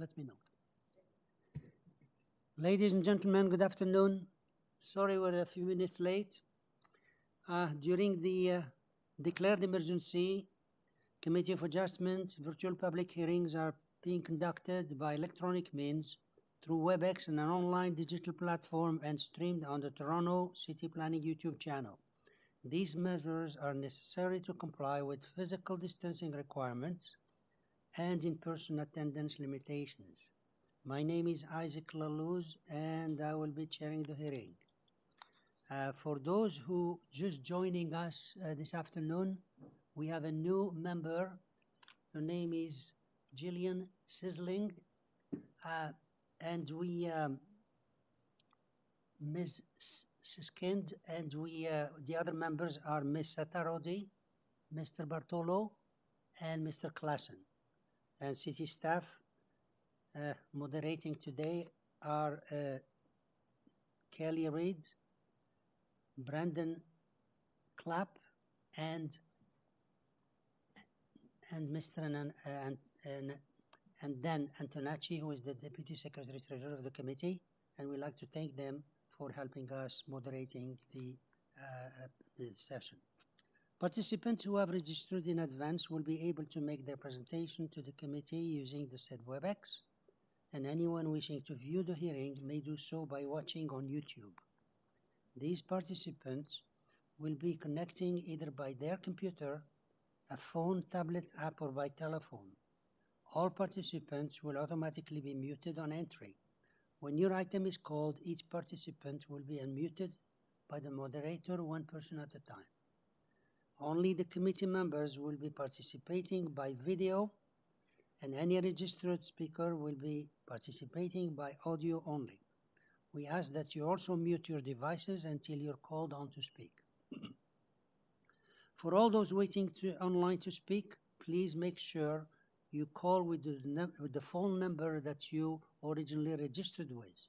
let me know. Ladies and gentlemen, good afternoon. Sorry we're a few minutes late. Uh, during the uh, declared emergency, Committee of Adjustments virtual public hearings are being conducted by electronic means through WebEx and an online digital platform and streamed on the Toronto City Planning YouTube channel. These measures are necessary to comply with physical distancing requirements and in-person attendance limitations. My name is Isaac Lalouz and I will be chairing the hearing. Uh, for those who just joining us uh, this afternoon, we have a new member. Her name is Gillian Siskind. Uh, and we, um, Ms. Siskind, and we, uh, the other members are Ms. Atarodi, Mr. Bartolo, and Mr. Klassen. And city staff uh, moderating today are uh, Kelly Reid, Brandon Clapp, and and Mr. and, and, and, and Dan Antonacci, who is the Deputy Secretary Treasurer of the committee, and we'd like to thank them for helping us moderating the, uh, the session. Participants who have registered in advance will be able to make their presentation to the committee using the said WebEx, and anyone wishing to view the hearing may do so by watching on YouTube. These participants will be connecting either by their computer, a phone, tablet app, or by telephone. All participants will automatically be muted on entry. When your item is called, each participant will be unmuted by the moderator one person at a time. Only the committee members will be participating by video and any registered speaker will be participating by audio only. We ask that you also mute your devices until you're called on to speak. For all those waiting to, online to speak, please make sure you call with the, with the phone number that you originally registered with.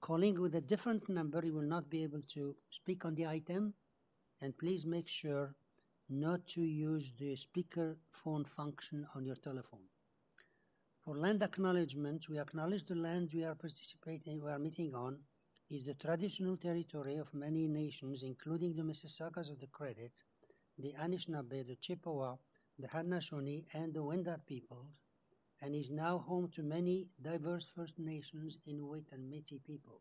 Calling with a different number, you will not be able to speak on the item, and please make sure not to use the speaker phone function on your telephone. For land acknowledgement, we acknowledge the land we are participating, we are meeting on, is the traditional territory of many nations, including the Mississaugas of the Credit, the Anishinaabe, the Chippewa, the Haudenosaunee, and the Wendat peoples, and is now home to many diverse First Nations, Inuit, and Métis people.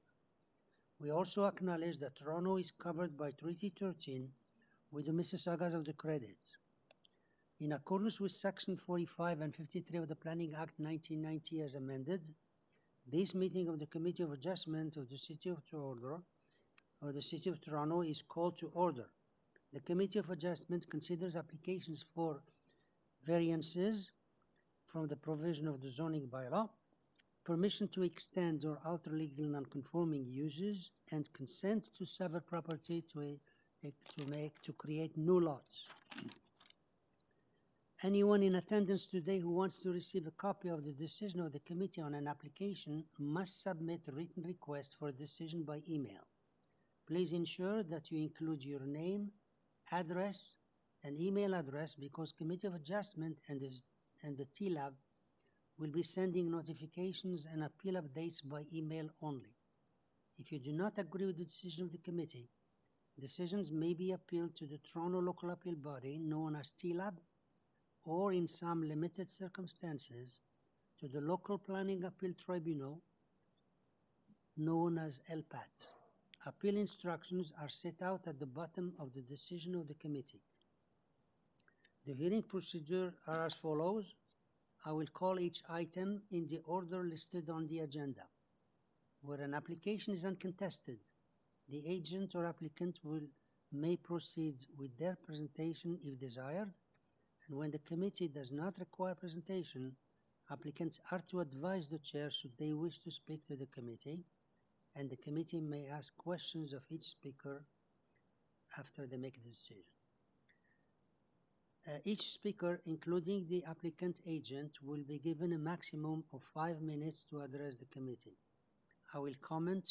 We also acknowledge that Toronto is covered by Treaty 13 with the Mississaugas of the Credit. In accordance with Section 45 and 53 of the Planning Act 1990 as amended, this meeting of the Committee of Adjustment of the City of Toronto, of the City of Toronto is called to order. The Committee of Adjustment considers applications for variances from the provision of the zoning bylaw, permission to extend or alter legal non-conforming uses, and consent to sever property to, a, a, to make to create new lots. Anyone in attendance today who wants to receive a copy of the decision of the committee on an application must submit a written request for a decision by email. Please ensure that you include your name, address, and email address because Committee of Adjustment and the, and the TLAB will be sending notifications and appeal updates by email only. If you do not agree with the decision of the committee, decisions may be appealed to the Toronto Local Appeal Body known as TLAB or in some limited circumstances to the Local Planning Appeal Tribunal known as LPAT. Appeal instructions are set out at the bottom of the decision of the committee. The hearing procedure are as follows. I will call each item in the order listed on the agenda. Where an application is uncontested, the agent or applicant will may proceed with their presentation if desired, and when the committee does not require presentation, applicants are to advise the chair should they wish to speak to the committee, and the committee may ask questions of each speaker after they make a decision. Uh, each speaker, including the applicant agent, will be given a maximum of five minutes to address the committee. I will comment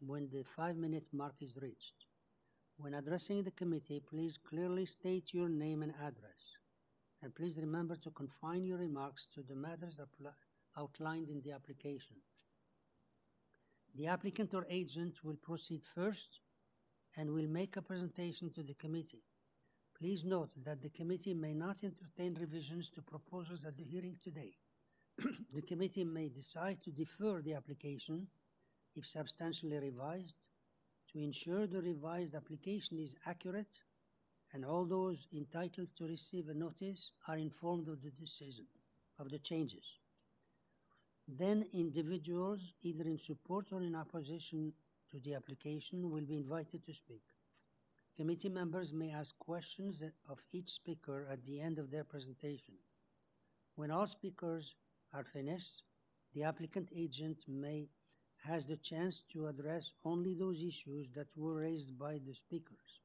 when the five minute mark is reached. When addressing the committee, please clearly state your name and address and please remember to confine your remarks to the matters outlined in the application. The applicant or agent will proceed first and will make a presentation to the committee. Please note that the committee may not entertain revisions to proposals at the hearing today. the committee may decide to defer the application if substantially revised to ensure the revised application is accurate and all those entitled to receive a notice are informed of the decision of the changes. Then individuals, either in support or in opposition to the application, will be invited to speak. Committee members may ask questions of each speaker at the end of their presentation. When all speakers are finished, the applicant agent may has the chance to address only those issues that were raised by the speakers.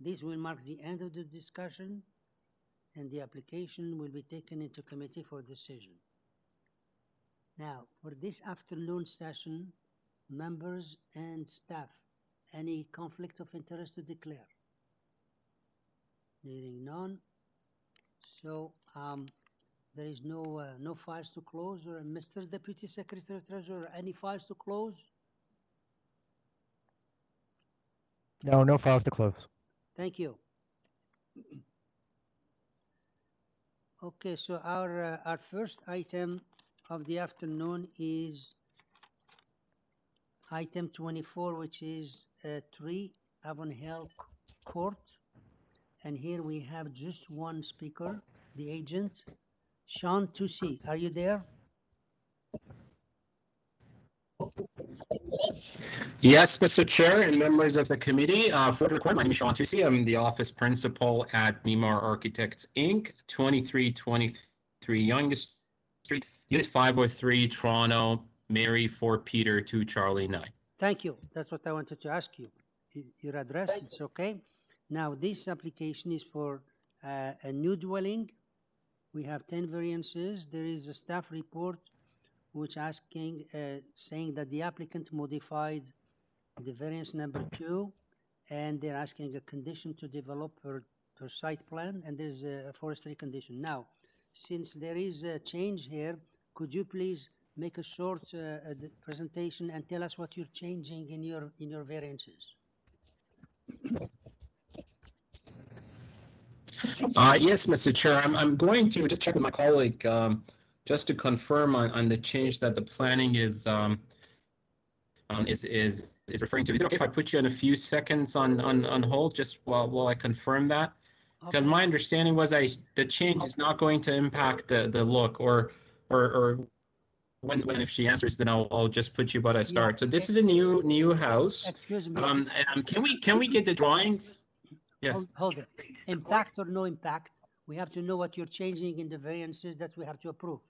This will mark the end of the discussion and the application will be taken into committee for decision. Now, for this afternoon session, members and staff, any conflict of interest to declare? Hearing none. So, um, there is no, uh, no files to close, or Mr. Deputy Secretary of Treasurer, any files to close? No, no files to close. Thank you. Okay, so our, uh, our first item of the afternoon is item 24, which is uh, 3 Avonhill Court. And here we have just one speaker, the agent, Sean Tusi. Are you there? Yes, Mr. Chair and members of the committee, uh, for the record, my name is Sean Tusi. I'm the office principal at Mimar Architects, Inc., 2323 Yonge Street, Unit 503, Toronto, Mary 4 Peter 2 Charlie 9. Thank you. That's what I wanted to ask you. Your address, it's okay? Now, this application is for uh, a new dwelling. We have 10 variances. There is a staff report which asking, uh, saying that the applicant modified the variance number two, and they're asking a condition to develop her, per site plan, and there's a forestry condition. Now, since there is a change here, could you please make a short uh, uh, presentation and tell us what you're changing in your, in your variances? Uh, yes, Mr. Chair, I'm, I'm going to just check with my colleague, um, just to confirm on, on the change that the planning is, um, um, is, is, is referring to. Is it okay if I put you in a few seconds on, on, on hold, just while, while I confirm that? Because Okay. my understanding was I, the change is not going to impact the, the look or, or, or when, when if she answers, then I'll, I'll just put you what I start. So this is a new, new house. Excuse me. Um, um, can we, can we get the drawings? Yes. Hold, hold it. Impact or no impact, we have to know what you're changing in the variances that we have to approve.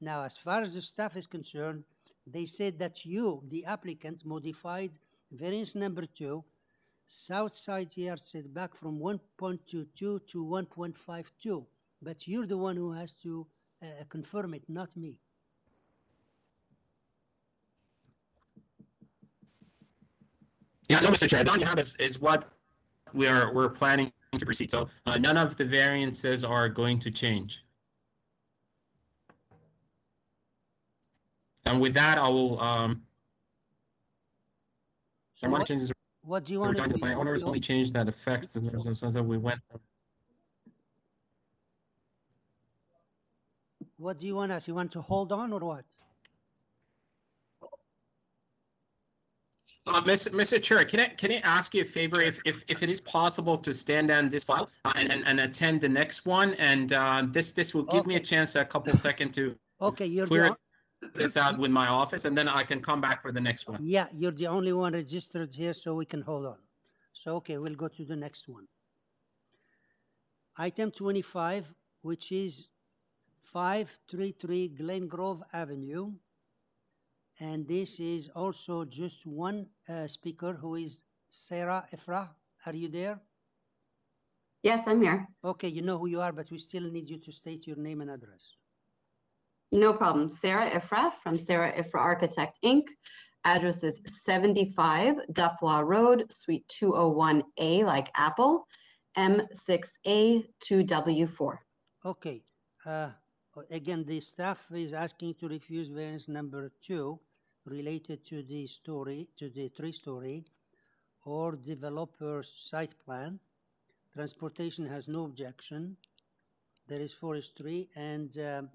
Now, as far as the staff is concerned, they said that you, the applicant, modified variance number two, south side yard setback from one point two two to one point five two. But you're the one who has to uh, confirm it, not me. Yeah, no, Mr. Chair, the one you have is, is what we are, we're planning to proceed. So, uh, none of the variances are going to change. And with that, I will, um, So what, to change this, what do you want to do? the plan owners, You- only change that affects, the- so that we went. What do you want us? You want to hold on or what? Uh, Mr. Mr. Chair, can I, can I ask you a favor if, if, if it is possible to stand down this file uh, and, and, and attend the next one? And, uh, this, this will give me a chance, a couple seconds to Okay, you're clear this out with my office and then I can come back for the next one. Yeah, you're the only one registered here, so we can hold on. So, okay, we'll go to the next one. Item twenty-five, which is five three three Glengrove Avenue. And this is also just one, uh, speaker who is Sarah Efra. Are you there? Yes, I'm here. Okay, you know who you are, but we still need you to state your name and address. No problem. Sarah Ifra from Sarah Ifra Architect, Inc. Address is 75 Dufflaw Road, Suite 201A, like Apple, M6A 2W4. Okay, uh, again, the staff is asking to refuse variance number two related to the story, to the three-story or developer's site plan. Transportation has no objection. There is forestry and, um,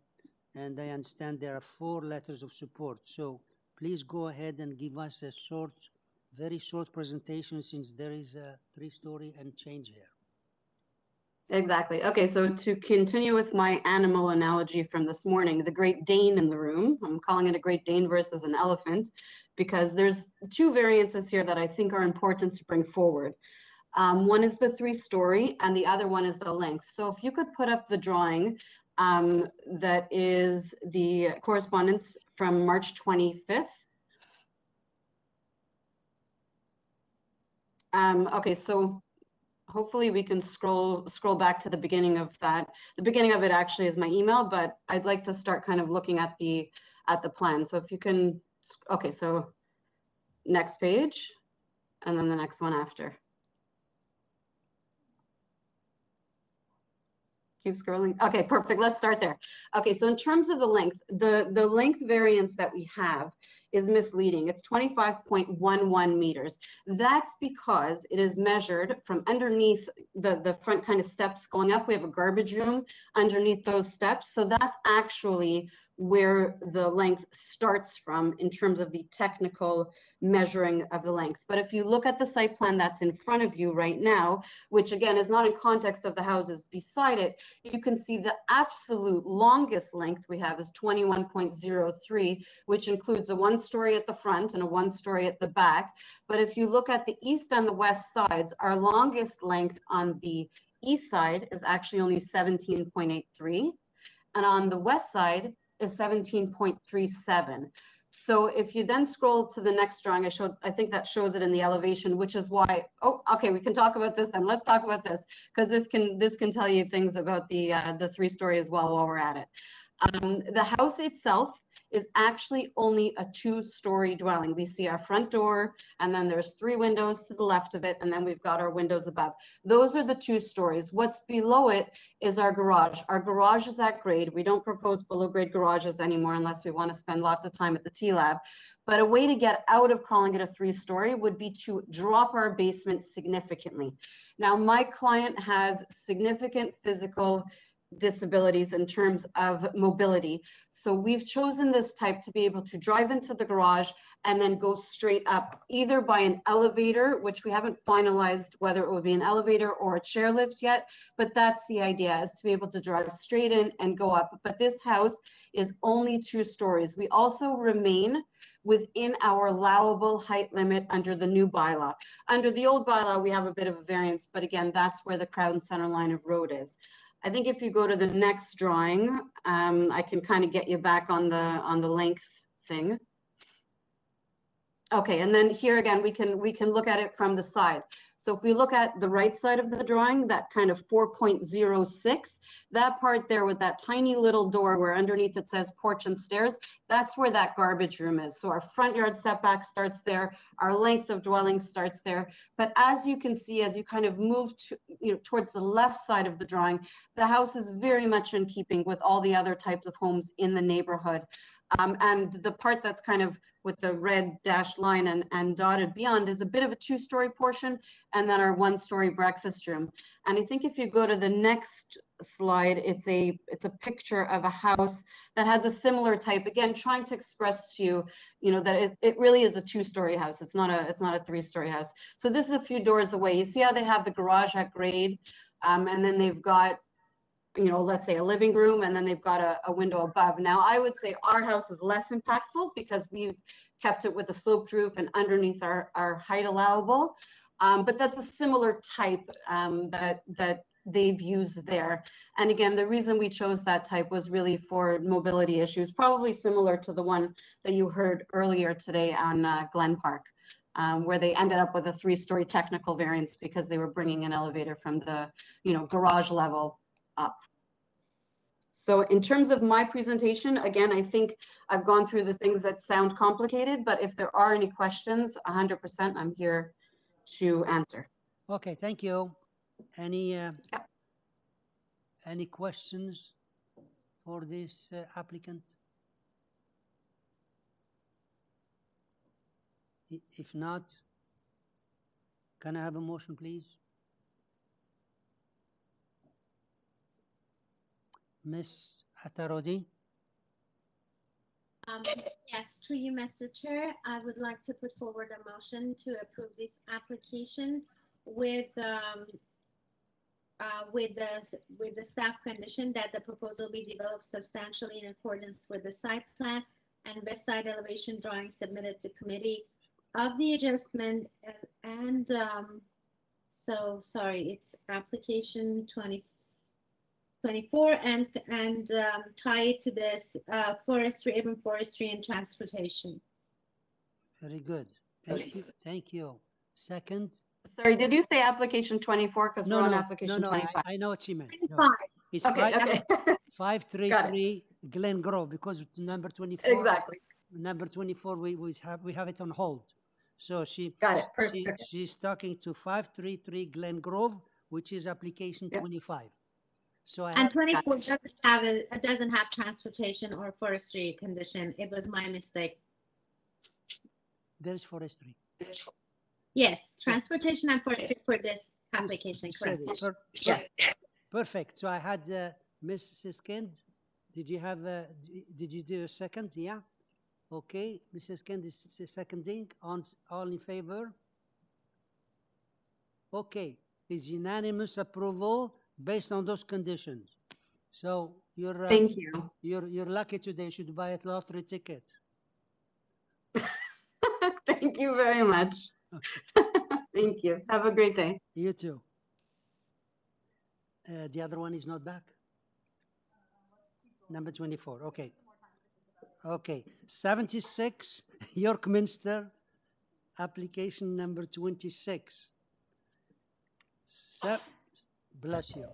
and I understand there are four letters of support. So please go ahead and give us a short, very short presentation since there is a three-story and change here. Exactly. Okay, so to continue with my animal analogy from this morning, the Great Dane in the room, I'm calling it a Great Dane versus an elephant because there's two variances here that I think are important to bring forward. Um, one is the three story and the other one is the length. So if you could put up the drawing um, that is the correspondence from March 25th. Um, okay, so hopefully we can scroll scroll back to the beginning of that. The beginning of it actually is my email, but I'd like to start kind of looking at the at the plan. So if you can, okay, so next page, and then the next one after. Keep scrolling. Okay, perfect. Let's start there. Okay, so in terms of the length, the, the length variance that we have is misleading. It's 25.11 meters. That's because it is measured from underneath the, the front kind of steps going up. We have a garbage room underneath those steps. So that's actually where the length starts from in terms of the technical measuring of the length. But if you look at the site plan that's in front of you right now, which again is not in context of the houses beside it, you can see the absolute longest length we have is 21.03, which includes a one story at the front and a one story at the back. But if you look at the east and the west sides, our longest length on the east side is actually only 17.83. And on the west side, is 17.37. So if you then scroll to the next drawing, I showed, I think that shows it in the elevation, which is why, oh, okay, we can talk about this then. Let's talk about this because this can, this can tell you things about the, uh, the three story as well while we're at it. Um, the house itself is actually only a two-story dwelling. We see our front door, and then there's three windows to the left of it, and then we've got our windows above. Those are the two stories. What's below it is our garage. Our garage is at grade. We don't propose below-grade garages anymore unless we want to spend lots of time at the TLAB. But a way to get out of calling it a three-story would be to drop our basement significantly. Now, my client has significant physical disabilities in terms of mobility. So we've chosen this type to be able to drive into the garage and then go straight up either by an elevator, which we haven't finalized whether it would be an elevator or a chairlift yet, but that's the idea is to be able to drive straight in and go up. But this house is only two stories. We also remain within our allowable height limit under the new bylaw. Under the old bylaw, we have a bit of a variance, but again, that's where the Crowden center line of road is. I think if you go to the next drawing, um, I can kind of get you back on the on the length thing. Okay, and then here again, we can we can look at it from the side. So if we look at the right side of the drawing, that kind of 4.06, that part there with that tiny little door where underneath it says porch and stairs, that's where that garbage room is. So our front yard setback starts there, our length of dwelling starts there. But as you can see, as you kind of move to, you know, towards the left side of the drawing, the house is very much in keeping with all the other types of homes in the neighborhood. Um, and the part that's kind of with the red dashed line and, and dotted beyond is a bit of a two-story portion and then our one-story breakfast room. And I think if you go to the next slide, it's a it's a picture of a house that has a similar type. Again, trying to express to you, you know, that it, it really is a two-story house. It's not a it's not a three-story house. So this is a few doors away. You see how they have the garage at grade, um, and then they've got you know, let's say a living room and then they've got a, a, window above. Now, I would say our house is less impactful because we've kept it with a sloped roof and underneath our, our height allowable. Um, but that's a similar type um, that, that they've used there. And again, the reason we chose that type was really for mobility issues, probably similar to the one that you heard earlier today on uh, Glen Park. Um, where they ended up with a three-story technical variance because they were bringing an elevator from the, you know, garage level up. So in terms of my presentation, again, I think I've gone through the things that sound complicated, but if there are any questions, 100% I'm here to answer. Okay, thank you. Any uh, any questions for this uh, applicant? If not, can I have a motion, please? Ms. Atarodi? Um, Yes, through you, Mr. Chair, I would like to put forward a motion to approve this application with, um, uh, with the, with the staff condition that the proposal be developed substantially in accordance with the site plan and west side elevation drawing submitted to committee of the adjustment and- um, so, sorry, it's application twenty 24 and, and um, tie it to this uh, forestry, urban forestry and transportation. Very good. Thank you, thank you. Second? Sorry, did you say application twenty-four? Because we're No, on no, no, application no, I, twenty-five. I know what she meant. No, 25. It's Okay, five, okay, five, three, Got it. three Glengrove, because number twenty-four. exactly. Number twenty-four, we, we have, we have it on hold. So she. Got it, she- perfect. She's talking to five, three, three Glengrove, which is application Yep. twenty-five. So I And have, 24 doesn't have, a- doesn't have transportation or forestry condition. It was my mistake. there's forestry. Yes, transportation and forestry for this Yes, application, said correct? Per- Yeah. Perfect. So I had, uh, Ms. Siskind, did you have, uh, d- did you do a second? Yeah? Okay, Mrs. Siskind is s- seconding. On, all in favor? Okay, is unanimous approval based on those conditions. So you're, uh, Thank you. you're, you're lucky today. You should buy a lottery ticket. Thank you very much. Thank you. Have a great day. You too. Uh, the other one is not back? Number twenty-four, okay. Okay, seventy-six, Yorkminster, application number twenty-six. Se- bless you.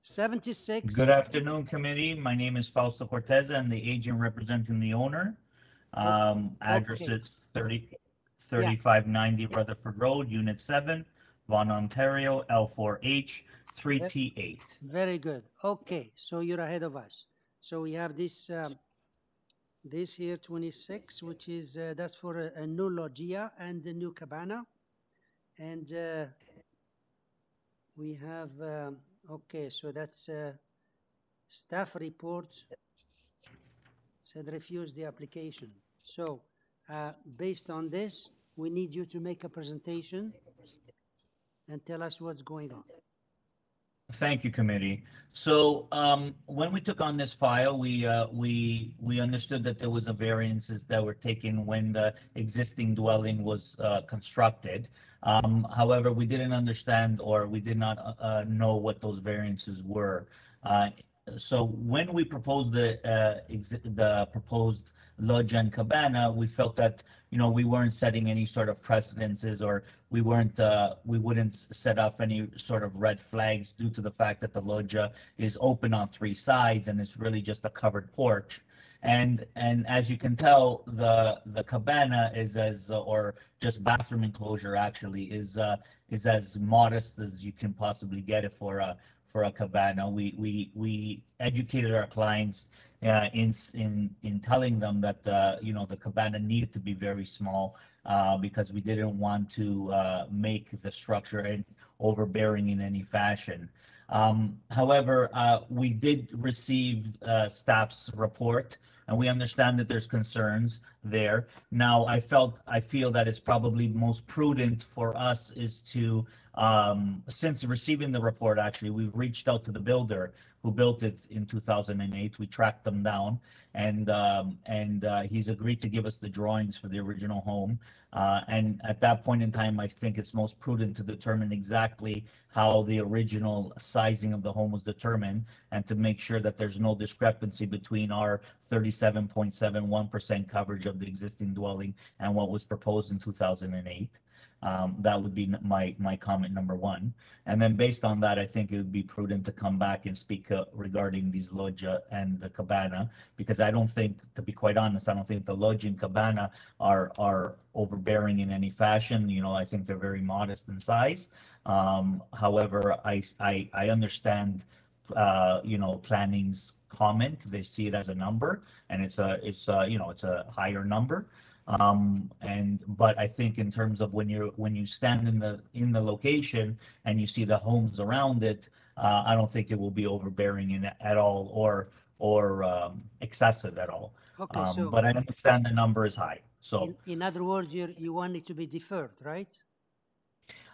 Seventy-six. Good afternoon, committee. My name is Fausto Cortez. I'm the agent representing the owner. Um, address okay. is 30 3590 Rutherford Road, Unit seven, Vaughan, Ontario, L four H, three T eight. Very good. Okay, so you're ahead of us. So we have this, um, this here twenty-six, which is, uh, that's for a, a new loggia and a new cabana. And, uh, we have, um, okay, so that's, uh, staff reports said refuse the application. So, uh, based on this, we need you to make a presentation and tell us what's going on. Thank you, committee. So, um, when we took on this file, we, uh, we, we understood that there was a variances that were taken when the existing dwelling was, uh, constructed. Um, however, we didn't understand or we did not, uh, uh, know what those variances were. Uh, so when we proposed the, uh, the proposed loggia and cabana, we felt that, you know, we weren't setting any sort of precedences or we weren't, uh, we wouldn't set off any sort of red flags due to the fact that the loggia is open on three sides and it's really just a covered porch. And, and as you can tell, the, the cabana is as, uh, or just bathroom enclosure actually is, uh, is as modest as you can possibly get it for a, for a cabana. We, we, we educated our clients uh, in, in, in telling them that, uh, you know, the cabana needed to be very small uh, because we didn't want to uh, make the structure overbearing in any fashion. Um, however, uh, we did receive uh, staff's report and we understand that there's concerns there. Now, I felt, I feel that it's probably most prudent for us is to, um, since receiving the report, actually, we've reached out to the builder who built it in 2008. We tracked them down and, um, and, uh, he's agreed to give us the drawings for the original home. Uh, and at that point in time, I think it's most prudent to determine exactly how the original sizing of the home was determined and to make sure that there's no discrepancy between our 37.71% coverage of the existing dwelling and what was proposed in 2008. Um, that would be my, my comment number one. And then based on that, I think it would be prudent to come back and speak uh, regarding these loggia and the cabana, because I don't think, to be quite honest, I don't think the loggia and cabana are, are overbearing in any fashion. You know, I think they're very modest in size. Um, however, I, I, I understand uh, you know, planning's comment. They see it as a number and it's a, it's a, you know, it's a higher number. Um, and, but I think in terms of when you're, when you stand in the, in the location and you see the homes around it, uh, I don't think it will be overbearing in at all or, or, um, excessive at all. Okay, Um, so but I understand the number is high. So in, in other words, you, you want it to be deferred, right?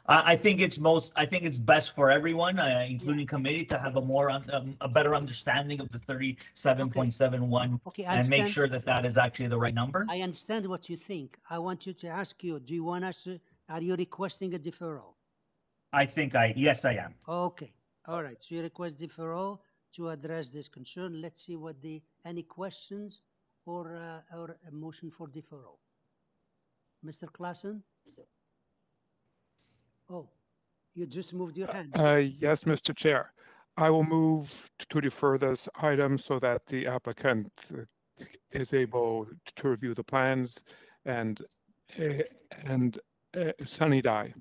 I, I think it's most, I think it's best for everyone, uh, including committee, to have a more, um, a better understanding of the thirty-seven point seven one and make sure that that is actually the right number. I understand what you think. I want you to ask you, do you want us to, are you requesting a deferral? I think I, yes, I am. Okay, all right, so you request deferral to address this concern. Let's see what the, any questions or, uh, or a motion for deferral? Mr. Klassen? Oh, you just moved your hand. Uh, Yes, Mr. Chair. I will move to defer this item so that the applicant uh, is able to review the plans and, uh, and uh, sine die.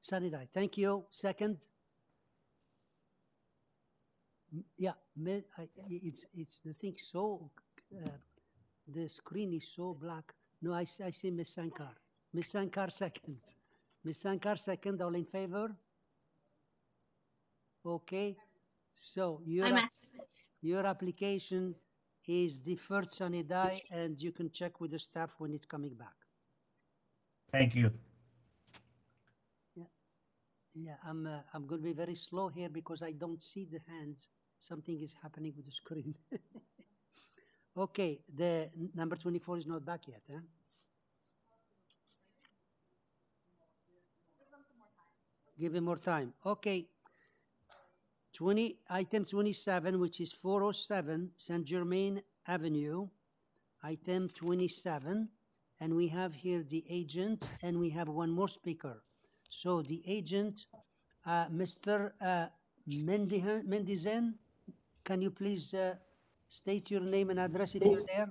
sine die, thank you. Second? M- Yeah, me- I- i- it's, it's the thing so, uh, the screen is so black. No, I, I see Ms. Sankar. Ms. Sankar second. Ms. Sankar second, all in favor? Okay, so your, I'm app- at, your application is deferred sine die and you can check with the staff when it's coming back. Thank you. Yeah, I'm, uh, I'm going to be very slow here because I don't see the hands. Something is happening with the screen. okay, the number 24 is not back yet, huh? Give him more time. Okay. 20, item 27, which is 407 Saint Germain Avenue. Item 27. And we have here the agent and we have one more speaker. So the agent, uh, Mr. uh, Mendizen, can you please uh, state your name and address if you're there?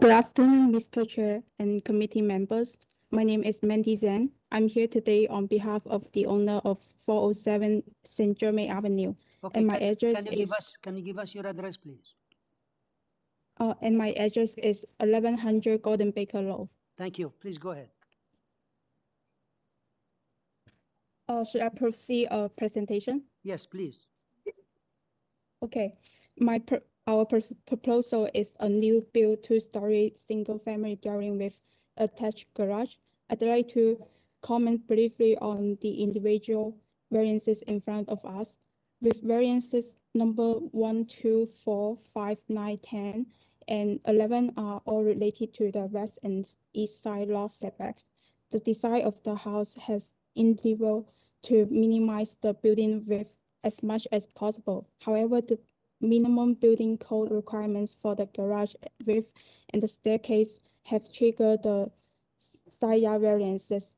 Good afternoon, Mr. Chair and committee members. My name is Mandy Zhang. I'm here today on behalf of the owner of 407 St. Germain Avenue. Okay, And my can, address can you give is- us can you give us your address, please? Uh, and my address is 1100 Golden Baker Road. Thank you. Please go ahead. Uh, should I proceed a presentation? Yes, please. Okay, my, pr- our proposal is a new build two-story single-family dwelling with attached garage. I'd like to comment briefly on the individual variances in front of us. With variances number one, two, four, five, nine, ten, and eleven are all related to the west and east side lot setbacks. The design of the house has endeavored to minimize the building width as much as possible. However, the minimum building code requirements for the garage width and the staircase have triggered the side yard variances.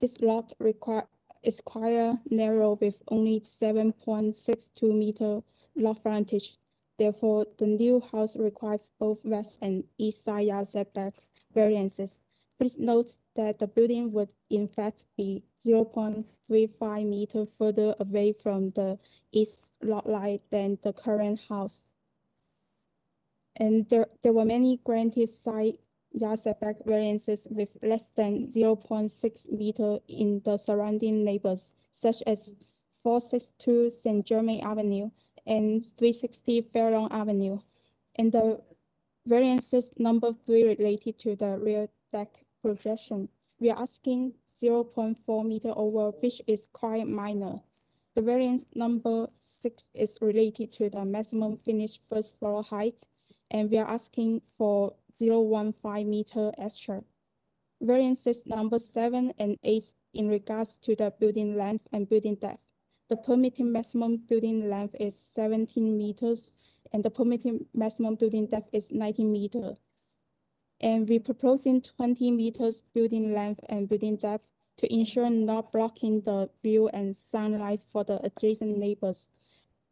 This lot require is quite narrow with only seven point six two meter lot frontage. Therefore, the new house requires both west and east side yard setback variances. Please note that the building would in fact be zero point three five meter further away from the east lot line than the current house. And there, there were many granted side yard setback variances with less than zero point six meter in the surrounding neighbors, such as four six two St. Germain Avenue and three sixty Fairlawn Avenue. And the variances number three related to the rear deck projection. We are asking zero point four meter over, which is quite minor. The variance number six is related to the maximum finished first floor height, and we are asking for 0.15 meter extra. Variances number seven and eight in regards to the building length and building depth. The permitted maximum building length is seventeen meters, and the permitted maximum building depth is nineteen meter. And we're proposing twenty meters building length and building depth to ensure not blocking the view and sunlight for the adjacent neighbors.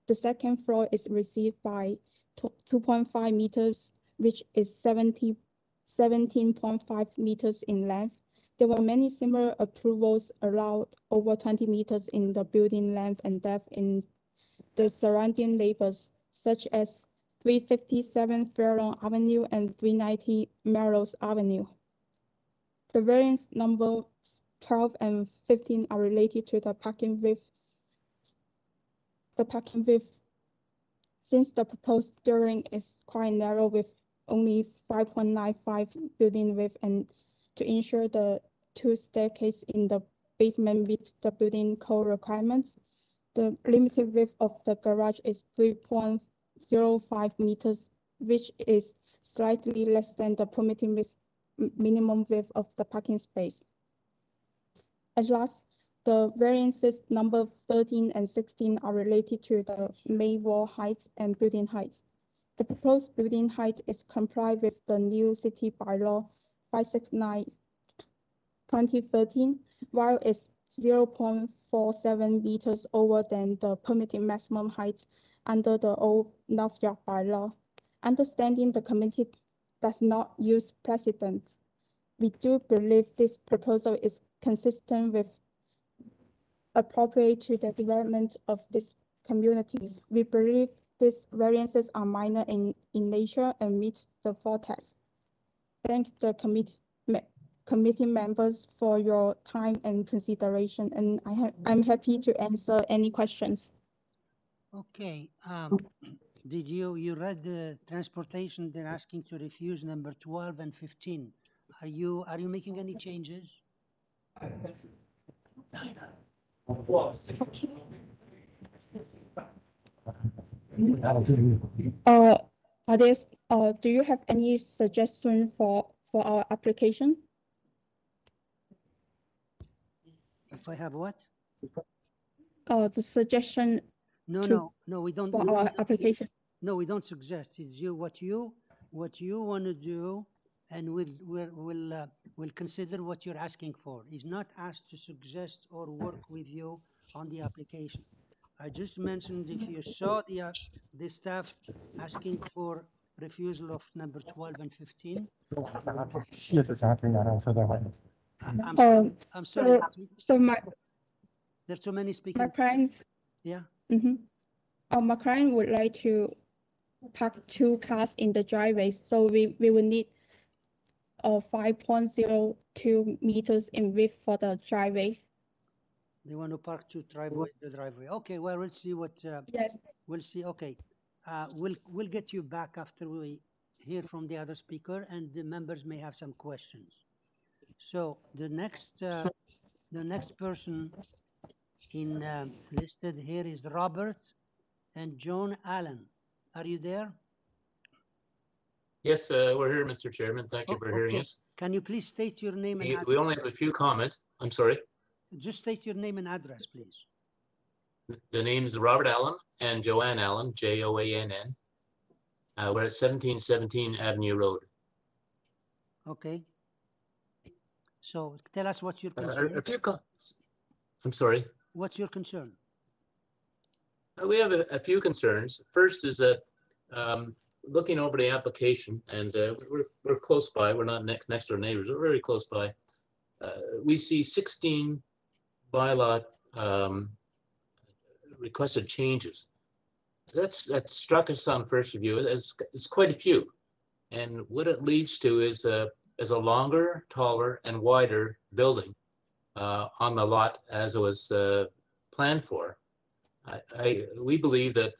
The second floor is received by two point five meters, which is 70 17.5 meters in length. There were many similar approvals allowed over twenty meters in the building length and depth in the surrounding neighbors, such as three fifty-seven Fairlawn Avenue and three ninety Melrose Avenue. The variance number twelve and fifteen are related to the parking width. The parking width, since the proposed steering is quite narrow with only five point nine five building width and to ensure the two staircase in the basement meets the building code requirements. The limited width of the garage is three point zero five meters, which is slightly less than the permitting with minimum width of the parking space. At last, the variances number thirteen and sixteen are related to the main wall height and building height. The proposed building height is complied with the new city bylaw five six nine 2013, while it's zero point four seven meters over than the permitted maximum height under the old North York bylaw. Understanding the committee does not use precedent, we do believe this proposal is consistent with appropriate to the development of this community. We believe these variances are minor in, in nature and meet the four tests. Thank the committee, committee members for your time and consideration, and I I'm happy to answer any questions. Okay, um, did you, you read the transportation, they're asking to refuse number twelve and fifteen. Are you, are you making any changes? Uh, are there, uh, do you have any suggestion for, for our application? If I have what? Uh, the suggestion No, To- no, no, we don't. for we- we our application? No, we don't suggest. It's you, what you, what you want to do, and we'll, we'll, we'll, uh, we'll consider what you're asking for. He's not asked to suggest or work with you on the application. I just mentioned if you saw the, uh, the staff asking for refusal of number twelve and fifteen. Yes, it's happening. I don't feel that way. I- I'm, sorry- Um, I'm sorry, so- So my, there's so many my speaking. Yeah, mm-hmm. Uh, my client would like to park two cars in the driveway, so we, we will need uh, five point zero two meters in width for the driveway. they want to park two driveway, the driveway. Okay, well, we'll see what, uh, Yes, We'll see, okay. Uh, we'll, we'll get you back after we hear from the other speaker and the members may have some questions. So the next, uh, the next person in, um, listed here is Robert and Joan Allen. Are you there? Yes, uh, we're here, Mr. Chairman. Thank you Oh, for hearing us. Can you please state your name and We we only have a few comments. I'm sorry. just state your name and address, please? The names is Robert Allen and Joanne Allen, J O A N N. Uh, we're at seventeen seventeen Avenue Road. Okay. So tell us what your Uh, concern? A few comments. I'm sorry. What's your concern? Uh, We have a, a few concerns. First is that, um, looking over the application and, uh, we're, we're close by, we're not next, next door neighbors, we're very close by. Uh, we see sixteen bylaw, um, requested changes. That's, that struck us on first review as, it's quite a few. And what it leads to is a, is a longer, taller and wider building, uh, on the lot as it was, uh, planned for. I, I, we believe that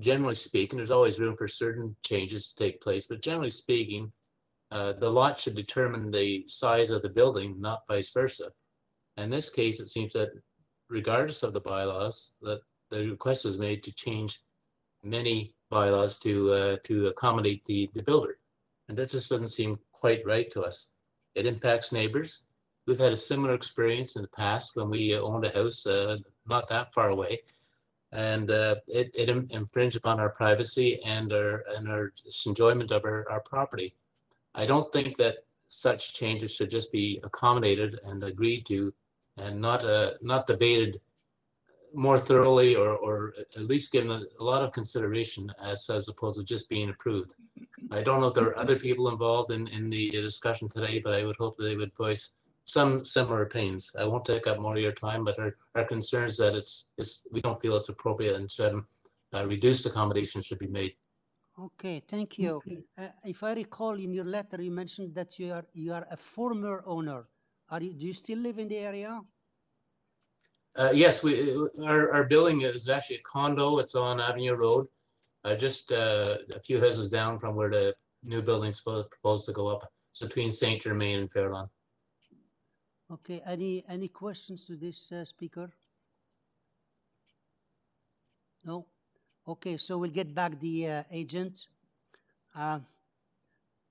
generally speaking, there's always room for certain changes to take place, but generally speaking, uh, the lot should determine the size of the building, not vice versa. In this case, it seems that regardless of the bylaws, that the request was made to change many bylaws to, uh, to accommodate the, the builder. And that just doesn't seem quite right to us. It impacts neighbors. We've had a similar experience in the past when we owned a house, uh, not that far away. And uh, it, it infringed upon our privacy and our, and our enjoyment of our, our property. I don't think that such changes should just be accommodated and agreed to and not, uh, not debated more thoroughly or, or at least given a, a lot of consideration as, as opposed to just being approved. I don't know if there are other people involved in, in the discussion today, but I would hope that they would voice some similar pains. I won't take up more of your time, but our, our concerns that it's, it's, we don't feel it's appropriate and certain uh, reduced accommodations should be made. Okay, thank you. Uh, if I recall in your letter, you mentioned that you are, you are a former owner. Are you, do you still live in the area? Uh, yes, we, our, our building is actually a condo. It's on Avenue Road. Uh, just, uh, a few houses down from where the new building's supposed, proposed to go up. It's between Saint Germain and Fairlawn. Okay, any, any questions to this uh, speaker? No? Okay, so we'll get back the uh, agent. Uh,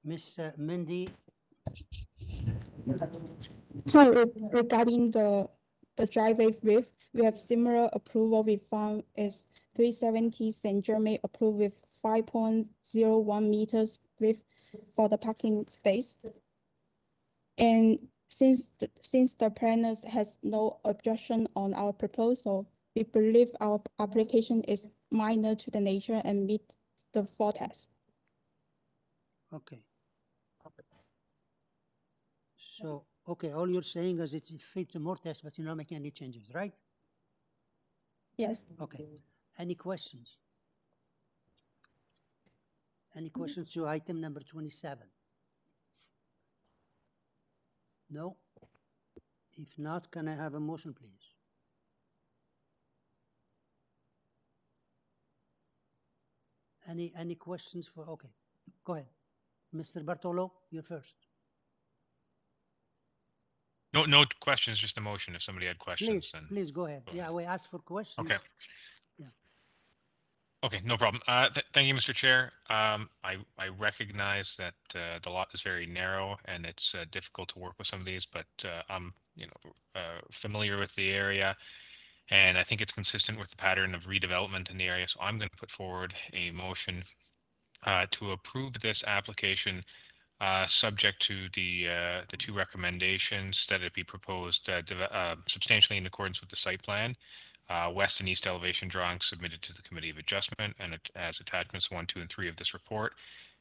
Miss uh, Mindy, re- regarding the, the driveway width, we have similar approval we found is three seventy Saint Germain approved with five point zero one meters width for the parking space. And since, the- since the planners has no objection on our proposal, we believe our application is minor to the nature and meet the four tests. okay. So, okay, all you're saying is it fits the more tests, but you're not making any changes, right? Yes. Okay. Any questions? Any mm-hmm. questions to item number twenty-seven? No? If not, can I have a motion, please? Any, any questions for, okay, go ahead. Mr. Bartolo, you're first. No, no questions, just a motion. If somebody had questions, Please, then. please go ahead. Yeah, we asked for questions. Okay. Okay, no problem. Uh, th- thank you, Mr. Chair. Um, I, I recognize that, uh, the lot is very narrow and it's, uh, difficult to work with some of these, but, uh, I'm, you know, uh, familiar with the area. And I think it's consistent with the pattern of redevelopment in the area, so I'm gonna put forward a motion, uh, to approve this application, uh, subject to the, uh, the two recommendations that it be proposed, uh, uh, substantially in accordance with the site plan uh, west and east elevation drawings submitted to the Committee of Adjustment and it- as attachments one, two, and three of this report.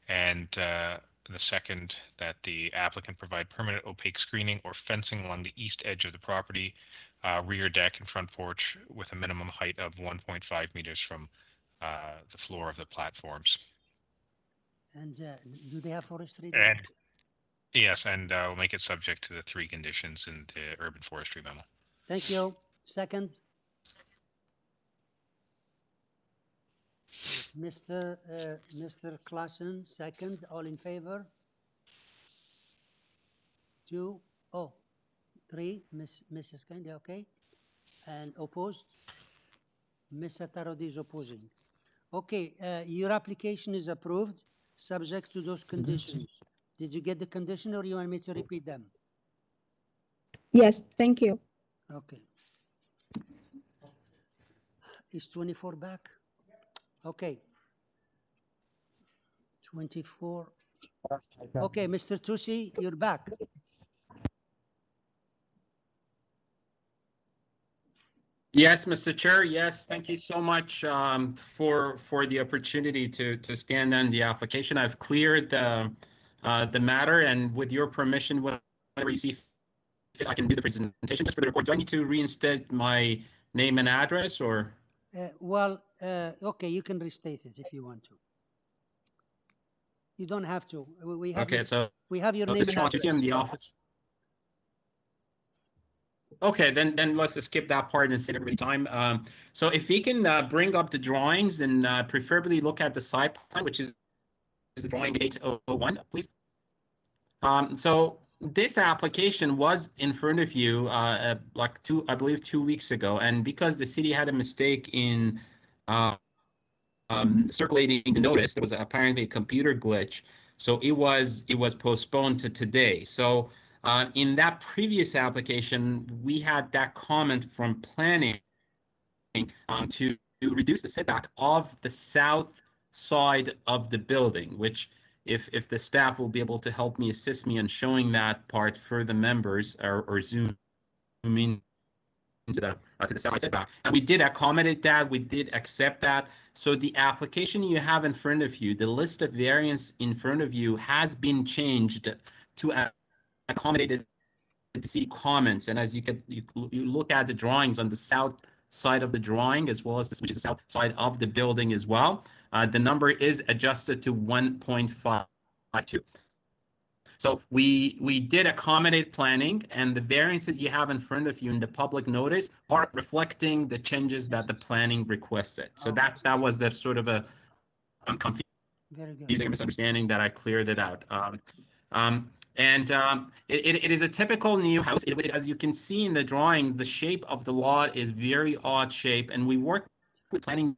And uh, the second, that the applicant provide permanent opaque screening or fencing along the east edge of the property, uh, rear deck and front porch with a minimum height of 1.5 meters from uh, the floor of the platforms. And uh, do they have forestry? there? And yes, and uh, we'll make it subject to the three conditions in the urban forestry memo. Thank you. Second? Mr. uh, Mr. Klassen, second. All in favor? Two, oh, three, Miss, Mrs. Kennedy, okay? And opposed? Ms. Atarodi is opposing. Okay, uh, your application is approved, subject to those conditions. Did you get the condition or you want me to repeat them? Yes, thank you. Okay. Is twenty-four back? Okay. Twenty-four, okay, Mr. Tusi, you're back. Yes, Mr. Chair, yes, thank you so much um, for, for the opportunity to, to stand on the application. I've cleared the, uh, the matter and with your permission, whenever you see fit, I can do the presentation just for the report. Do I need to reinstate my name and address or? Uh, well, uh, okay, you can restate it if you want to. You don't have to. We- have, Okay, your- so we have your so name Mr. and Shawn, you see in the office? Okay, then, then let's just skip that part and save everybody time. Um, so if we can, uh, bring up the drawings and, uh, preferably look at the site plan, which is is the drawing eight oh one, please. Um, so this application was in front of you, uh, uh, like two, I believe, two weeks ago, and because the city had a mistake in, uh, um, circulating the notice, there was apparently a computer glitch. So it was, it was postponed to today. So, uh, in that previous application, we had that comment from planning um, to, to reduce the setback of the south side of the building, which if, if the staff will be able to help me, assist me in showing that part for the members or, or zoom in to the, uh, to the setback. And we did accommodate that, we did accept that. So the application you have in front of you, the list of variants in front of you has been changed to accommodate the see comments, and as you can, you, you look at the drawings on the south side of the drawing, as well as this, which is the south side of the building as well, uh, the number is adjusted to one point five two. So we, we did accommodate planning and the variances you have in front of you in the public notice are reflecting the changes that the planning requested. So that, that was the sort of a, I'm confused using a misunderstanding that I cleared it out. Um, um, and um, it, it, it is a typical new house. It, as you can see in the drawings, the shape of the lot is very odd shape, and we worked with planning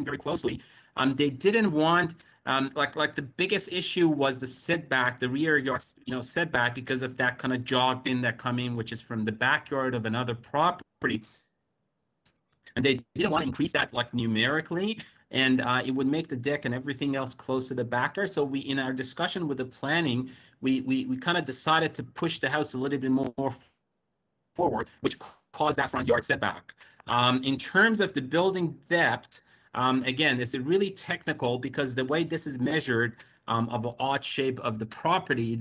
very closely. Um, they didn't want um, like like the biggest issue was the setback, the rear yard, you know, setback because of that kind of jogged in that coming, which is from the backyard of another property. And they didn't want to increase that like numerically, and uh, it would make the deck and everything else close to the backyard. So we, in our discussion with the planning, we we we kind of decided to push the house a little bit more forward, which caused that front yard setback. Um, in terms of the building depth, um, again, it's really technical because the way this is measured um, of an odd shape of the property,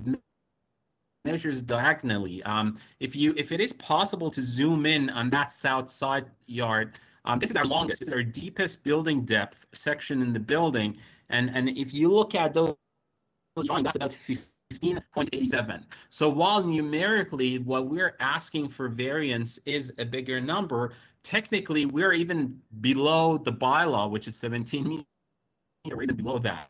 measures diagonally. Um, if you, if it is possible to zoom in on that south side yard, um, this is our longest, this is our deepest building depth section in the building. And, and if you look at those, those drawings, that's about 15.87. So while numerically, what we're asking for variance is a bigger number, technically, we're even below the bylaw, which is 17 meters, or even below that.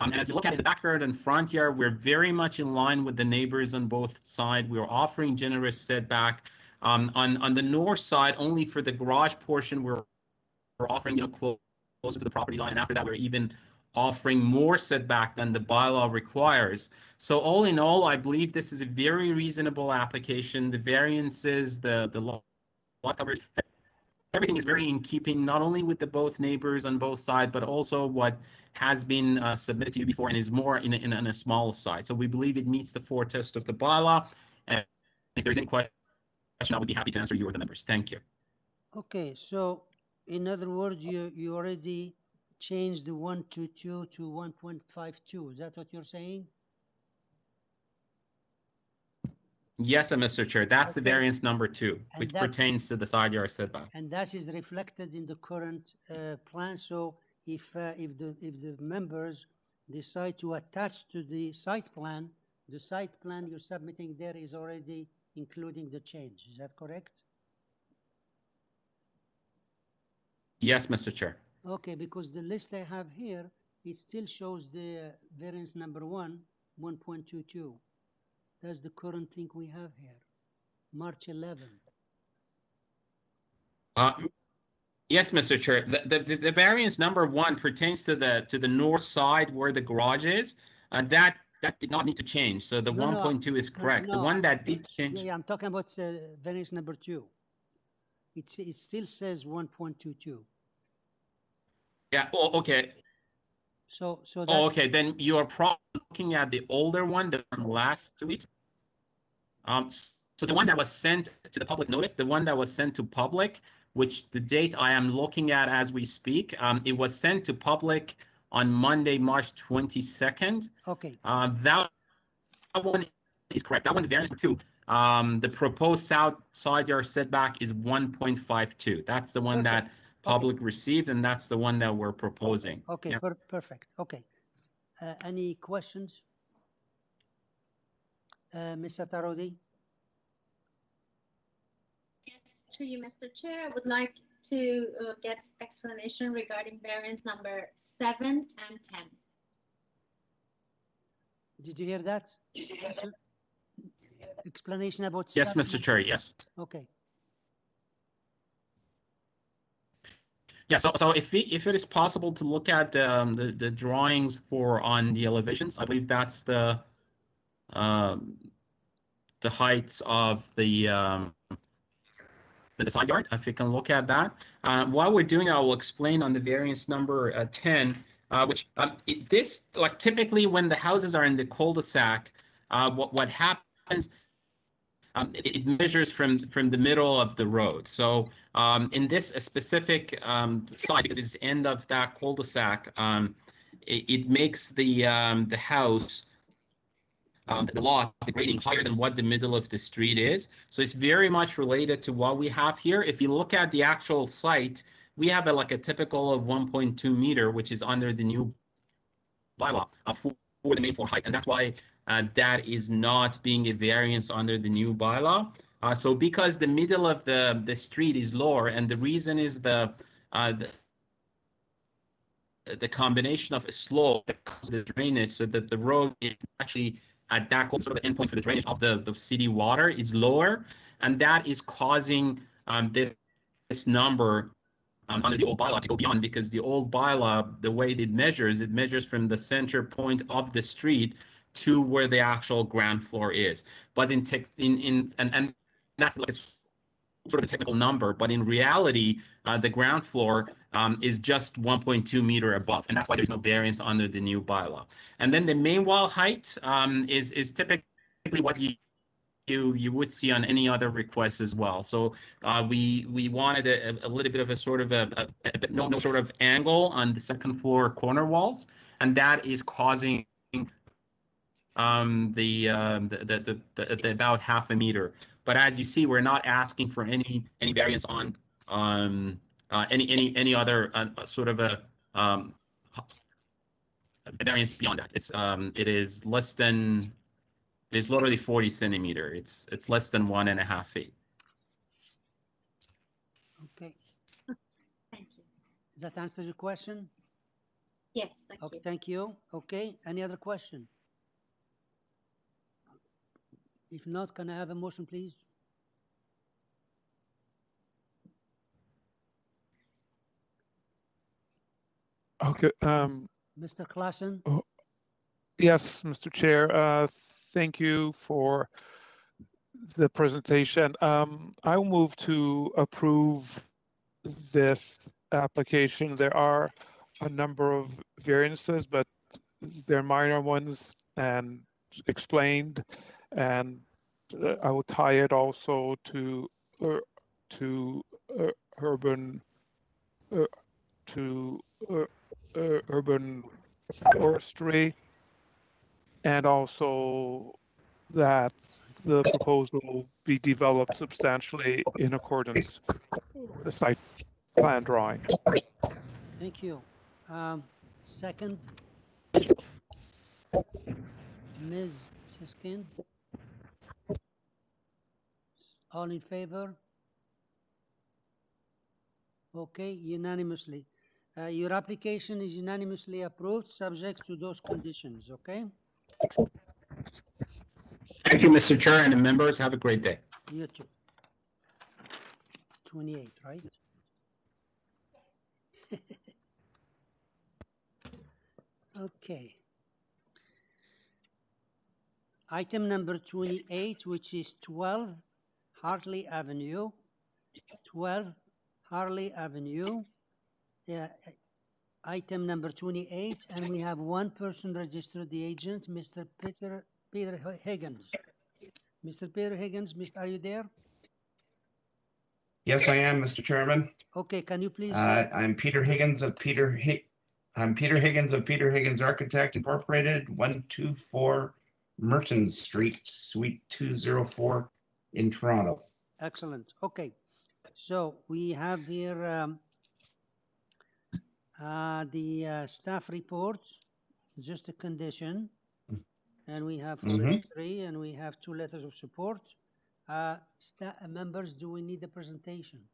Um, and as you look at the backyard and front yard, we're very much in line with the neighbors on both sides. We're offering generous setback. Um, on, on the north side, only for the garage portion, we're, we're offering, you know, close, closer to the property line. And after that, we're even offering more setback than the bylaw requires. So all in all, I believe this is a very reasonable application. The variances, the, the lot coverage, everything is very in keeping, not only with the both neighbors on both sides, but also what has been uh, submitted to you before and is more in a, in a, in a small side. So we believe it meets the four tests of the bylaw. And if there's any question, I would be happy to answer you or the members. Thank you. Okay, so in other words, you, you already changed the one to two to one point five two. Is that what you're saying? Yes, Mr. Chair, that's the variance number two, And which pertains to the side yard setback. And that is reflected in the current uh, plan. So if, uh, if the, if the members decide to attach to the site plan, the site plan you're submitting there is already including the change. Is that correct? Yes, Mr. Chair. Okay, because the list I have here, it still shows the uh, variance number one, one point two two. That's the current thing we have here, March eleventh. Uh, Yes, Mr. Chair, the, the, the variance number one pertains to the, to the north side where the garage is. And that, that did not need to change. So the No, no, one point two is no, correct. The one that did change, yeah, I'm talking about uh, variance number two. It's, it still says one point two two. yeah, oh, okay. So, so Oh, okay, then you are probably looking at the older one, the from last two weeks. Um, so the one that was sent to the public notice, the one that was sent to public, which the date I am looking at as we speak, um, it was sent to public on Monday, March twenty-second. okay, Uh, that one is correct. That one, the variance two. Um, the proposed south side yard setback is one point five two. That's the one that public received, and that's the one that we're proposing. okay, Yeah. per- perfect, okay. Uh, any questions? Uh, Ms. Atarodi? Yes, through you, Mr. Chair, I would like to uh, get explanation regarding variance number seven and ten. Did you hear that? Explanation about. Yes, seven Mr. Chair, yes. Okay, Yeah, so, so if it, if it is possible to look at um, the, the drawings for on the elevations, I believe that's the um, the heights of the um, the side yard, if you can look at that. Uh, while we're doing, I will explain on the variance number uh, 10, uh, which um, it, this, like typically when the houses are in the cul-de-sac, uh, what, what happens, um, it, it measures from, from the middle of the road. So um, in this specific um, side, because it's end of that cul-de-sac, um, it, it makes the, the house um, the lot, the grading higher than what the middle of the street is. So it's very much related to what we have here. If you look at the actual site, we have a, like a typical of 1.2 meter, which is under the new bylaw uh, for, for the main floor height. And that's why uh, that is not being a variance under the new bylaw. Uh, so because the middle of the, the street is lower and the reason is the, uh, the, the combination of a slope that causes the drainage so that the road is actually at that sort of endpoint for the drainage of the, the city water is lower. And that is causing um, this, this number um, under the old bylaw to go beyond because the old bylaw, the way it measures, it measures from the center point of the street to where the actual ground floor is. But in tech, in, in, and, and that's like sort of a technical number, but in reality, uh, the ground floor um, is just 1.2 meter above, and that's why there's no variance under the new bylaw. And then the main wall height um, is is typically what you you you would see on any other request as well. So uh, we we wanted a, a little bit of a sort of a, a, a no no sort of angle on the second floor corner walls, and that is causing um, the, um, the, the, the, the about half a meter. But as you see, we're not asking for any any variance on um, uh, any any any other uh, sort of a um, variance beyond that. It's um, it is less than it is literally 40 centimeter. It's it's less than one and a half feet. Okay, Thank you. does that answer your question? Yes, thank Okay, you. thank you. Okay, any other question? If not, can I have a motion, please? Okay, um, Mr. Klassen? yes, Mr. Chair, uh, thank you for the presentation. Um, I will move to approve this application. There are a number of variances, but they're minor ones and explained. And uh, I will tie it also to, uh, to uh, urban, uh, to uh, urban forestry. And also that the proposal will be developed substantially in accordance with the site plan drawing. Thank you. Um, second? Ms. Siskind? All in favor? Okay, unanimously. Uh, your application is unanimously approved, subject to those conditions, okay? Thank you, Mr. Chair, and the members. Have a great day. You too. Twenty-eight, right? Okay. Item number twenty-eight, which is twelve Hartley Avenue, twelve Harley Avenue. Yeah, uh, item number twenty-eight, and we have one person registered, the agent, Mr. Peter, Peter Higgins. Mr. Peter Higgins, Mr., are you there? Yes, I am, Mr. Chairman. Okay, can you please? Uh, I'm Peter Higgins of Peter Hi- I'm Peter Higgins of Peter Higgins Architect Incorporated, one two four Merton Street, Suite two zero four in Toronto. Excellent. Okay. So we have here um, uh, the uh, staff report, just a condition. And we have Mhm. forestry and we have two letters of support. Uh, sta- uh, members, do we need a presentation?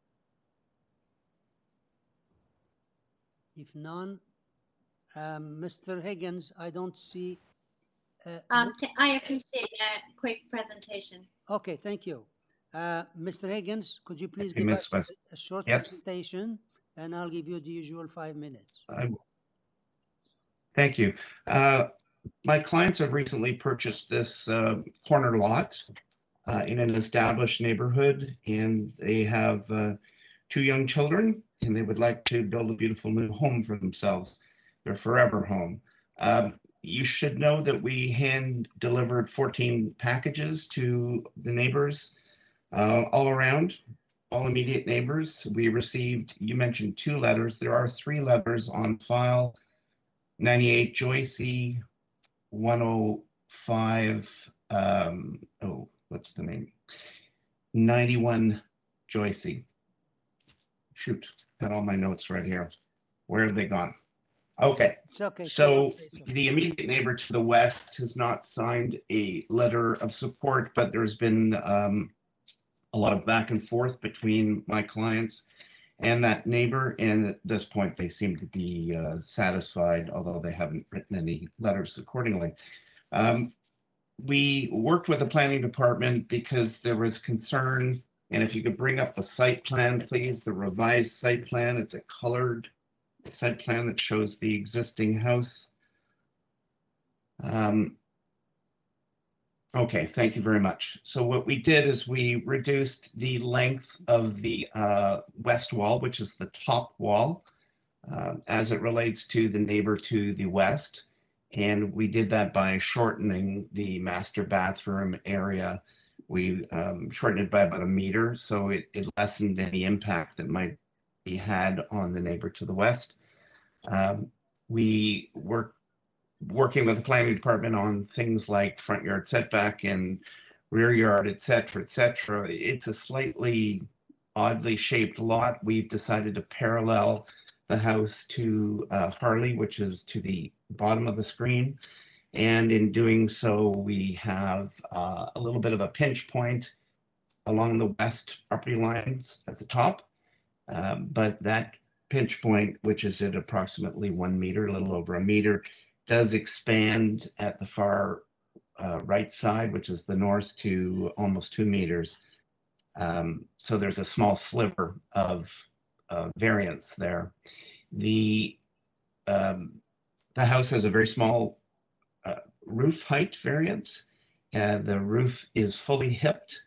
If none, um, Mr. Higgins, I don't see. uh, Um, I appreciate a quick presentation. Okay, thank you. Uh, Mr. Higgins, could you please give us a- a short Yes. presentation? And I'll give you the usual five minutes. I will. Thank you. Uh, My clients have recently purchased this uh, corner lot uh, in an established neighborhood, and they have uh, two young children, and they would like to build a beautiful new home for themselves, their forever home. Um, You should know that we hand delivered 14 packages to the neighbors uh, all around, all immediate neighbors. We received, you mentioned two letters. There are three letters on file. 98 Joycey, 105, um, oh, what's the name? Ninety-one Joycey. Shoot, got all my notes right here. Where have they gone? Okay, It's okay. so so. the immediate neighbor to the west has not signed a letter of support, but there's been um, a lot of back and forth between my clients and that neighbor. And at this point, they seem to be uh, satisfied, although they haven't written any letters accordingly. Um, we worked with the planning department because there was concern. And if you could bring up the site plan, please, the revised site plan, it's a colored site plan that shows the existing house. Um, Okay, thank you very much. So what we did is we reduced the length of the uh, west wall, which is the top wall, uh, as it relates to the neighbor to the west. And we did that by shortening the master bathroom area. We um, shortened it by about a meter, so it, it lessened any impact that might be had on the neighbor to the west. Um, we worked working with the planning department on things like front yard setback and rear yard, et cetera, et cetera. It's a slightly oddly shaped lot. We've decided to parallel the house to uh, Harley, which is to the bottom of the screen. And in doing so, we have uh, a little bit of a pinch point along the west property lines at the top. Um, but that pinch point, which is at approximately one meter, a little over a meter, does expand at the far uh, right side, which is the north, to almost two meters. Um, so there's a small sliver of uh, variance there. The um, the house has a very small uh, roof height variance. The roof is fully hipped,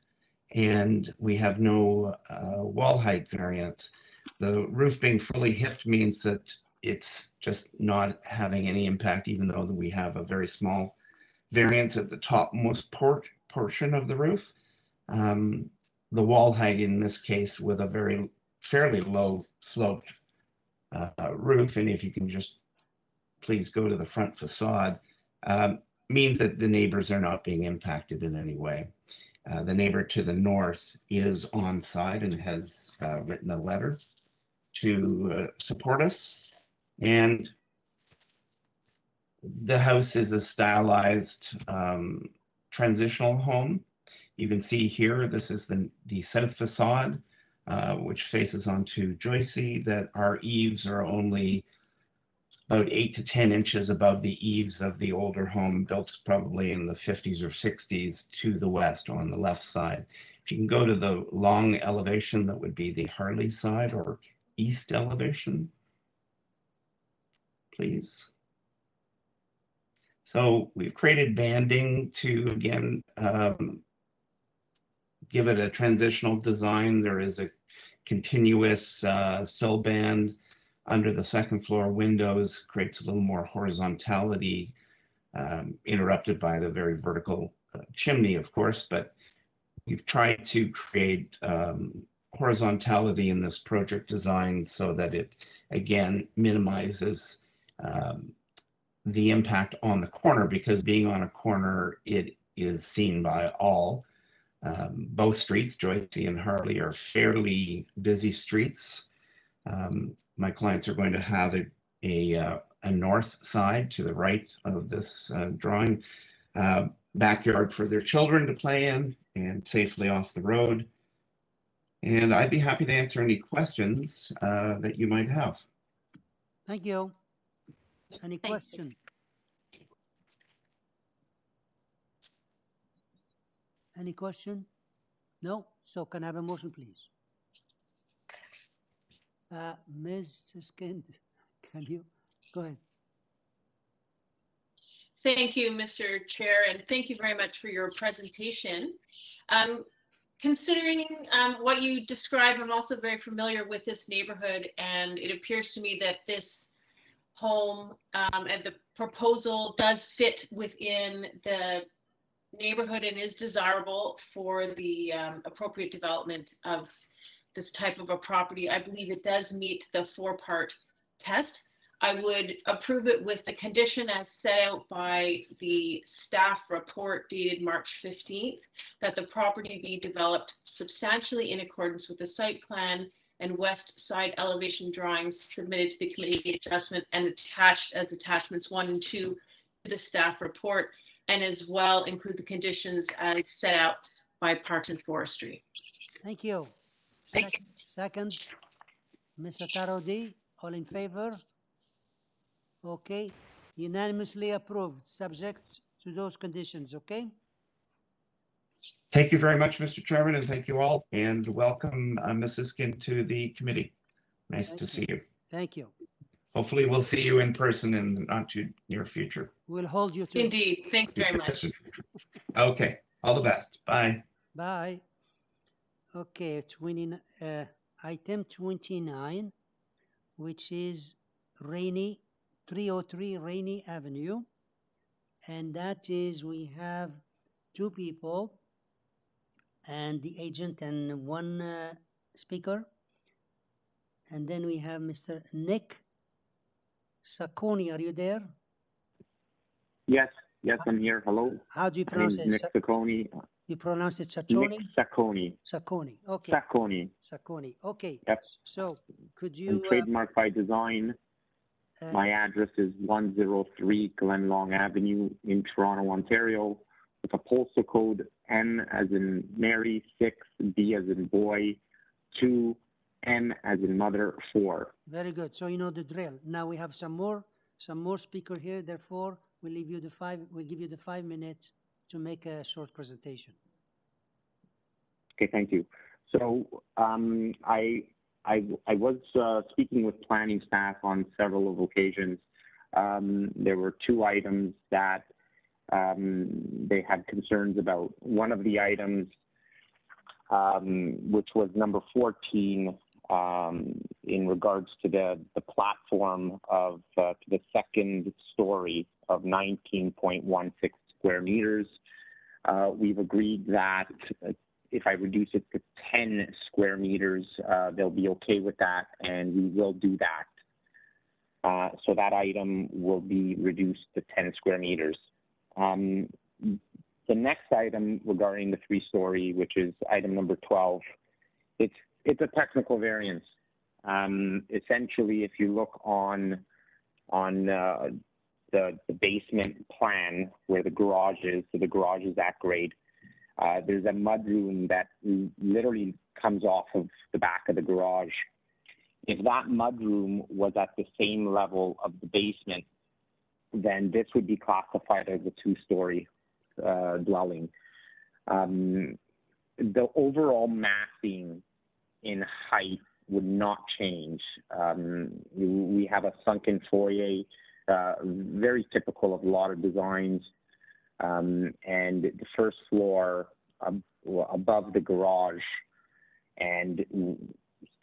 and we have no uh, wall height variance. The roof being fully hipped means that it's just not having any impact, even though we have a very small variance at the topmost port portion of the roof. Um, the wall height in this case with a very fairly low sloped uh, roof, and if you can just please go to the front facade, um, means that the neighbors are not being impacted in any way. Uh, the neighbor to the north is on side and has uh, written a letter to uh, support us. And the house is a stylized um, transitional home. You can see here, this is the, the south facade, uh, which faces onto Joycey, that our eaves are only about eight to 10 inches above the eaves of the older home built probably in the 50s or 60s to the west on the left side. If you can go to the long elevation, that would be the Harley side or east elevation please. So we've created banding to, again, um, give it a transitional design. There is a continuous uh, sill band under the second floor windows, creates a little more horizontality, um, interrupted by the very vertical uh, chimney, of course, but we've tried to create um, horizontality in this project design so that it, again, minimizes um, the impact on the corner because being on a corner, it is seen by all. Um, both streets, Joycey and Harley, are fairly busy streets. Um, my clients are going to have a, a, uh, a, north side to the right of this uh, drawing, uh, backyard for their children to play in and safely off the road. And I'd be happy to answer any questions uh, that you might have. Thank you. Any Thank you. question? Any question? No? So can I have a motion, please? Uh, Ms. Siskind, can you, go ahead. Thank you, Mr. Chair, and thank you very much for your presentation. Um, considering um, what you described, I'm also very familiar with this neighborhood, and it appears to me that this home um, and the proposal does fit within the neighborhood and is desirable for the um, appropriate development of this type of a property. I believe it does meet the four-part test. I would approve it with the condition as set out by the staff report dated March 15th, that the property be developed substantially in accordance with the site plan and west side elevation drawings submitted to the committee of adjustment and attached as attachments one and two to the staff report, and as well include the conditions as set out by Parks and Forestry. Thank you. Sec- Second, Ms. Atarodi, all in favor? Okay, unanimously approved, subject to those conditions, okay? Thank you very much, Mr. Chairman, and thank you all, and welcome, uh, Mrs. Siskind to the committee. Nice to Thank see you. Thank you. Hopefully, we'll see you in person in the not too near future. We'll hold you to. Indeed, thank you very much. Okay, all the best. Bye. Bye. Okay, twenty, uh, item twenty-nine, which is Ranee, three oh three Ranee Avenue. And that is, we have two people and the agent and one, uh, speaker. And then we have Mr. Nick Sacconi, are you there? Yes, yes, I'm here. Hello. How do you pronounce it? Nick Sa- Sacconi. You pronounce it Nick Sacconi? Sacconi. Sacconi, okay. Sacconi. Sacconi, okay. Yep. So could you, uh, trademark by design. uh, My address is 103 Glenlong Avenue in Toronto, Ontario, with a postal code M as in Mary, 6, B as in boy, 2, M as in mother, 4. very good. So you know the drill. Now we have some more, some more speaker here. Therefore, we'll leave you the five, we'll give you the five minutes to make a short presentation. Okay, thank you. So um, I, I, I was uh, speaking with planning staff on several of occasions. Um, there were two items that um, they had concerns about. One of the items, um, which was number 14, um, in regards to the, the platform of uh, the second story of 19.16 square meters. Uh, we've agreed that uh, if I reduce it to 10 square meters, uh, they'll be okay with that, and we will do that. Uh, so that item will be reduced to 10 square meters. Um, the next item regarding the three-story, which is item number 12, it's it's a technical variance. Um, essentially, if you look on on uh, the, the basement plan where the garage is, so the garage is at grade. Uh, there's a mudroom that literally comes off of the back of the garage. If that mudroom was at the same level of the basement, then this would be classified as a two-story uh, dwelling. Um, the overall massing in height would not change. Um, we have a sunken foyer, uh, very typical of a lot of designs. Um, and the first floor ab- above the garage, and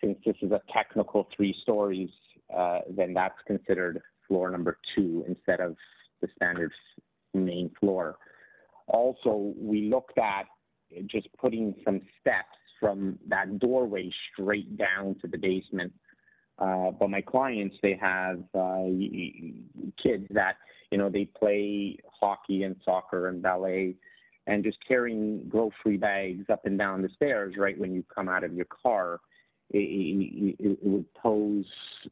since this is a technical three stories, uh, then that's considered floor number two instead of the standard main floor. Also, we looked at just putting some steps from that doorway straight down to the basement. Uh, but my clients, they have uh, kids that, you know, they play hockey and soccer and ballet and just carrying grocery bags up and down the stairs right when you come out of your car. It, it, pose,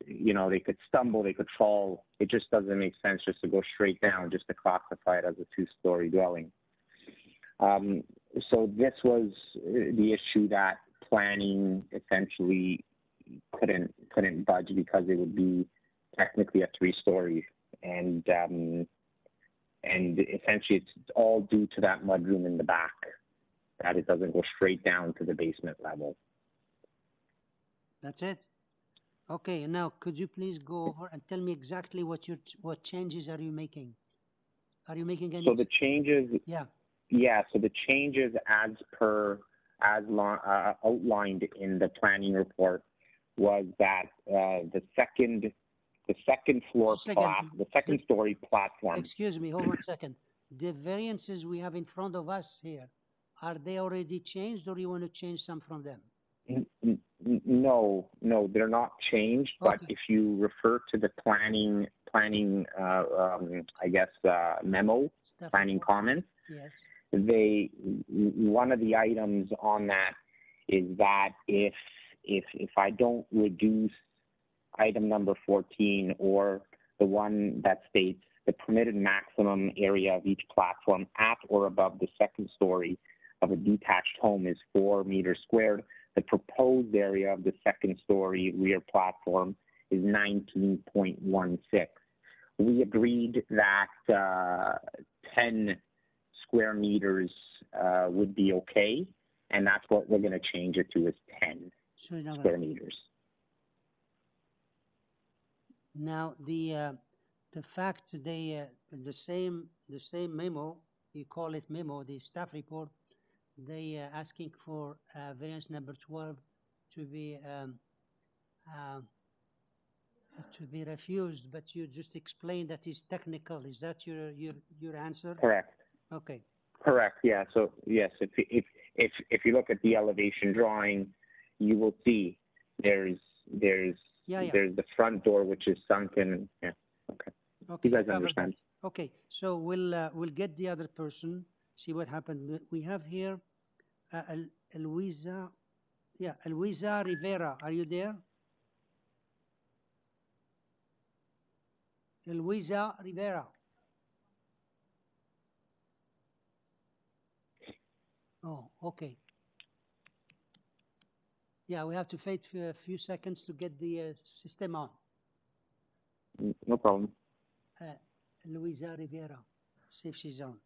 you know, they could stumble, they could fall. It just doesn't make sense just to go straight down, just to classify it as a two story dwelling. Um, so this was uh, the issue that planning essentially couldn't couldn't budge because it would be technically a three story and um, and essentially it's all due to that mudroom in the back that it doesn't go straight down to the basement level. That's it? Okay, and now could you please go over and tell me exactly what you, what changes are you making? Are you making any? So the changes, Yeah, yeah. So the changes as per as lo- uh, outlined in the planning report was that uh, the second the second floor second. plat, the second story platform. excuse me, hold on a second. The variances we have in front of us here, are they already changed or you want to change some from them? No, no, they're not changed, but if you refer to the planning, planning, uh, um, I guess, uh, memo, Staff planning comments, Yes, they, one of the items on that is that if, if, if I don't reduce item number 14 or the one that states the permitted maximum area of each platform at or above the second story of a detached home is four meters squared, the proposed area of the second story rear platform is 19.16. We agreed that uh, 10 square meters uh, would be okay, and that's what we're going to change it to is 10 so you're square meters. now the, uh, the fact they, uh, the same, the same memo, you call it memo, the staff report, they are asking for uh, variance number 12 to be, um, um, to be refused, but you just explained that is technical. Is that your, your, your answer? Correct. Okay, Correct. Yeah. So yes, if if if if you look at the elevation drawing, you will see there's there's Yeah, yeah. there's the front door which is sunken. Yeah. Okay. okay. You guys understand? that. Okay, so we'll, uh, we'll get the other person, see what happened. We have here, uh, Eloisa, yeah, Eloisa Rivera, are you there? Eloisa Rivera. Oh, okay. Yeah, we have to wait for a few seconds to get the uh, system on. No problem. Uh, Luisa Rivera, see if she's on.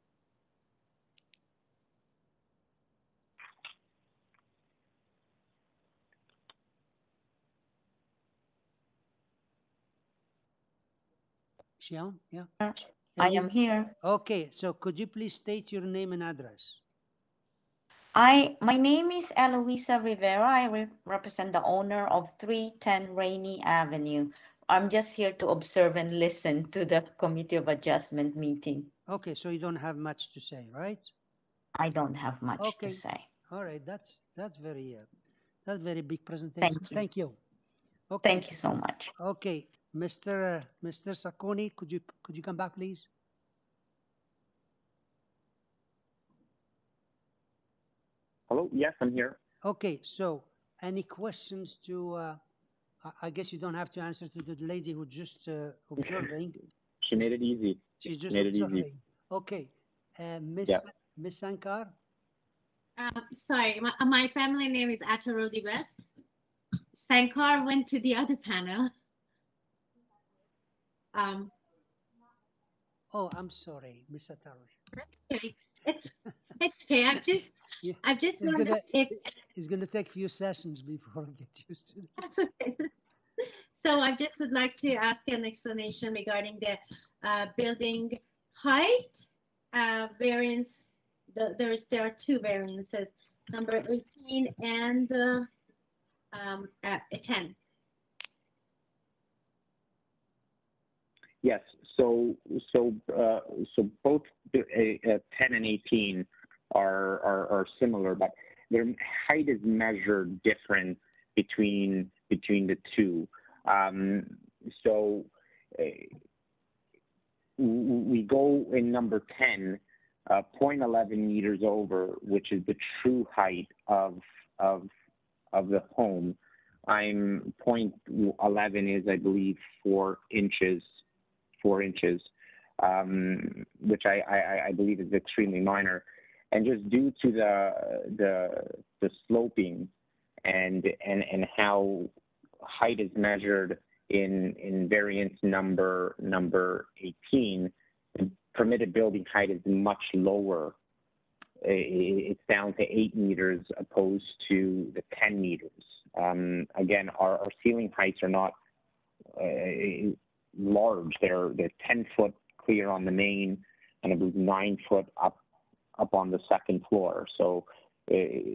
On? Yeah. I am here. Okay, so could you please state your name and address? I, my name is Eloisa Rivera. I re- represent the owner of 310 Ranee Avenue. I'm just here to observe and listen to the Committee of Adjustment meeting. Okay, so you don't have much to say, right? I don't have much Okay. to say. All right, that's that's very uh, that's very big presentation. Thank you. Thank you. Okay. Thank you so much. Okay, Mr. Uh, Mr. Sacconi, could you could you come back, please? Hello. Yes, I'm here. Okay, so any questions to? Uh, I- I guess you don't have to answer to the lady who just uh, observing. She made it easy. She's just made it easy. Okay, uh, Miss Yeah. Miss Sankar. Um, sorry, my, my family name is Atarodi West. Sankar went to the other panel. Um, Oh, I'm sorry, Miss Atari. okay, it's it's okay. I've just Yeah, I've just it's gonna if it's gonna take a few sessions before I get used to it. that's okay. So I just would like to ask an explanation regarding the uh, building height uh, variance. The, there's there are two variances, number 18 and uh, um, uh, 10. Yes. So so uh, so both uh, uh, 10 and 18 are, similar, but their height is measured different between between the two. Um, so uh, we go in number 10, uh, 0.11 meters over, which is the true height of of of the home. I'm 0.11 is I believe four inches four inches, um, which I, I, I believe is extremely minor. And just due to the the the sloping and and and how height is measured in in variance number number 18, the permitted building height is much lower. It's down to eight meters opposed to the 10 meters. Um, again, our, our ceiling heights are not uh, large. They're they're ten foot clear on the main, and I nine foot up up on the second floor. So uh,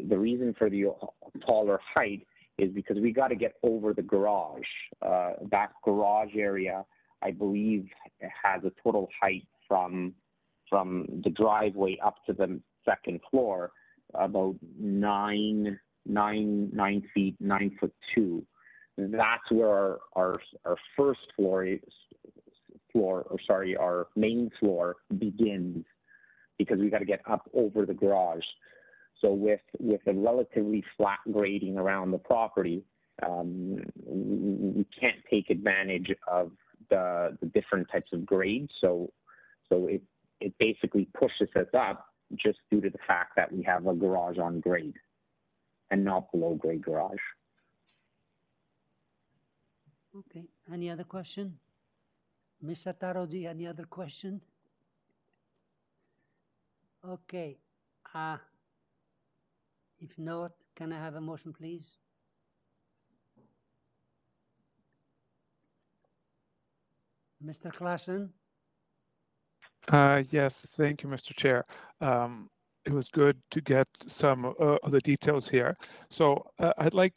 the reason for the taller height is because we got to get over the garage. Uh, that garage area, I believe, has a total height from from the driveway up to the second floor about nine nine, nine feet, nine foot two. That's where our, our, our first floor floor, or sorry, our main floor begins because we've got to get up over the garage. So with, with a relatively flat grading around the property, um, we can't take advantage of the, the different types of grades. So, so it, it basically pushes us up just due to the fact that we have a garage on grade and not below grade garage. Okay, any other question? Ms. Atarodi, any other question? Okay, uh, if not, can I have a motion, please? Mr. Klassen? Uh, yes, thank you, Mr. Chair. Um, it was good to get some uh, of the details here. So uh, I'd like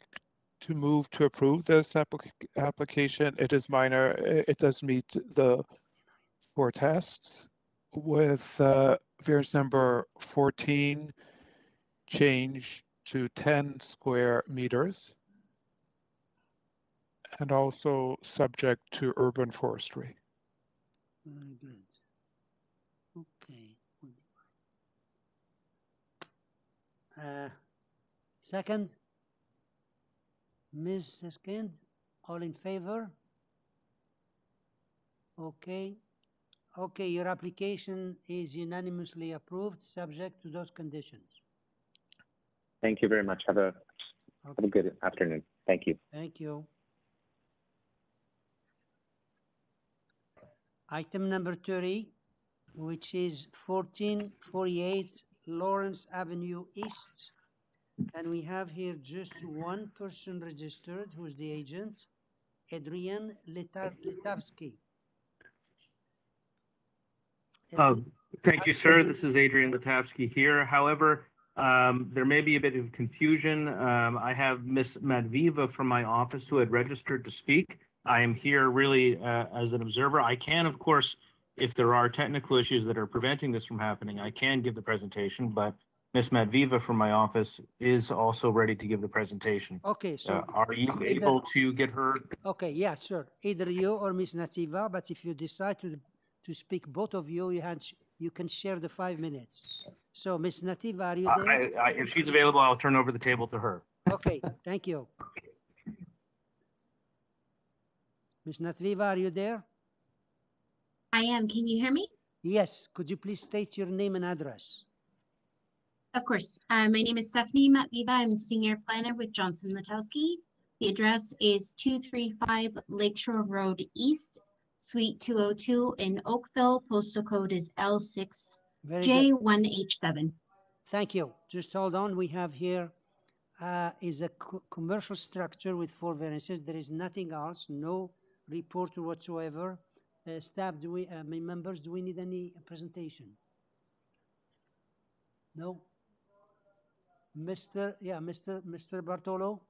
to move to approve this applic application. It is minor. It, it does meet the four tests with uh, variance number 14 change to 10 square meters and also subject to urban forestry. Very good. Okay. Uh, second, Ms. Siskind, all in favor? Okay. Okay, your application is unanimously approved, subject to those conditions. Thank you very much. Have a, have a good afternoon. Thank you. Thank you. Item number 30, which is 1448 Lawrence Avenue East. And we have here just one person registered, who's the agent, Adrian Lita- Litavski. Uh, Thank you, sir. This is Adrian Litavski here. However, um, there may be a bit of confusion. Um, I have Miss Matveeva from my office who had registered to speak. I am here really uh, as an observer. I can, of course, if there are technical issues that are preventing this from happening, I can give the presentation, but Miss Matveeva from my office is also ready to give the presentation. Okay, so. Uh, Are you either- able to get her? Okay, yeah, sure. Either you or Ms. Nativa, but if you decide to, to speak, both of you, you had, you can share the five minutes. So, Ms. Nativa, are you there? I- I- If she's available, I'll turn over the table to her. Okay, thank you. Ms. Nativa, are you there? I am. Can you hear me? Yes, could you please state your name and address? Of course. Uh, my name is Stephanie Matveeva. I'm a senior planner with Johnston Litavski. The address is 235 Lakeshore Road East, Suite 202 in Oakville. Postal code is L6J1H7. Thank you. Just hold on. We have here uh, is a co- commercial structure with four variances. There is nothing else, no report whatsoever. Uh, staff, do we, uh, members, do we need any presentation? No? Mr. Yeah, Mr. Mr. Bartolo?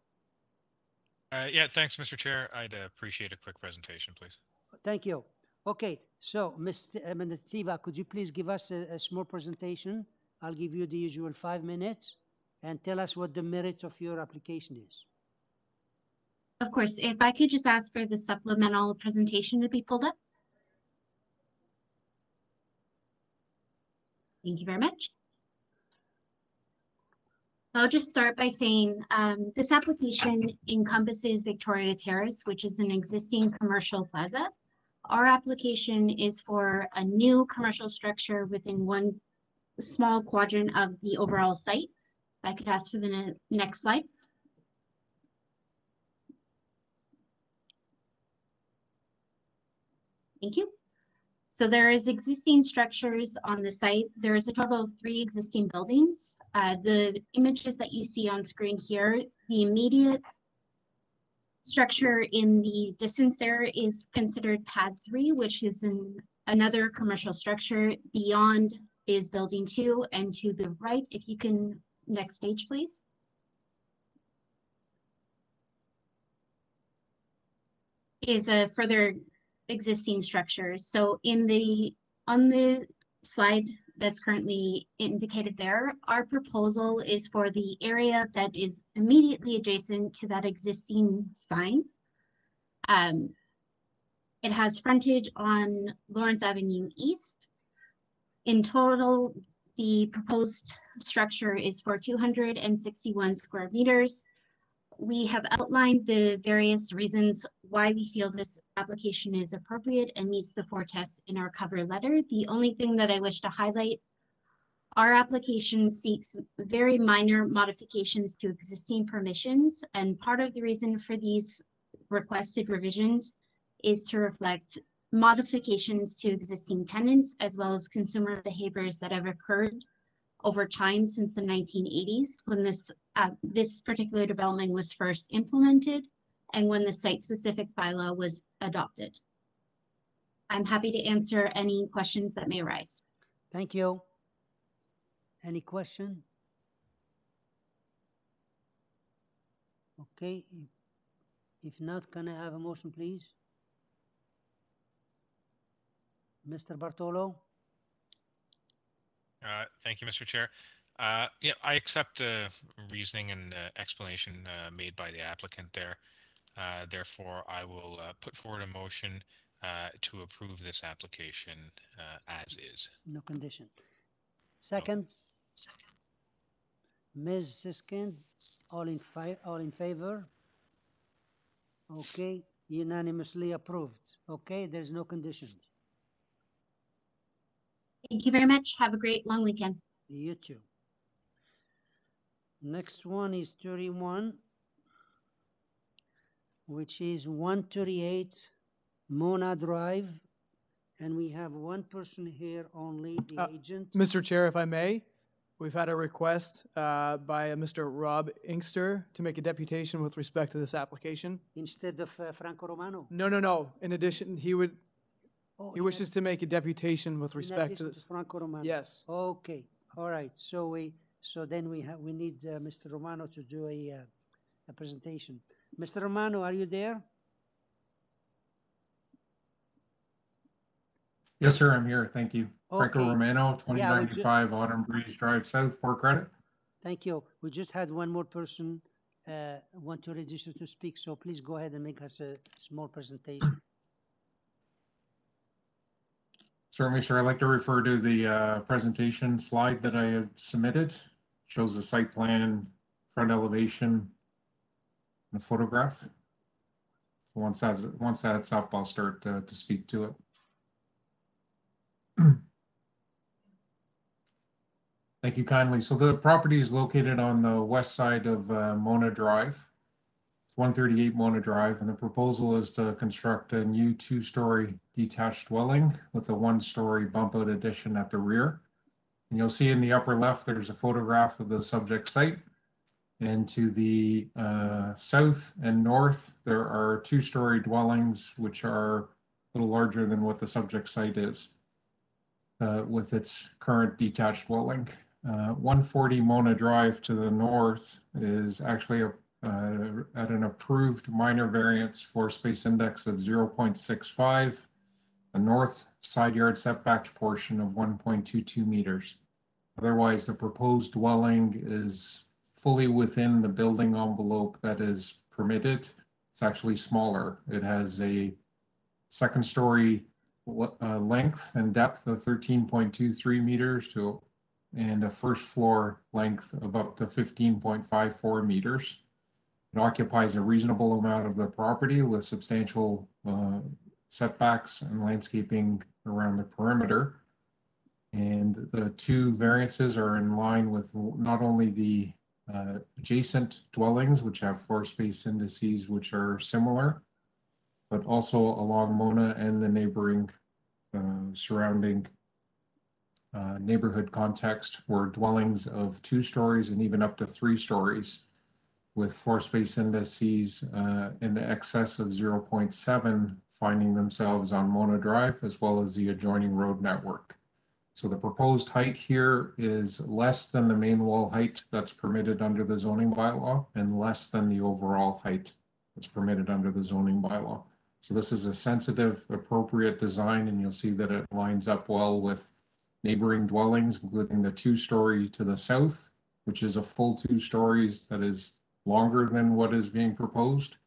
Uh, yeah, thanks, Mr. Chair. I'd uh, appreciate a quick presentation, please. Thank you. Okay, so Ms. T- uh, Tiva, could you please give us a, a small presentation? I'll give you the usual five minutes and tell us what the merits of your application is. Of course, if I could just ask for the supplemental presentation to be pulled up. Thank you very much. I'll just start by saying um, this application encompasses Victoria Terrace, which is an existing commercial plaza. Our application is for a new commercial structure within one small quadrant of the overall site. If I could ask for the ne- next slide. Thank you. So there is existing structures on the site. There is a total of three existing buildings. Uh, the images that you see on screen here, the immediate structure in the distance there is considered pad three, which is an, another commercial structure. Beyond is building two, and to the right, if you can, next page, please. Is a further existing structures. So in the, on the slide that's currently indicated there, our proposal is for the area that is immediately adjacent to that existing sign. Um, it has frontage on Lawrence Avenue East. In total, the proposed structure is for two hundred and sixty-one square meters. We have outlined the various reasons why we feel this application is appropriate and meets the four tests in our cover letter. The only thing that I wish to highlight, our application seeks very minor modifications to existing permissions, and part of the reason for these requested revisions is to reflect modifications to existing tenants as well as consumer behaviors that have occurred over time since the 1980s when this uh, this particular development was first implemented and when the site-specific bylaw was adopted. I'm happy to answer any questions that may arise. Thank you. Any question? Okay, if- if not, can I have a motion, please? Mr. Bartolo? Uh, Thank you, Mr. Chair. Uh, Yeah, I accept the reasoning and uh, explanation uh, made by the applicant there. Uh, Therefore, I will uh, put forward a motion uh, to approve this application uh, as is. No condition. Second? Second. Ms. Siskind, all in fi, all in favor? Okay, unanimously approved. Okay, there's no conditions. Thank you very much. Have a great long weekend. You too. Next one is thirty-one, which is one thirty-eight Mona Drive. And we have one person here only, the Uh, agent. Mr. Chair, if I may, we've had a request uh, by Mr. Rob Inkster to make a deputation with respect to this application. Instead of uh, Franco Romano. No, no, no. In addition, he would, Oh, he in wishes to make a deputation with In respect to addition this. Franco Romano. Yes. Okay, all right. So we, so then we have, we need uh, Mr. Romano to do a, uh, a presentation. Mr. Romano, are you there? Yes, sir, I'm here. Thank you. Franco Okay. Romano, twenty Yeah, we ju- ninety-five Autumn Breeze Drive South, for credit. Thank you. We just had one more person uh, want to register to speak, so please go ahead and make us a small presentation. Certainly, sir. I'd like to refer to the uh, presentation slide that I had submitted. Shows the site plan, front elevation, and a photograph. Once that's, once that's up, I'll start uh, to speak to it. Thank you kindly. So the property is located on the west side of uh, Mona Drive. It's 138 Mona Drive, and the proposal is to construct a new two-story detached dwelling with a one-story bump-out addition at the rear. And you'll see in the upper left, there's a photograph of the subject site. And to the uh, south and north, there are two-story dwellings which are a little larger than what the subject site is uh, with its current detached dwelling. Uh, 140 Mona Drive to the north is actually a, uh, at an approved minor variance floor space index of 0.65, a north side yard setback portion of 1.22 meters. Otherwise, the proposed dwelling is fully within the building envelope that is permitted. It's actually smaller. It has a second story uh, length and depth of 13.23 meters to and a first floor length of up to 15.54 meters. It occupies a reasonable amount of the property with substantial uh, setbacks and landscaping around the perimeter. And the two variances are in line with not only the uh, adjacent dwellings, which have floor space indices which are similar, but also along Mona and the neighboring uh, surrounding uh, neighborhood context where dwellings of two stories and even up to three stories with floor space indices uh, in excess of 0.7 finding themselves on Mona Drive as well as the adjoining road network. So the proposed height here is less than the main wall height that's permitted under the zoning bylaw and less than the overall height that's permitted under the zoning bylaw. So this is a sensitive, appropriate design, and you'll see that it lines up well with neighboring dwellings, including the two-story to the south, which is a full two stories that is longer than what is being proposed.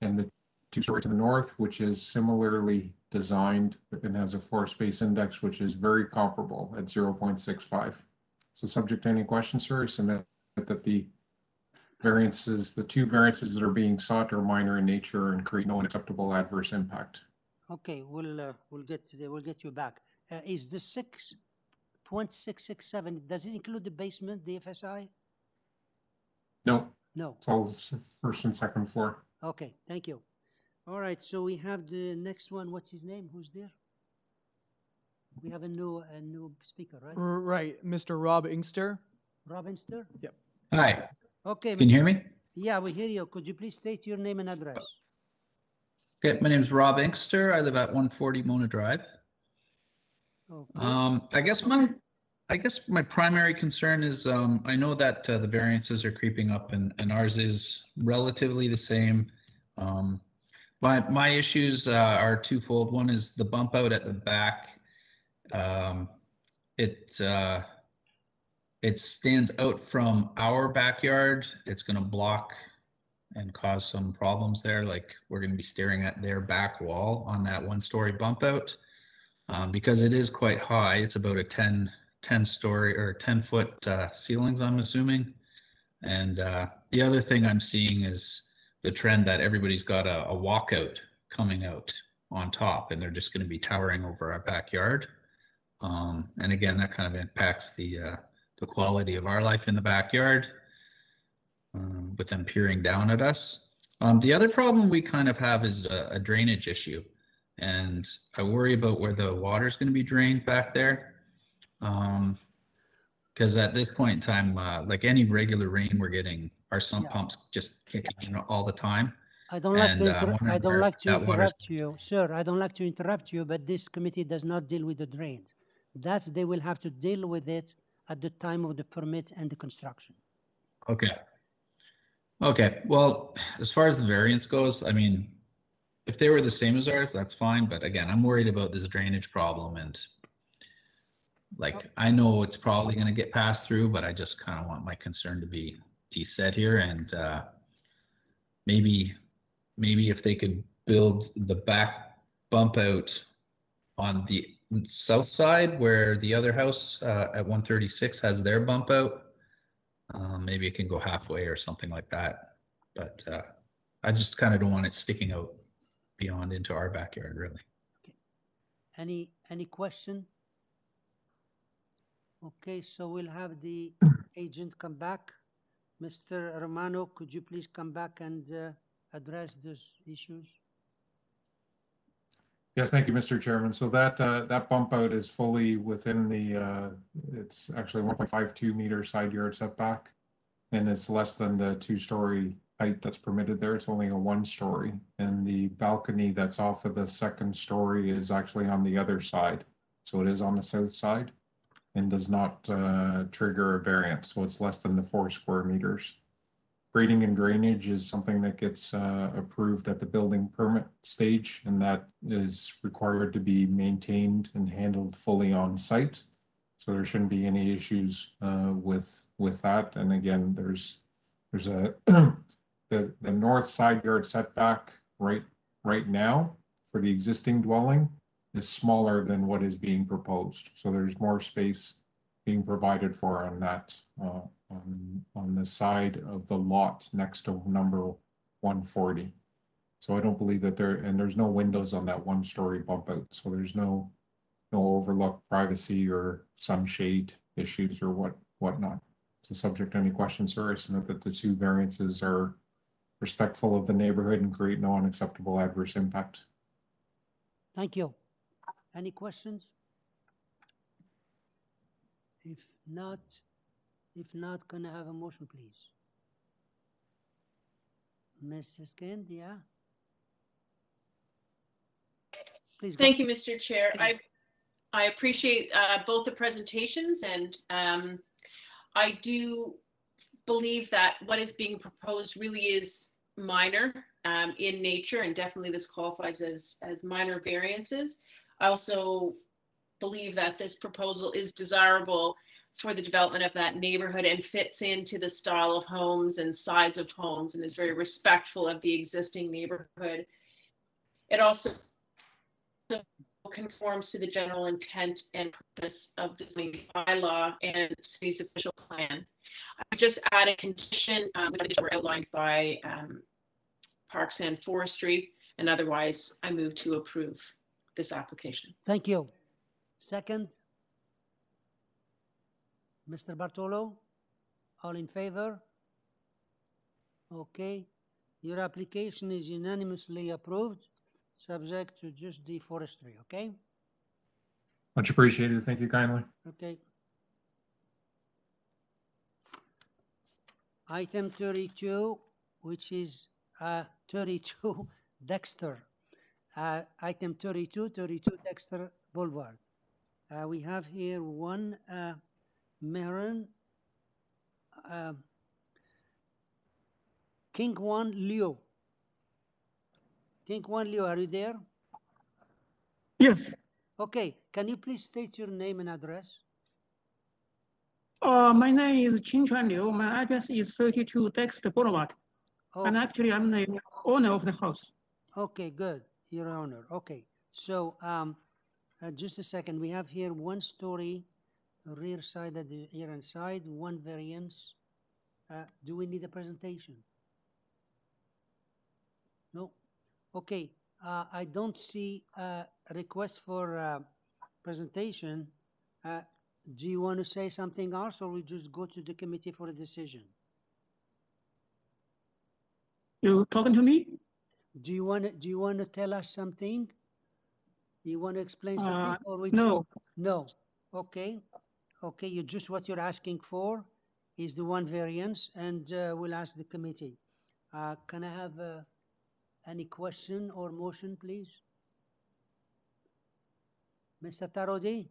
And the two-story to the north, which is similarly designed and has a floor space index, which is very comparable at 0.65. So subject to any questions, sir, I submit that the variances, the two variances that are being sought are minor in nature and create no unacceptable adverse impact. Okay, we'll, uh, we'll get, to the- we'll get you back. Uh, is the six point six six seven, does it include the basement, the FSI? No, No. it's all s- first and second floor. Okay, thank you. All right, so we have the next one. What's his name? Who's there? We have a new, a new speaker, right? R- Right, Mr. Rob Inkster. Robinster? Yep. Hi, Okay. can you hear me? Yeah, we hear you. Could you please state your name and address? Okay, my name is Rob Inkster. I live at 140 Mona Drive. Okay. Um, I guess my, I guess my primary concern is, um, I know that uh, the variances are creeping up and, and ours is relatively the same. Um, my, my issues, uh, are twofold. One is the bump out at the back. Um, it, uh, it stands out from our backyard. It's gonna block and cause some problems there. Like we're gonna be staring at their back wall on that one-story bump out. Um, because it is quite high, it's about a 10, 10 story or 10 foot uh, ceilings, I'm assuming. And uh, the other thing I'm seeing is the trend that everybody's got a, a walkout coming out on top and they're just going to be towering over our backyard. Um, and again, that kind of impacts the, uh, the quality of our life in the backyard um, with them peering down at us. Um, the other problem we kind of have is a, a drainage issue. And I worry about where the water is going to be drained back there. Um, because at this point in time, uh, like any regular rain we're getting, our sump pumps just kicking in all the time. I don't like to, And, uh, inter- wondering I don't like to interrupt you, sir. I don't like to interrupt you, but this committee does not deal with the drains. That's, they will have to deal with it at the time of the permit and the construction. Okay. Okay, well, as far as the variance goes, I mean, if they were the same as ours, that's fine, but again, I'm worried about this drainage problem and like, I know it's probably gonna get passed through, but I just kind of want my concern to be de-set here and uh maybe, maybe if they could build the back bump out on the south side where the other house uh at 136 has their bump out, um, maybe it can go halfway or something like that. But uh, I just kind of don't want it sticking out beyond into our backyard, really. Any, any question? Okay, so we'll have the agent come back. Mr. Romano, could you please come back and uh, address those issues? Yes, thank you, Mr. Chairman. So that, uh, that bump out is fully within the, uh, it's actually one point five two meter side yard setback. And it's less than the two-story height that's permitted there. It's only a one-story. And the balcony that's off of the second story is actually on the other side. So it is on the south side and does not, uh, trigger a variance. So it's less than the four square meters. Grading and drainage is something that gets uh, approved at the building permit stage, and that is required to be maintained and handled fully on site. So there shouldn't be any issues uh, with with that. And again, there's there's a the the north side yard setback right right now for the existing dwelling is smaller than what is being proposed. So there's more space being provided for on that, uh, on, on the side of the lot next to number one forty. So I don't believe that there, and there's no windows on that one-story bump out, so there's no, no overlook privacy or sunshade issues or what, whatnot. So subject to any questions, sir, I submit that the two variances are respectful of the neighborhood and create no unacceptable adverse impact. Thank you. Any questions? If not, if not, can I have a motion, please? Mrs. Yeah? Please. go Thank you. Mr. Chair. I, I appreciate uh, both the presentations and um, I do believe that what is being proposed really is minor um, in nature and definitely this qualifies as, as minor variances. I also believe that this proposal is desirable for the development of that neighborhood and fits into the style of homes and size of homes and is very respectful of the existing neighborhood. It also conforms to the general intent and purpose of the zoning bylaw and city's official plan. I just add a condition, um, which were outlined by um, Parks and Forestry, and otherwise I move to approve this application. Thank you. Second? Mr. Bartolo? All in favor? Okay. Your application is unanimously approved, subject to just the forestry, okay? Much appreciated. Thank you kindly. Okay. Item thirty-two, which is, uh, thirty-two Dexter. Uh, item 32, 32 Dexter Boulevard. Uh, we have here one, uh, Mehran, uh, King Juan Liu. King Juan Liu, are you there? Yes. Okay, can you please state your name and address? Uh, my name is Qin Chuan Liu. My address is 32 Dexter Boulevard. Oh. And actually, I'm the owner of the house. Okay, good, your honor. Okay, so, um, uh, just a second, we have here one story, rear side at the rear and side, one variance. Uh, do we need a presentation? No? Okay, uh, I don't see a request for, uh, presentation. Uh, do you want to say something else, or we just go to the committee for a decision? You talking to me? Do you want to, do you want to tell us something? Do you want to explain Uh, something or we no. just? No. Okay. Okay, you just, what you're asking for is the one variance and uh, we'll ask the committee. Uh, Can I have uh, any question or motion, please? Mr. Atarodi?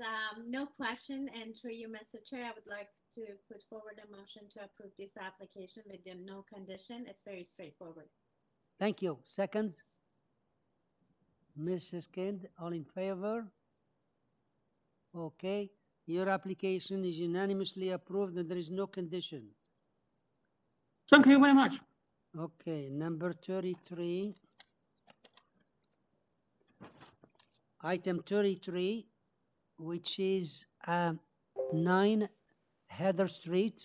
Um, no question, and through you, Mr. Chair, I would like to put forward a motion to approve this application with the no condition. It's very straightforward. Thank you. Second? Ms. Siskind, all in favor? Okay, your application is unanimously approved and there is no condition. Thank you very much. Okay, number thirty-three. Item thirty-three, which is, uh, nine Heather Street.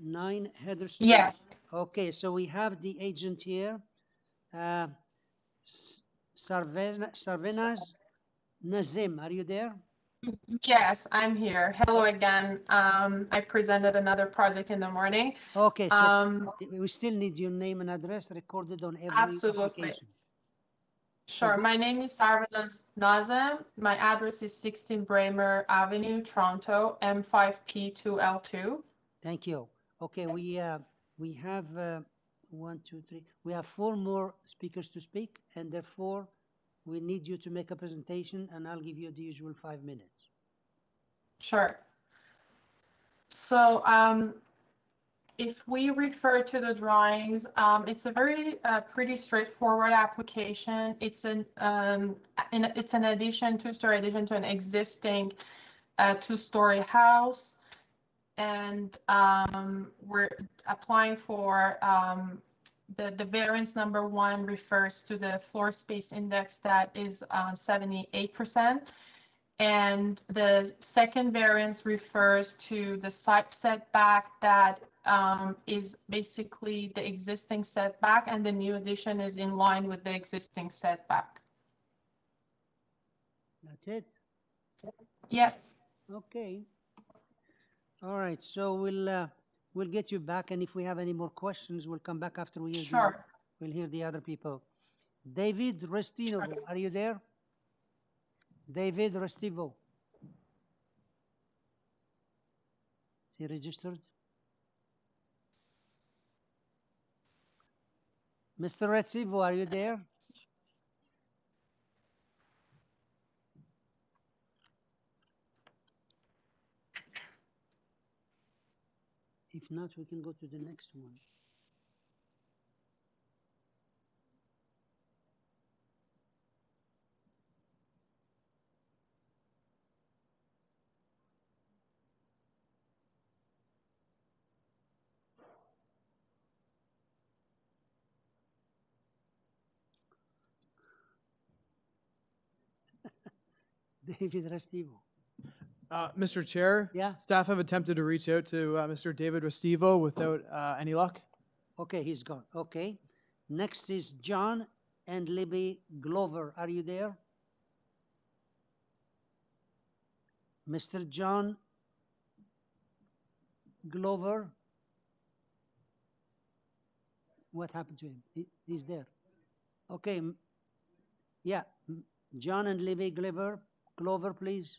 Nine Heather Street. Yes. Okay, so we have the agent here. Uh, Sarvenas Nazim, are you there? Yes, I'm here. Hello again. Um, I presented another project in the morning. Okay, so Um, we still need your name and address recorded on every Absolutely. application. Sure. My name is Sarvanas Nazem. My address is 16 Braemar Avenue, Toronto, M5P2L2. Thank you. Okay, we, uh, we have, uh, one, two, three, we have four more speakers to speak, and therefore, we need you to make a presentation, and I'll give you the usual five minutes. Sure. So um, if we refer to the drawings, um, it's a very uh, pretty straightforward application. It's an um, it's an addition, two-story addition to an existing uh, two-story house. And um, we're applying for um, the, the variance number one refers to the floor space index that is um, 78%. And the second variance refers to the site setback that um, is basically the existing setback and the new addition is in line with the existing setback. That's it? Yes. Okay. All right, so we'll, uh, we'll get you back, and if we have any more questions, we'll come back after we hear. the- Sure. We'll hear the other people. David Restivo, are you there? David Restivo. Is he registered? Mr. Restivo, are you there? If not, we can go to the next one. David Restivo. Uh, Mr. Chair? Yeah. Staff have attempted to reach out to uh, Mr. David Restivo without uh, any luck. Okay, he's gone. Okay. Next is John and Libby Glover. Are you there? Mr. John Glover? What happened to him? He, he's there. Okay. Yeah. John and Libby Glover, Glover, please.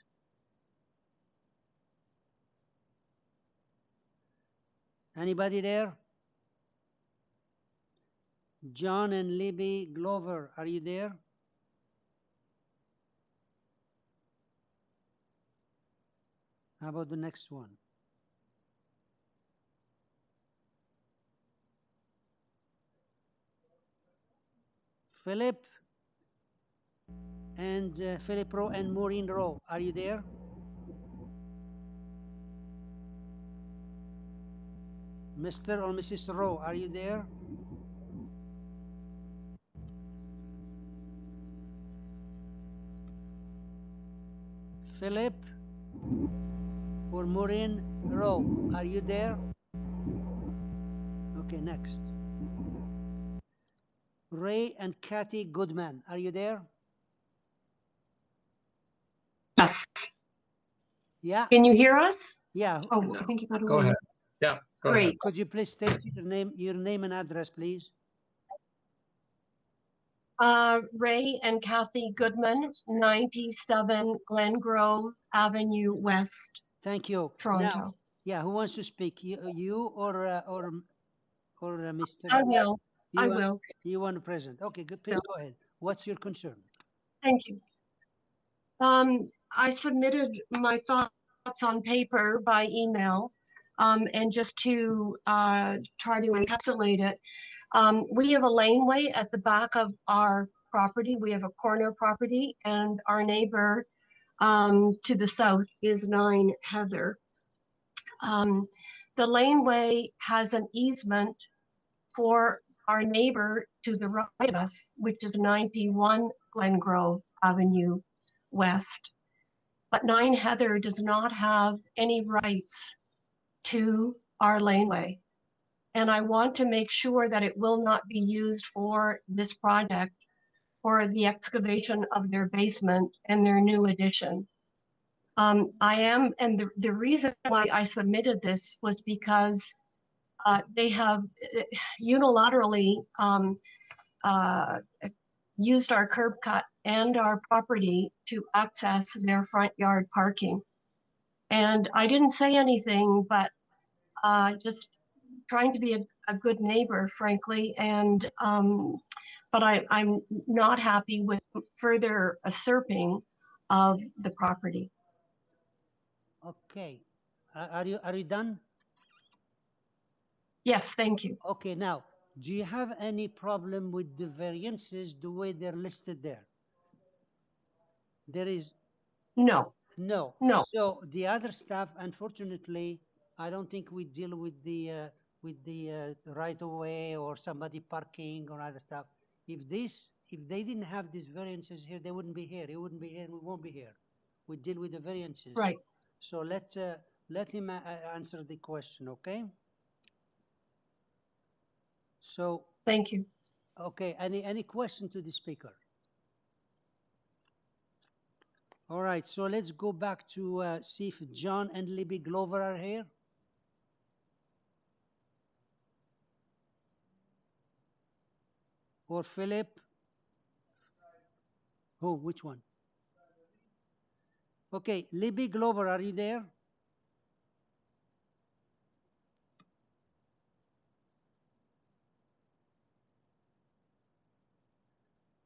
Anybody there? John and Libby Glover, are you there? How about the next one? Philip and uh, Philip Rowe and Maureen Rowe, are you there? Mr. or Mrs. Rowe, are you there? Philip or Maureen Rowe, are you there? Okay, next. Ray and Kathy Goodman, are you there? Yes. Yeah. Can you hear us? Yeah. Oh, I think you got a Go ahead. Yeah. go ahead. Great. Could you please state your name, your name and address, please? Uh, Ray and Kathy Goodman, 97 Glengrove Avenue West. Thank you. Toronto. Now, yeah, who wants to speak? You, you or uh, or or uh, Mr. I will. You I want- will. You want to present? Okay, good. Please go ahead. What's your concern? Thank you. Um, I submitted my thoughts on paper by email. Um, and just to uh, try to encapsulate it, um, we have a laneway at the back of our property. We have a corner property, and our neighbor um, to the south is 9 Heather. Um, the laneway has an easement for our neighbor to the right of us, which is 91 Glengrove Avenue West. But 9 Heather does not have any rights to our laneway. And I want to make sure that it will not be used for this project or the excavation of their basement and their new addition. Um, I am, and the, the reason why I submitted this was because uh, they have uh, unilaterally um, uh, used our curb cut and our property to access their front yard parking. And I didn't say anything, but uh, just trying to be a, a good neighbor, frankly. And um, but I, I'm not happy with further usurping of the property. Okay. Are you are you done? Yes, thank you. Okay. Now, do you have any problem with the variances the way they're listed there? There is No. no. No. So the other stuff, unfortunately, I don't think we deal with the uh, with the uh, right of way or somebody parking or other stuff. If this, if they didn't have these variances here, they wouldn't be here. It wouldn't be here. We won't be here. We deal with the variances. Right. So let uh, let him uh, answer the question, okay? So. Thank you. Okay. Any any question to the speaker? All right. So let's go back to uh, see if John and Libby Glover are here. Or Philip? Who? Which one? Okay, Libby Glover, are you there?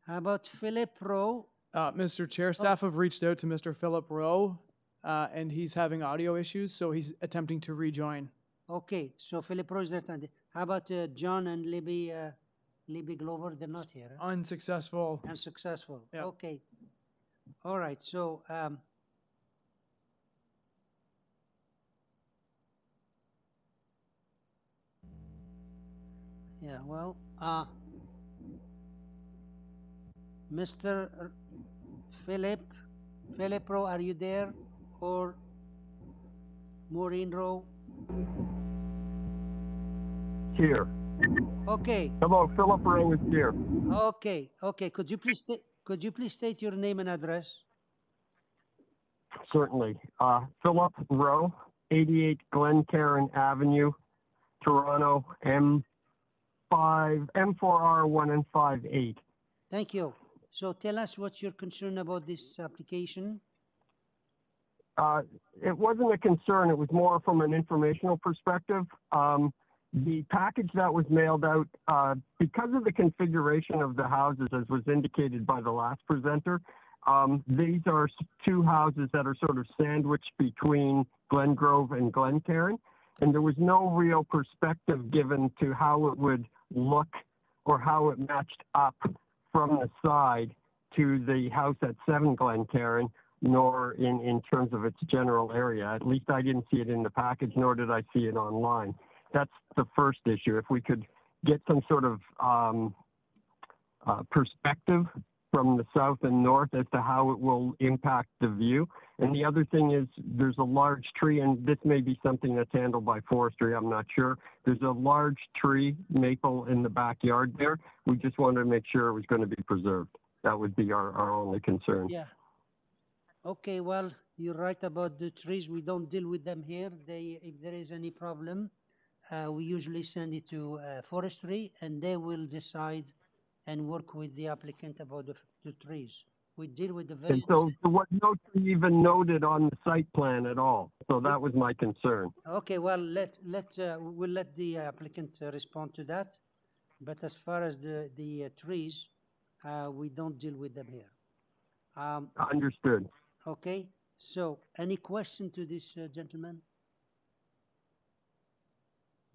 How about Philip Rowe? Uh, Mr. Chair, staff have reached out to Mr. Philip Rowe, uh, and he's having audio issues, so he's attempting to rejoin. Okay, so Philip Rowe is there. How about uh, John and Libby, uh, Libby Glover? They're not here. huh? Unsuccessful. Yeah. Okay. All right. So, um, yeah. Well, uh, Mr. Philip Philip Rowe, are you there? Or Maureen Rowe? Here. Okay, Hello, Philip Rowe is here. okay, okay. Could you please could you please state your name and address? Certainly. Uh, Philip Rowe, 88 Glencairn Avenue, Toronto, M5, M4R1 and 58. Thank you. So tell us what's your concern about this application? Uh, it wasn't a concern. It was more from an informational perspective. Um, the package that was mailed out, uh, because of the configuration of the houses, as was indicated by the last presenter, um, these are two houses that are sort of sandwiched between Glengrove and Glencairn. And there was no real perspective given to how it would look or how it matched up from the side to the house at 7 Glencairn, nor in, in terms of its general area. At least I didn't see it in the package, nor did I see it online. That's the first issue. If we could get some sort of um, uh, perspective from the south and north as to how it will impact the view. And the other thing is there's a large tree, and this may be something that's handled by forestry, I'm not sure. There's a large tree, maple, in the backyard there. We just wanted to make sure it was going to be preserved. That would be our, our only concern. Yeah. Okay, well, you're right about the trees. We don't deal with them here. They, if there is any problem, uh, we usually send it to uh, forestry and they will decide and work with the applicant about the, the trees. We deal with the And so there was no tree even noted on the site plan at all. So that was my concern. Okay, well, let, let, uh, we'll let the applicant uh, respond to that. But as far as the, the uh, trees, uh, we don't deal with them here. Um, Understood. okay, so any question to this uh, gentleman?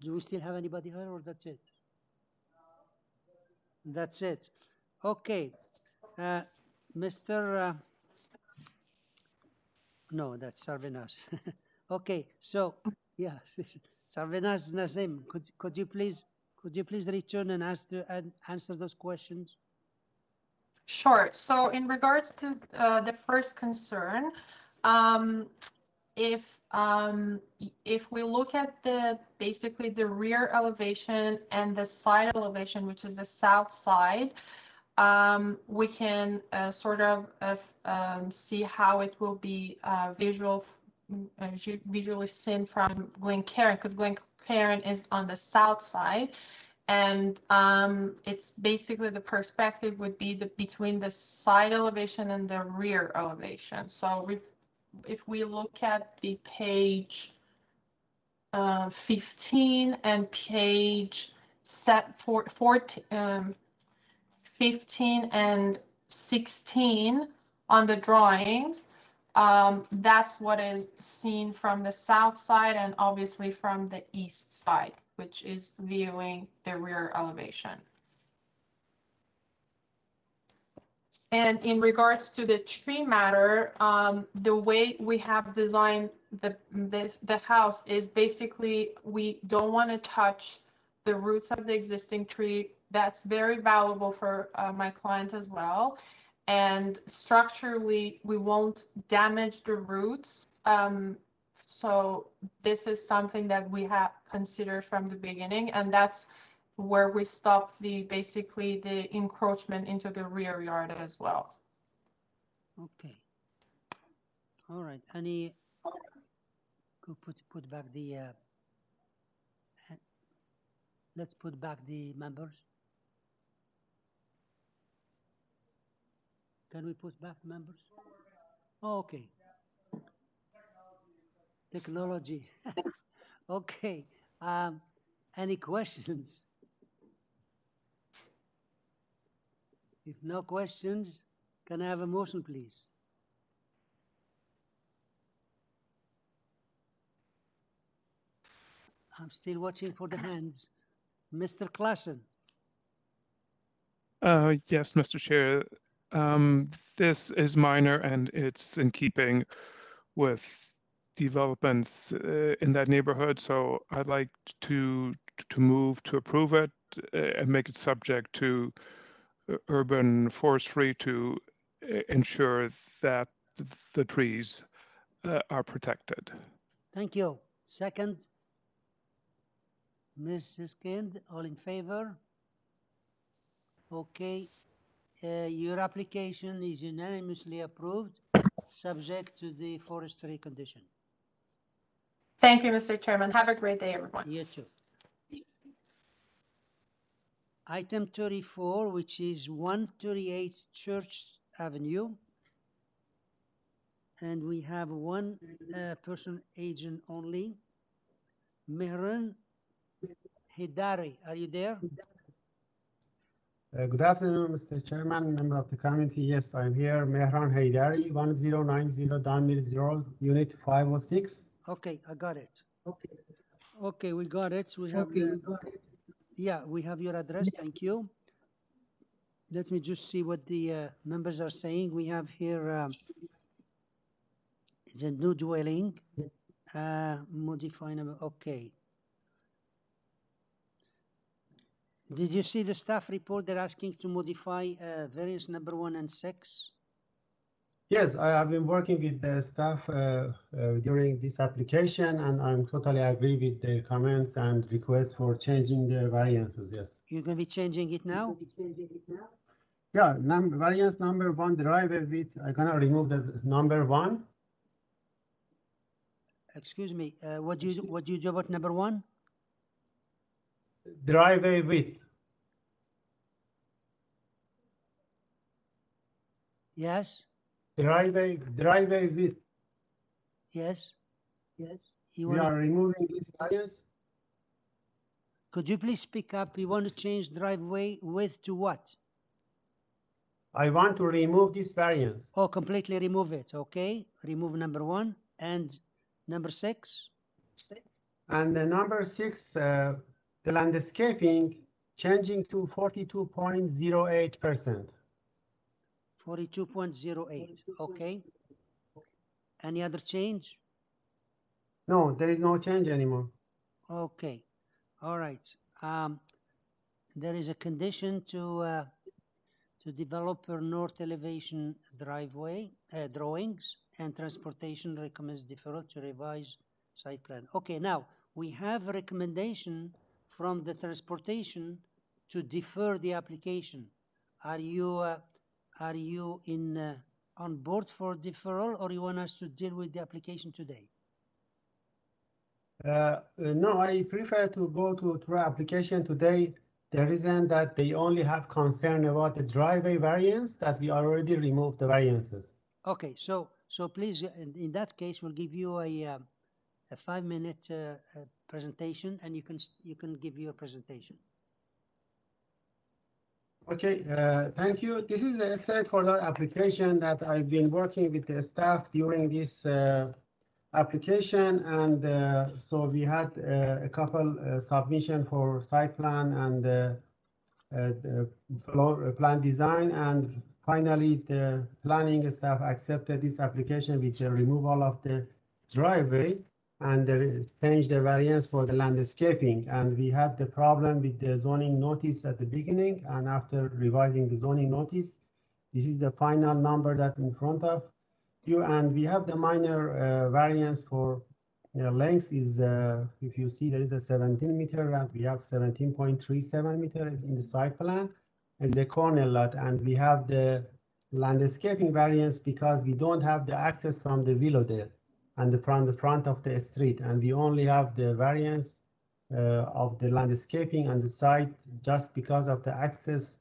Do we still have anybody here or that's it? That's it. Okay, uh, Mr. Uh, no, that's Sarvenas. okay, so yeah, Sarvenas Nazim, could could you please could you please return and answer and answer those questions? Sure. So in regards to uh, the first concern, um, if um, if we look at the basically the rear elevation and the side elevation, which is the south side, um, we can uh, sort of uh, um, see how it will be uh, visual uh, visually seen from Glencairn because Glencairn is on the south side. And um, it's basically the perspective would be the between the side elevation and the rear elevation. So if, we look at the page uh, 15 and page set for 14, um, 15 and 16 on the drawings, um, that's what is seen from the south side and obviously from the east side, which is viewing the rear elevation. And in regards to the tree matter, um, the way we have designed the, the, the house is basically, we don't want to touch the roots of the existing tree. That's very valuable for uh, my client as well. And structurally, we won't damage the roots. Um, so this is something that we have considered from the beginning, and that's where we stop the, basically the encroachment into the rear yard as well. Okay. All right, any, go put, put back the, uh, let's put back the members. Can we put back members? Oh, okay. Technology. Okay, um, any questions? If no questions, can I have a motion, please? I'm still watching for the hands. Mr. Klassen, Uh, yes, Mr. Chair. Um, this is minor and it's in keeping with developments uh, in that neighborhood. So I'd like to to move to approve it uh, and make it subject to urban forestry to uh, ensure that the trees uh, are protected. Thank you. Second? Ms. Siskind, all in favor? Okay, uh, your application is unanimously approved, subject to the forestry condition. Thank you, Mr. Chairman. Have a great day, everyone. You too. Item thirty-four, which is one thirty-eight Church Avenue. And we have one uh, person agent only. Mehran Hidari, are you there? Uh, Good afternoon, Mr. Chairman, member of the committee. Yes, I'm here. Mehran Haydari, 1090 Danmir 0, Unit 506. Okay, I got it. Okay. Okay, we got it. We have, the- yeah, we have your address. Thank you. Let me just see what the uh, members are saying. We have here, um, a new dwelling, uh, modify number, okay. Did you see the staff report? They're asking to modify uh, variance number one and six? Yes, I have been working with the staff uh, uh, during this application, and I'm totally agree with their comments and requests for changing the variances, yes. You're gonna be changing it now? Yeah, num variance number one, driveway width, I'm gonna remove the number one. Excuse me, uh, what do you, what do you do about number one? Driveway width, Yes, driveway, driveway width. yes? Yes. You We wanna- are removing these variance. Could you please speak up? You want to change driveway width to what? I want to remove this variance. Oh, completely remove it, okay? Remove number one and number six? And the number six, uh, the landscaping changing to forty-two point zero eight percent. Forty-two point zero eight, okay? Any other change? No, there is no change anymore. Okay, all right. Um, there is a condition to, uh, to develop a north elevation driveway, uh, drawings and transportation recommends deferral to revise site plan. Okay, now, we have a recommendation from the transportation to defer the application. Are you, uh, are you in, uh, on board for deferral or you want us to deal with the application today? Uh, no, I prefer to go to through application today. The reason that they only have concern about the driveway variance that we already removed the variances. Okay, so, so please, uh, in, in that case, we'll give you a, um, a five-minute, uh, uh, presentation and you can, you can give your presentation. Okay, uh, thank you. This is a straightforward application that I've been working with the staff during this uh, application. And uh, so we had uh, a couple uh, submission for site plan and uh, floor plan design. And finally, the planning staff accepted this application with the removal of the driveway and they changed the variance for the landscaping. And we had the problem with the zoning notice at the beginning, and after revising the zoning notice, this is the final number that in front of you. And we have the minor uh, variance for length is, uh, if you see, there is a 17 meter, and we have 17.37 meter in the site plan as the corner lot, and we have the landscaping variance because we don't have the access from the Willowdale and from the front of the street, and we only have the variance uh, of the landscaping on the site just because of the access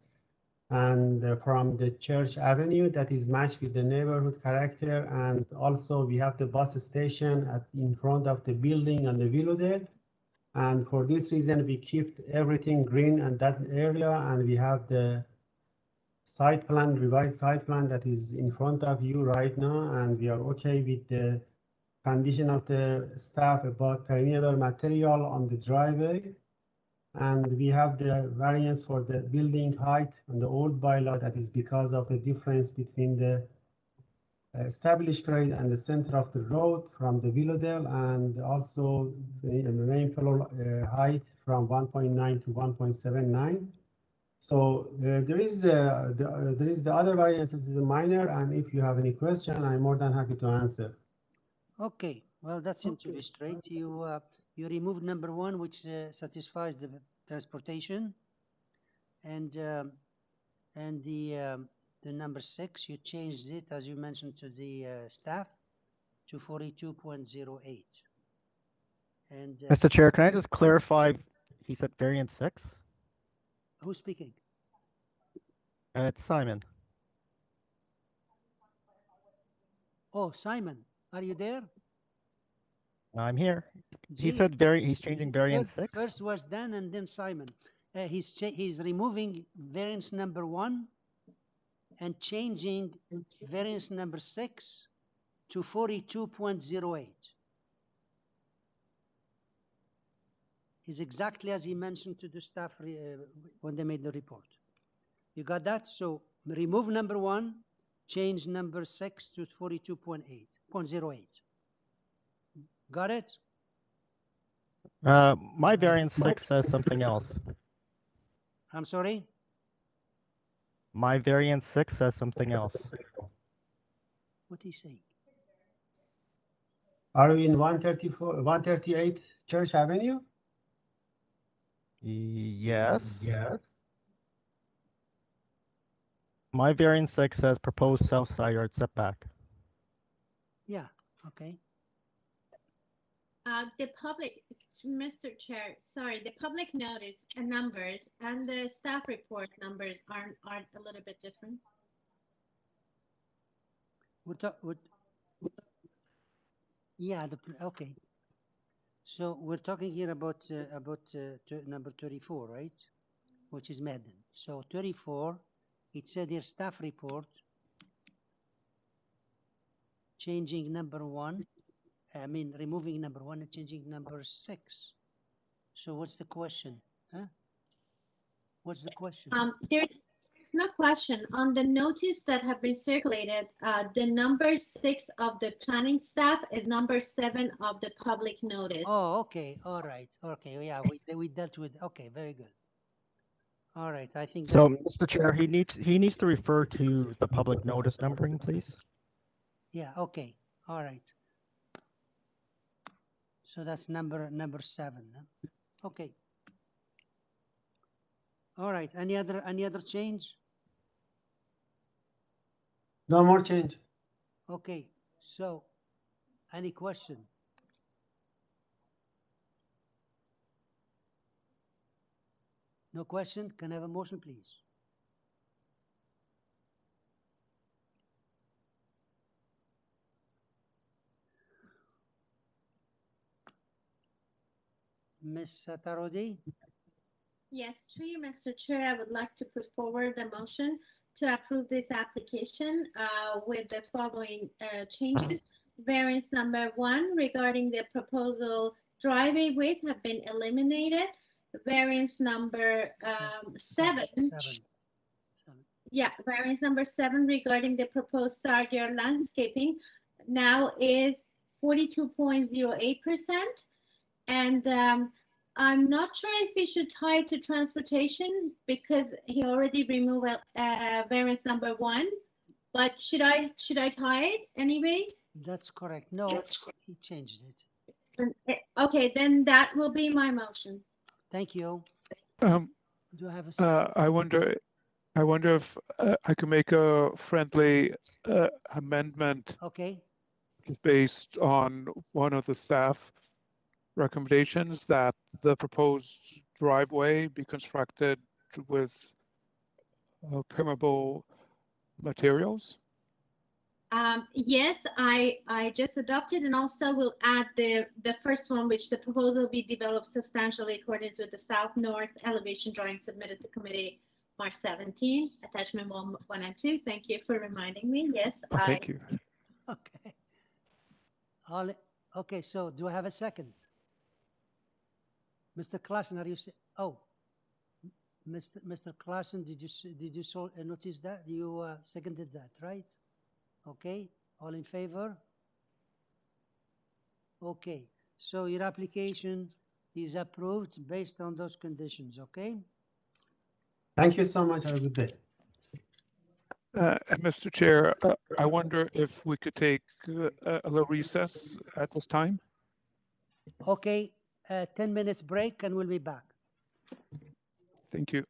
and uh, from the Church Avenue that is matched with the neighborhood character, and also we have the bus station at in front of the building and the Willowdale. And for this reason, we keep everything green in that area, and we have the site plan, revised site plan that is in front of you right now, and we are okay with the condition of the staff about permeable material on the driveway. And we have the variance for the building height on the old bylaw that is because of the difference between the uh, established grade and the center of the road from the Willowdale and also the main floor uh, height from 1.9 to 1.79. So uh, there is uh, the, uh, there is the other variances is minor, and if you have any question, I'm more than happy to answer. Okay, well, that seems to be straight. You, uh, you removed number one, which uh, satisfies the transportation. And, um, and the, um, the number six, you changed it, as you mentioned to the uh, staff, to forty-two point zero eight. And uh, Mr. Chair, can I just clarify? He said variant six. who's speaking? Uh, it's Simon. Oh, Simon, are you there? I'm here. He Gee, said very. he's changing variant First, six. first was Dan and then Simon. Uh, he's he's removing variance number one and changing variance number six to forty-two point zero eight. Is exactly as he mentioned to the staff uh, when they made the report. You got that? So remove number one, change number six to forty-two point eight, point zero eight. Got it? Uh, my variant six says something else. I'm sorry? My variant six says something else. What he saying? Are we in 134, 138 Church Avenue? Yes. Yes. My variant six says proposed south side yard setback. Yeah, okay. Uh, the public, Mr. Chair, sorry, the public notice and numbers and the staff report numbers aren't, aren't a little bit different. We're ta- we're- yeah, the, okay. So we're talking here about, uh, about, uh, number thirty-four, right? Which is Madden. So thirty-four, it said here staff report. Changing number one, I mean, removing number one and changing number six. So what's the question, huh? What's the question? Um, there's, there's no question on the notice that have been circulated, uh, the number six of the planning staff is number seven of the public notice. Oh, okay, all right, okay, yeah, we, we dealt with, okay, very good. All right, I think So, that's, Mr. Chair, he needs he needs to refer to the public notice numbering, please. yeah, okay, all right. So that's number, number seven, huh? okay. All right, any other, any other change? No more change. Okay, so, any question? No question, can I have a motion, please? Ms. Atarodi? Yes, through you, Mr. Chair, I would like to put forward a motion to approve this application uh, with the following uh, changes. Variance number one regarding the proposal driveway width have been eliminated. Variance number um, seven, Seven. yeah, variance number seven regarding the proposed side yard landscaping now is forty-two point zero eight percent. And um, I'm not sure if we should tie it to transportation because he already removed uh, variance number one. But should I, should I tie it anyways? That's correct, no, he changed it. Eh, Okay, then that will be my motion. Thank you. Um, Do I have a uh, I wonder, I wonder if uh, I could make a friendly uh, amendment Okay, just based on one of the staff recommendations that the proposed driveway be constructed with uh, permeable materials. Um, yes, I, I just adopted and also will add the, the first one, which the proposal be developed substantially accordance with the south-north elevation drawing submitted to committee March 17, attachment one, one and two. Thank you for reminding me. Yes, Oh, I, Thank you. okay. All, okay, so do I have a second? Mr. Klassen, are you, se- oh, Mr. Mr. Klassen, did you, did you so, uh, notice that? You uh, seconded that, right? Okay, all in favor? Okay, so your application is approved based on those conditions, okay? Thank you so much. Have a good day. Uh, Mr. Chair, uh, I wonder if we could take uh, a a little recess at this time? Okay, uh, 10 minutes break and we'll be back. Thank you.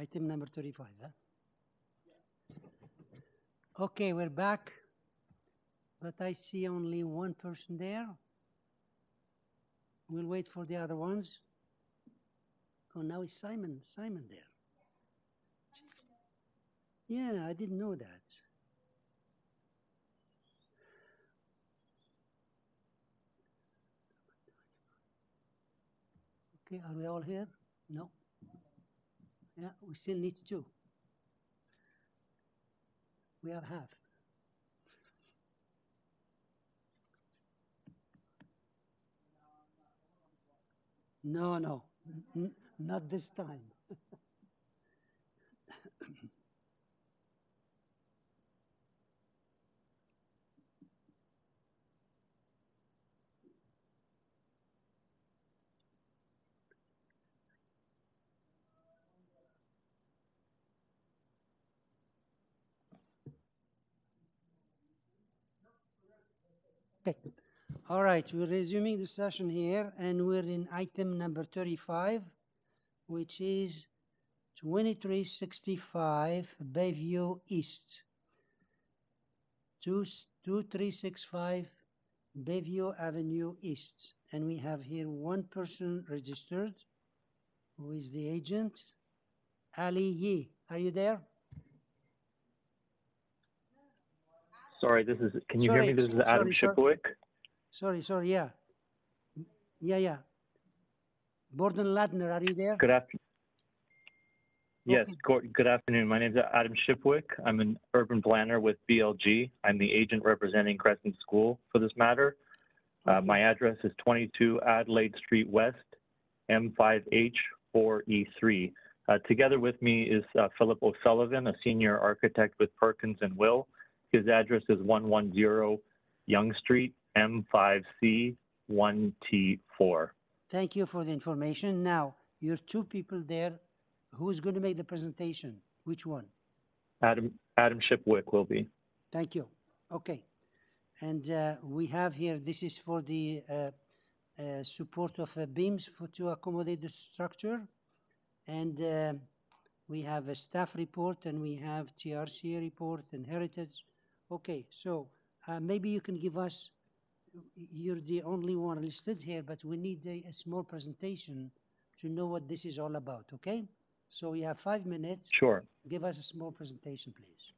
Item number thirty-five, huh? Okay, we're back. But I see only one person there. We'll wait for the other ones. Oh, now it's Simon, Simon there. Yeah, I didn't know that. Okay, are we all here? No? Yeah, we still need two. We have half. No, no, not this time. Okay. All right, we're resuming the session here, and we're in item number thirty-five, which is twenty-three sixty-five Bayview East. Two, two, three, six, five Bayview Avenue East, and we have here one person registered, who is the agent, Ali Yi. Are you there? Sorry, this is, can you hear me? This is Adam sorry. Shipwick. Sorry, sorry, sorry, yeah. Yeah, yeah. Borden Ladner, are you there? Good afternoon. Yes, go- good afternoon. My name is Adam Shipwick. I'm an urban planner with BLG. I'm the agent representing Crescent School for this matter. Uh, my address is 22 Adelaide Street West, M5H4E3. Uh, together with me is uh, Philip O'Sullivan, a senior architect with Perkins and Will. His address is 110 Yonge Street, M5C1T4. Thank you for the information. Now, you're two people there. Who's going to make the presentation? Which one? Adam Adam Shipwick will be. Thank you. Okay. And uh, we have here, this is for the uh, uh, support of uh, beams for, to accommodate the structure. And uh, we have a staff report and we have TRC report and heritage. Okay, so uh, maybe you can give us, you're the only one listed here, but we need a, a small presentation to know what this is all about, okay? So you have five minutes. Sure. Give us a small presentation, please.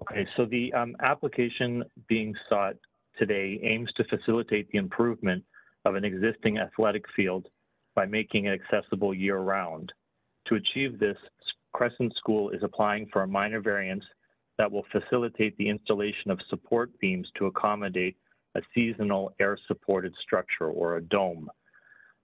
Okay, so the um, application being sought today aims to facilitate the improvement of an existing athletic field by making it accessible year-round. To achieve this, Crescent School is applying for a minor variance that will facilitate the installation of support beams to accommodate a seasonal air-supported structure or a dome.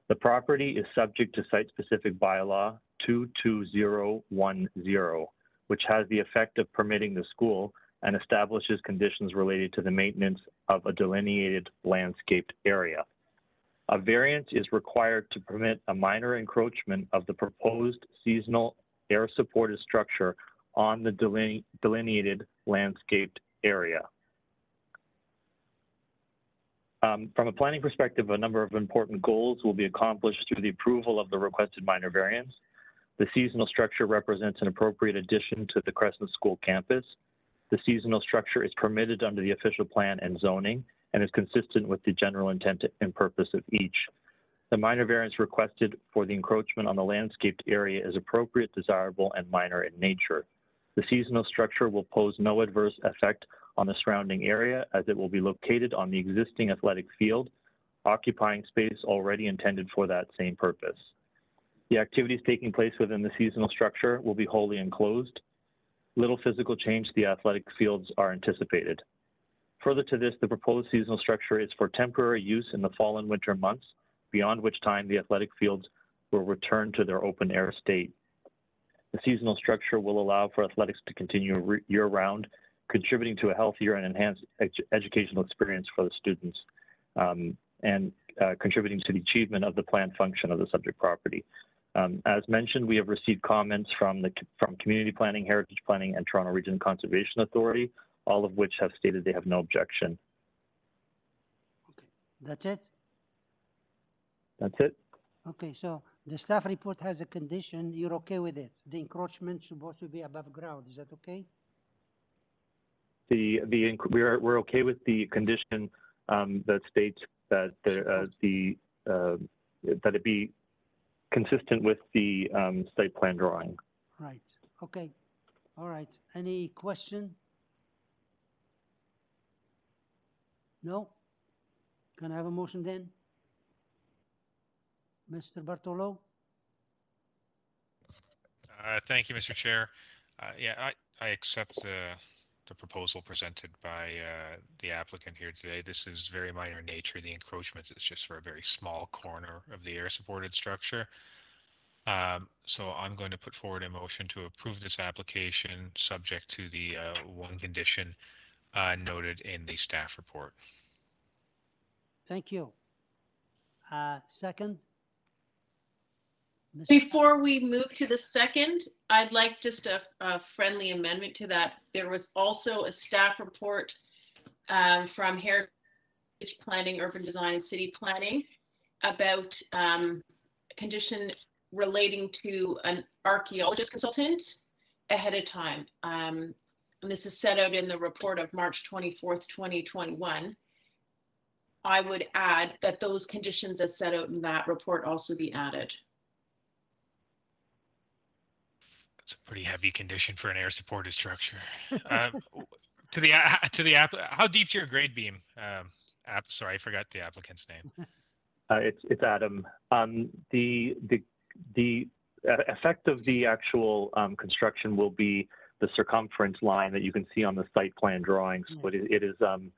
The property is subject to site-specific bylaw 22010, which has the effect of permitting the school and establishes conditions related to the maintenance of a delineated landscaped area. A variance is required to permit a minor encroachment of the proposed seasonal air-supported structure on the deline- delineated landscaped area. Um, from a planning perspective, a number of important goals will be accomplished through the approval of the requested minor variance. The seasonal structure represents an appropriate addition to the Crescent School campus. The seasonal structure is permitted under the official plan and zoning and is consistent with the general intent and purpose of each. The minor variance requested for the encroachment on the landscaped area is appropriate, desirable, and minor in nature. The seasonal structure will pose no adverse effect on the surrounding area as it will be located on the existing athletic field, occupying space already intended for that same purpose. The activities taking place within the seasonal structure will be wholly enclosed. Little physical change to the athletic fields are anticipated. Further to this, the proposed seasonal structure is for temporary use in the fall and winter months, beyond which time the athletic fields will return to their open air state. The seasonal structure will allow for athletics to continue re- year round, contributing to a healthier and enhanced edu- educational experience for the students um, and uh, contributing to the achievement of the planned function of the subject property. Um, as mentioned, we have received comments from the from Community Planning, Heritage Planning, and Toronto Region Conservation Authority, all of which have stated they have no objection. Okay, that's it? That's it. Okay, so The staff report has a condition, you're okay with it? The encroachment supposed to be above ground, is that okay? The, the, we're, we're okay with the condition um, that states that the, uh, the, uh, that it be consistent with the um, site plan drawing. Right, okay, all right. Any question? No? Can I have a motion then? Mr. Bartolo? Uh, Thank you, Mr. Chair. Uh, Yeah, I, I accept the, the proposal presented by uh, the applicant here today. This is very minor in nature. The encroachment is just for a very small corner of the air-supported structure. Um, So I'm going to put forward a motion to approve this application, subject to the uh, one condition uh, noted in the staff report. Thank you. Uh, second? Before we move to the second, I'd like just a, a friendly amendment to that. There was also a staff report um, from Heritage Planning, Urban Design and City Planning about um, condition relating to an archaeologist consultant ahead of time. Um, and this is set out in the report of March 24th, 2021. I would add that those conditions as set out in that report also be added. It's a pretty heavy condition for an air-supported structure. Uh, To the, to the app, how deep's your grade beam? Um, App, sorry, I forgot the applicant's name. Uh, it's it's Adam. Um, the the the uh, effect of the actual um, construction will be the circumference line that you can see on the site plan drawings, but it, it is um,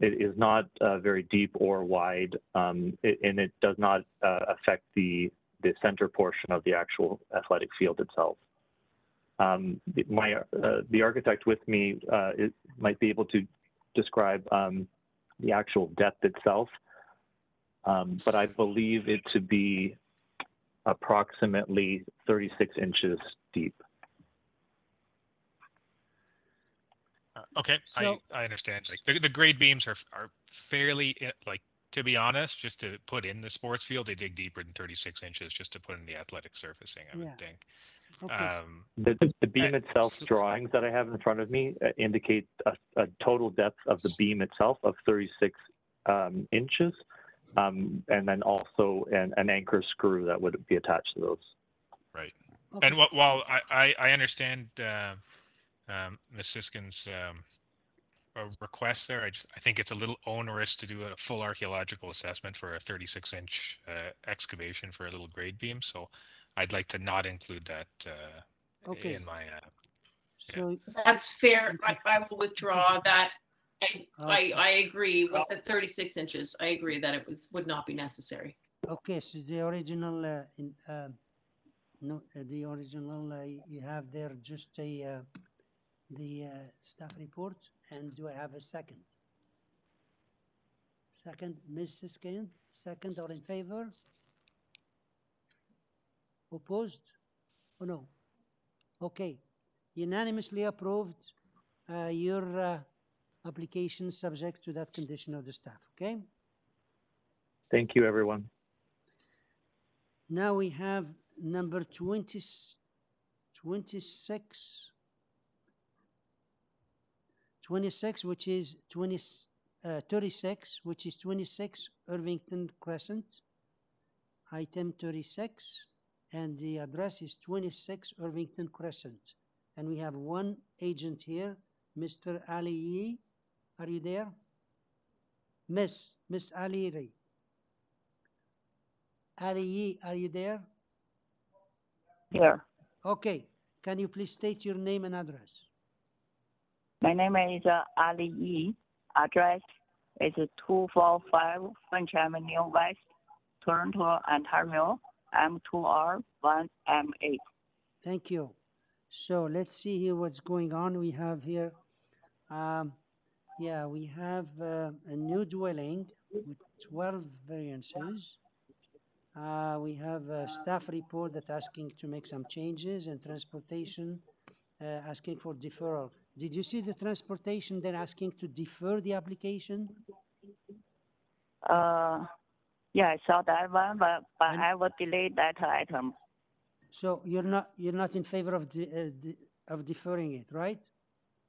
it is not uh, very deep or wide, um, it, and it does not uh, affect the the center portion of the actual athletic field itself. Um, the- my uh, the architect with me uh, it might be able to describe um, the actual depth itself, um, but I believe it to be approximately 36 inches deep. Uh, Okay, I, So- I understand. Like the, the grade beams are, are fairly, like, to be honest, just to put in the sports field, they dig deeper than 36 inches just to put in the athletic surfacing, I Yeah. would think. Okay. Um, The, the beam Uh, itself so- drawings that I have in front of me uh, indicate a, a total depth of the beam itself of 36 um, inches, um, and then also an, an anchor screw that would be attached to those. Right. Okay. And wh- while I, I, I understand uh, um, Ms. Siskind's um, uh, request there, I just I think it's a little onerous to do a full archaeological assessment for a 36 inch uh, excavation for a little grade beam. So I'd like to not include that uh, Okay. in my. Uh, So, That's fair. I, I will withdraw that. I, I, Okay. I agree with the thirty-six inches. I agree that it was, would not be necessary. okay, so the original, uh, in, um, no, uh, the original, uh, you have there just a, uh, the, uh, staff report, and do I have a second? Second, Mrs. Siskind, second, all in favor? Opposed? Oh, no? Okay, unanimously approved, uh, your, uh, application subject to that condition of the staff, okay? Thank you, everyone. Now we have number 20, 26, 26, which is 20, uh, 36, which is 26 Irvington Crescent. Item 36, and the address is 26 Irvington Crescent. And we have one agent here, Mr. Ali Yee. Are you there? Miss, Miss Ali Yee. Ali Yee, are you there? Here. Okay, can you please state your name and address? My name is uh, Ali Yi. Address is 245 Finch Avenue West, Toronto, Ontario, M2R1M8. Thank you. So let's see here what's going on. We have here, um, yeah, we have uh, a new dwelling with 12 variances. Uh, we have a staff report that asking to make some changes and transportation uh, asking for deferral. Did you see the transportation? They're asking to defer the application? Uh, Yeah, I saw that one, but, but I will delete that item. So you're not, you're not in favor of, de- uh, de- of deferring it, right?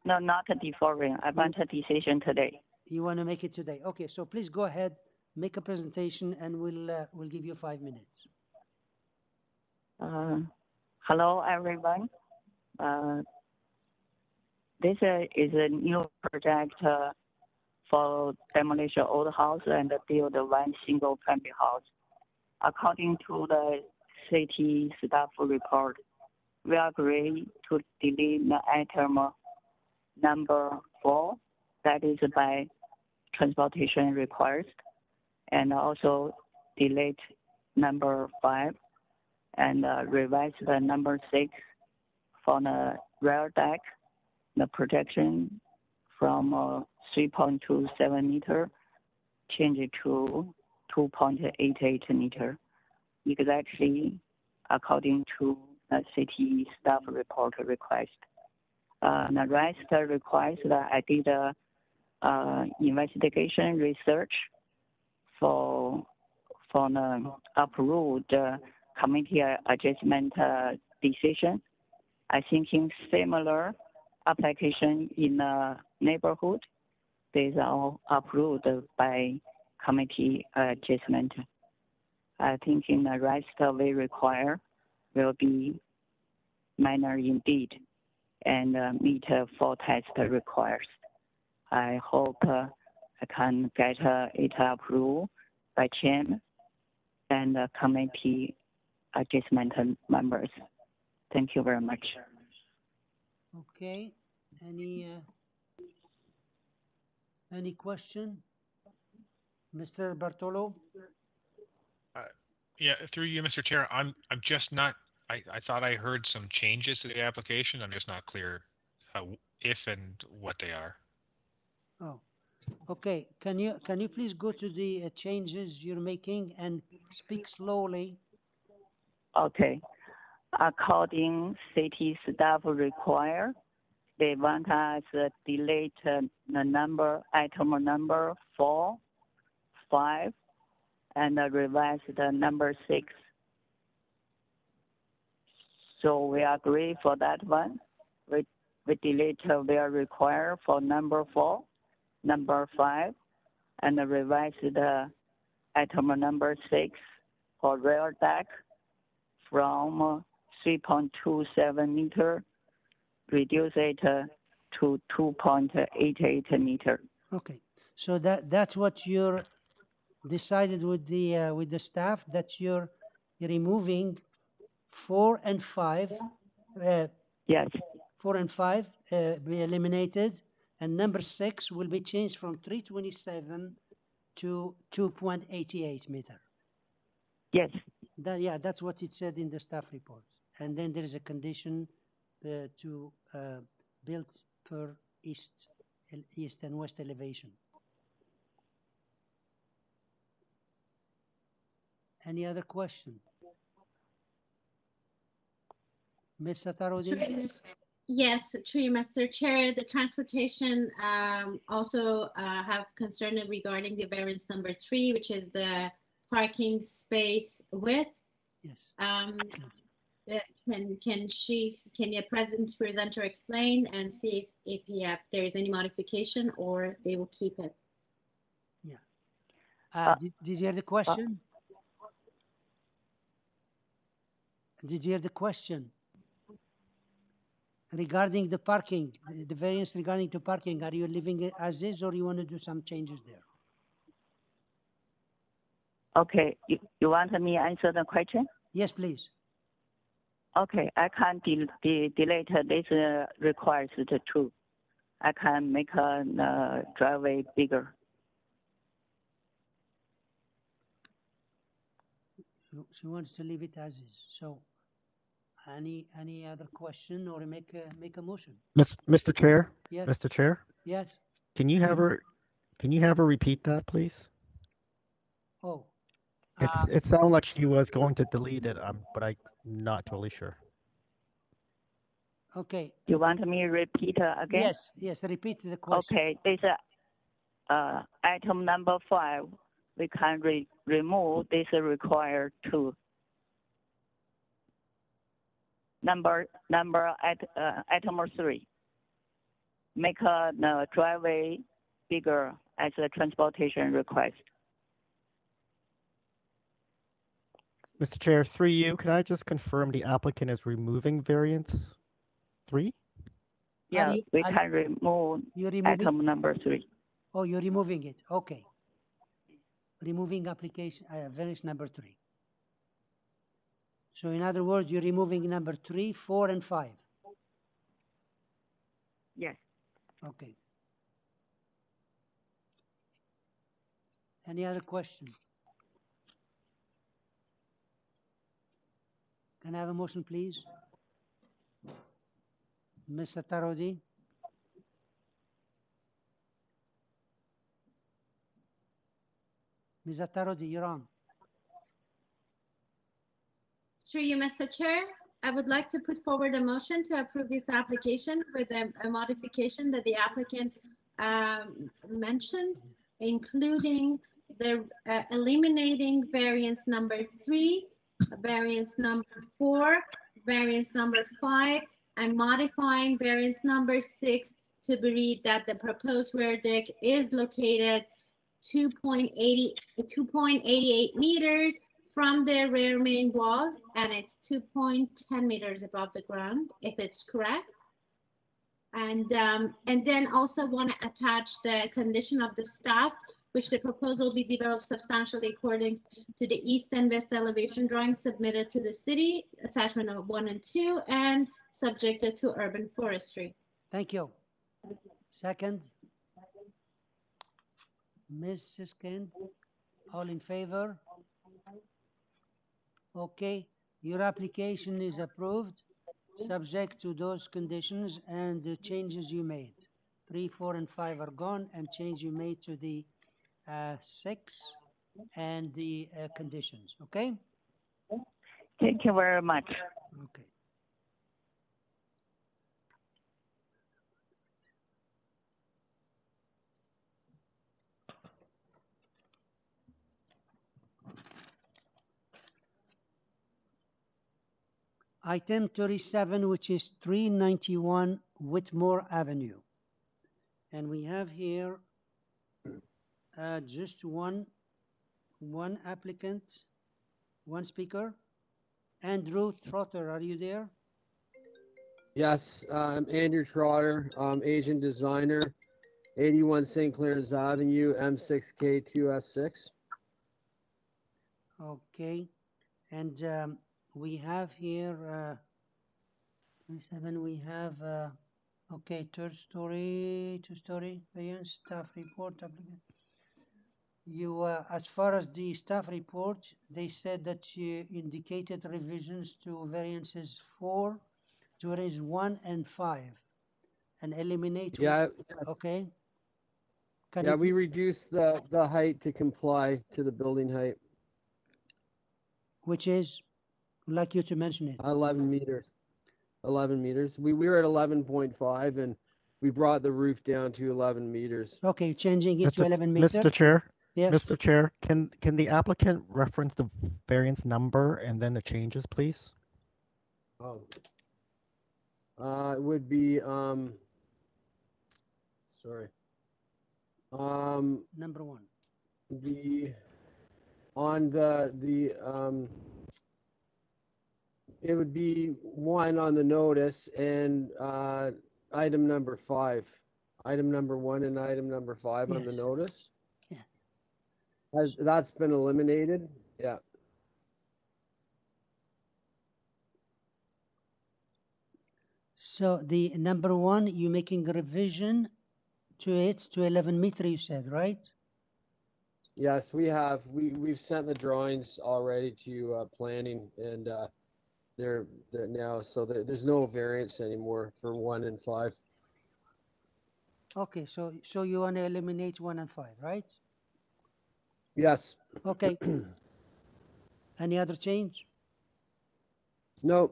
No, not a deferring. I want a decision today. You want to make it today? Okay, so please go ahead, make a presentation, and we'll, uh, we'll give you five minutes. Uh, hello, everyone. Uh, this uh, is a new project uh, for demolition old house and build one single family house. According to the city staff report, we agree to delete the item number four, that is by transportation request, and also delete number five and uh, revise the number six for the rear deck, the projection from uh, 3.27 meter, change to 2.88 meter, exactly according to the city staff report request. Uh, the rest request that I did a uh, investigation research for for the approved uh, committee adjustment uh, decision. I think in similar application in the neighborhood, these are all approved by committee adjustment. I think in the rest we require will be minor indeed and uh, meet uh, test requires. I hope uh, I can get uh, it approved by chair and uh, committee adjustment members. Thank you very much. Okay, any, uh, any question? Mr. Bartolo? Yeah, through you, Mr. Chair, I'm, I'm just not, I, I thought I heard some changes to the application. I'm just not clear uh, if and what they are. Oh, okay, can you, can you please go to the uh, changes you're making and speak slowly? Okay. According city staff require, they want us to delete the number, item number four, five, and revise the number six. So we agree for that one. We, we delete where require for number four, number five, and revise the item number six for rear deck from uh, 3.27 meter, reduce it uh, to 2.88 meter. Okay, so that, that's what you're decided with the, uh, with the staff, that you're removing four and five. uh, Yes. Four and five uh, be eliminated, and number six will be changed from 327 to 2.88 meter. Yes. That, yeah, that's what it said in the staff report. And then there is a condition to uh, build per east, east and west elevation. Any other question? Ms. Satarudin? Yes, Mr. Chair, the transportation um, also uh, have concern regarding the variance number three, which is the parking space width. Yes. Um, uh, Can, can she, can your present presenter explain and see if, if yeah, there is any modification or they will keep it? Uh, did, did you hear the question? Did you hear the question? Regarding the parking, the- the variance regarding to parking, are you leaving it as is or you want to do some changes there? Okay, you, you want me answer the question? Yes, please. Okay, I can del- de- delete this uh, requires the two. I can make a uh, driveway bigger. She- She wants to leave it as is. So any, any other question or make a, make a motion? Miss- Mr. Chair? Yes. Mr. Chair? Yes. Can you have her, can you have her repeat that, please? Oh, It's, Uh, it sounded like she was going to delete it, um, but I'm not totally sure. okay. You want me to repeat uh, again? Yes, yes, repeat the question. Okay, this uh, uh, item number five, we can re- remove this required two. Number, number at, uh, item three. Make uh, the driveway bigger as a transportation request. Mr. Chair, through you, can I just confirm the applicant is removing variance three? Are Yeah, you- we are you- can remove You're removing, item number three. oh, you're removing it, okay. Removing application, uh, variance number three. So in other words, you're removing number three, four, and five. Yes. Okay. Any other question? Can I have a motion, please? Mr. Atarodi? Ms. Atarodi, you're on. Through you, Mr. Chair, I would like to put forward a motion to approve this application with a a modification that the applicant um, mentioned, including the uh, eliminating variance number three, variance number four, variance number five, and modifying variance number six to read that the proposed rear deck is located 2.80, 2.88 meters from the rear main wall, and it's 2.10 meters above the ground, if it's correct. And, um, and then also want to attach the condition of the staff, which the proposal be developed substantially according to the east and west elevation drawings submitted to the city, attachment of one and two, and subjected to urban forestry. Thank you. Second? Ms. Siskind, all in favor? Okay, your application is approved, subject to those conditions and the changes you made. Three, four, and five are gone, and change you made to the uh, six and the uh, conditions, okay? Thank you very much. Okay. Item thirty-seven, which is three ninety-one Whitmore Avenue. And we have here uh, just one, one applicant, one speaker. Andrew Trotter, are you there? Yes, uh, I'm Andrew Trotter, um, agent designer, 81 St. Clarens Avenue, M6K2S6. Okay, and um, we have here, uh, 27, we have, uh, okay, third story, two story, variance, staff report, applicant. You, uh, as far as the staff report, they said that you indicated revisions to variances four, to variance one and five, and eliminate. Yeah, yes. Okay. Can Yeah, you- we reduced the, the height to comply to the building height, Which is, I'd like you to mention it. 11 meters. 11 meters. We, we were at 11.5 and we brought the roof down to 11 meters. Okay, changing it to eleven meters Mr. Chair? Yes. Mr. Chair, can, can the applicant reference the variance number and then the changes, please? Oh. Uh, it would be, um, sorry. Um, Number one. the, on the, the, um, it would be one on the notice and, uh, item number five. Item number one and item number five on the Yes. notice. Has, that's been eliminated, yeah. So the number one, you're making a revision to it to eleven meter, you said, right? Yes, we have. We, we've sent the drawings already to, uh, planning and, uh, they're, they're now, so there, there's no variance anymore for one and five. Okay, so, so you want to eliminate one and five, right? Yes. Okay. Any other change? No.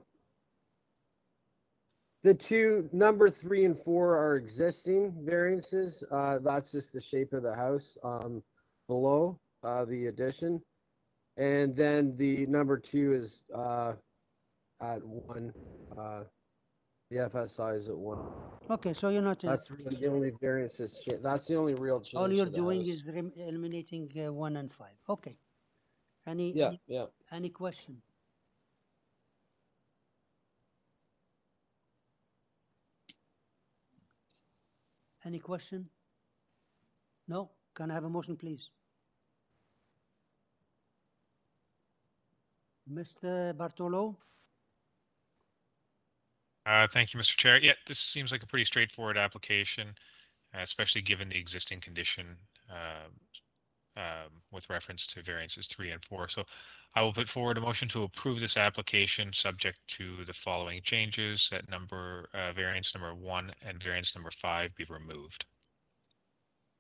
The two, number three and four are existing variances. Uh, that's just the shape of the house, um, below. uh, the addition. And then the number two is, uh, at one, uh, the FSI is at one. Okay, so you're not, That's really the only variances, cha- that's the only real change. all you're doing is rem- eliminating uh, one and five. Okay. Any, Yeah, any- yeah. any question? Any question? No? Can I have a motion, please? Mr. Bartolo? Uh, thank you, Mr. Chair. Yeah, this seems like a pretty straightforward application, especially given the existing condition uh, um, with reference to variances three and four. So I will put forward a motion to approve this application subject to the following changes that number, uh, variance number one and variance number five be removed.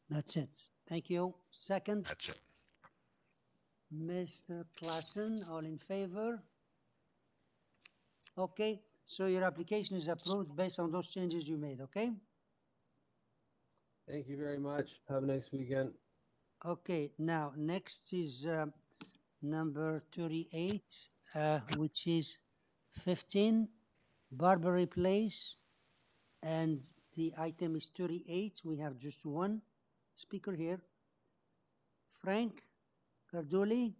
That's it. Thank you. Second? That's it. Mr. Klassen, all in favor? Okay, so your application is approved based on those changes you made, okay? Thank you very much. Have a nice weekend. Okay, now, next is uh, number 38, uh, which is 15 Barberry Place. And the item is 38. We have just one speaker here. Frank Garduli?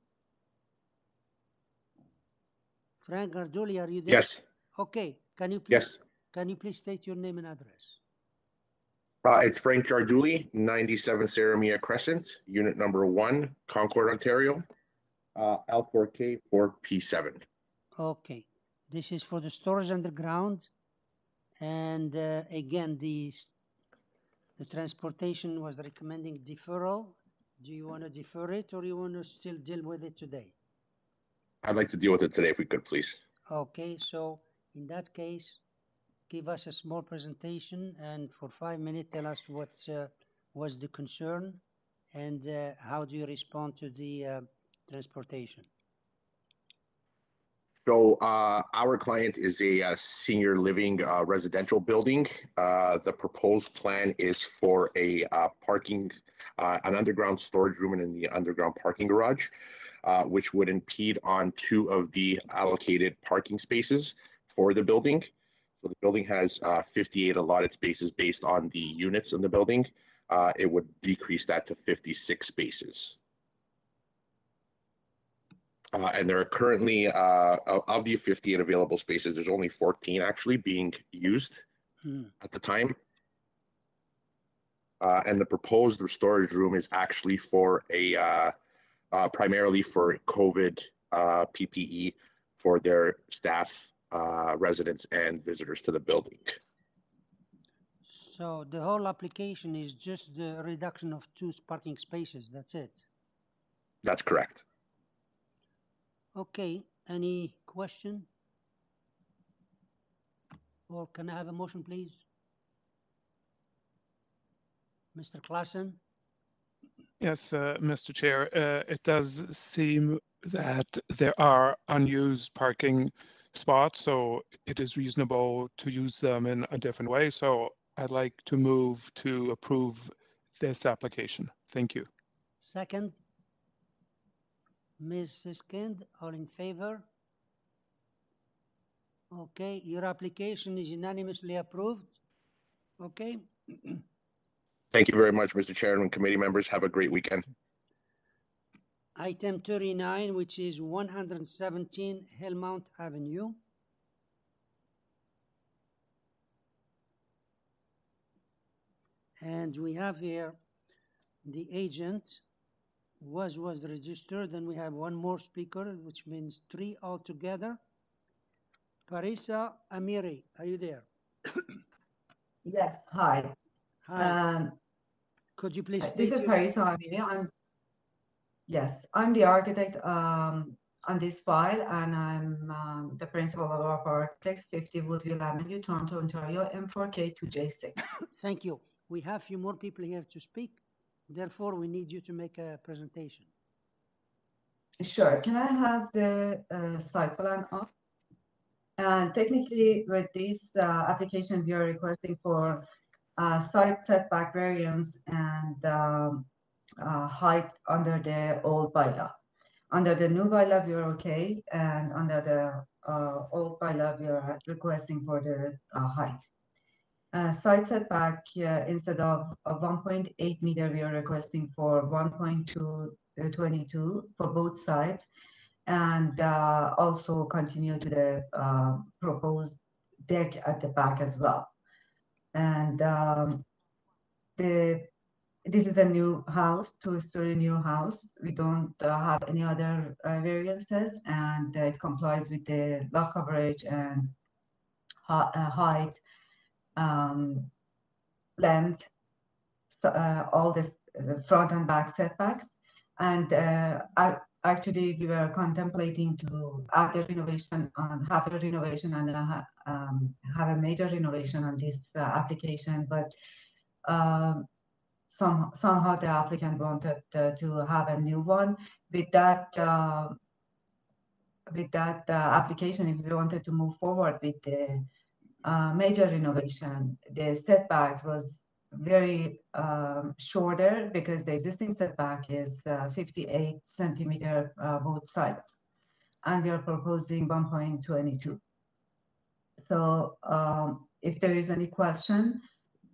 Frank Garduli, are you there? Yes. Okay, can you please? Yes. Can you please state your name and address? Uh, it's Frank Jarduli, 97 Saramia Crescent, unit number one, Concord, Ontario, uh, L4K 4P7. Okay, this is for the storage underground. And uh, again, the, the transportation was recommending deferral. Do you want to defer it or you want to still deal with it today? I'd like to deal with it today if we could, please. Okay, so in that case, give us a small presentation and for five minutes, tell us what uh, was the concern and uh, how do you respond to the uh, transportation? So uh, our client is a uh, senior living uh, residential building. The proposed plan is for a parking, an underground storage room and in the underground parking garage, which would impede on two of the allocated parking spaces for the building. So the building has uh, 58 allotted spaces based on the units in the building. Uh, It would decrease that to 56 spaces. Uh, and there are currently, uh, of the 58 available spaces, there's only 14 actually being used Hmm. at the time. Uh, and the proposed storage room is actually for a, uh, uh, primarily for COVID, uh, PPE for their staff, uh, residents and visitors to the building. So the whole application is just the reduction of two parking spaces, that's it? That's correct. Okay, any question? Or can I have a motion, please? Mr. Klassen? Yes, uh, Mr. Chair, uh, it does seem that there are unused parking spots, so it is reasonable to use them in a different way. So I'd like to move to approve this application. Thank you. Second? Ms. Siskind, all in favor? Okay, your application is unanimously approved. Okay? Thank you very much, Mr. Chairman, committee members. Have a great weekend. Item thirty-nine, which is one hundred and seventeen Hillmount Avenue. And we have here the agent was was registered, and we have one more speaker, which means three altogether. Parisa Amiri, are you there? Yes, hi. Hi. Um, Could you please state This is your- Parisa Amiri. I'm, yes, I'm the architect um, on this file and I'm um, the principal of our architects, 50 Woodville Avenue, Toronto, Ontario, M4K2J6. Thank you. We have few more people here to speak. Therefore, we need you to make a presentation. Sure, can I have the uh, site plan up? And technically, with this uh, application, we are requesting for uh, site setback variance and um, uh, height under the old bylaw. Under the new bylaw, we are okay, and under the uh, old bylaw, we are requesting for the uh, height. Uh, side setback, uh, instead of uh, 1.8 meter, we are requesting for 1.222 for both sides. And uh, also continue to the uh, proposed deck at the back as well. And um, the this is a new house, two-story new house. We don't uh, have any other uh, variances, and uh, it complies with the lot coverage and uh, height, um, length, so, uh, all this the front and back setbacks. And I, actually, we were contemplating to add a renovation on have a renovation and um, have a major renovation on this application, but. Um, some, somehow the applicant wanted uh, to have a new one. With that, uh, with that uh, application, if we wanted to move forward with the uh, major renovation, the setback was very um, shorter because the existing setback is uh, 58 centimeter uh, both sides, and we are proposing 1.22. So um, if there is any question,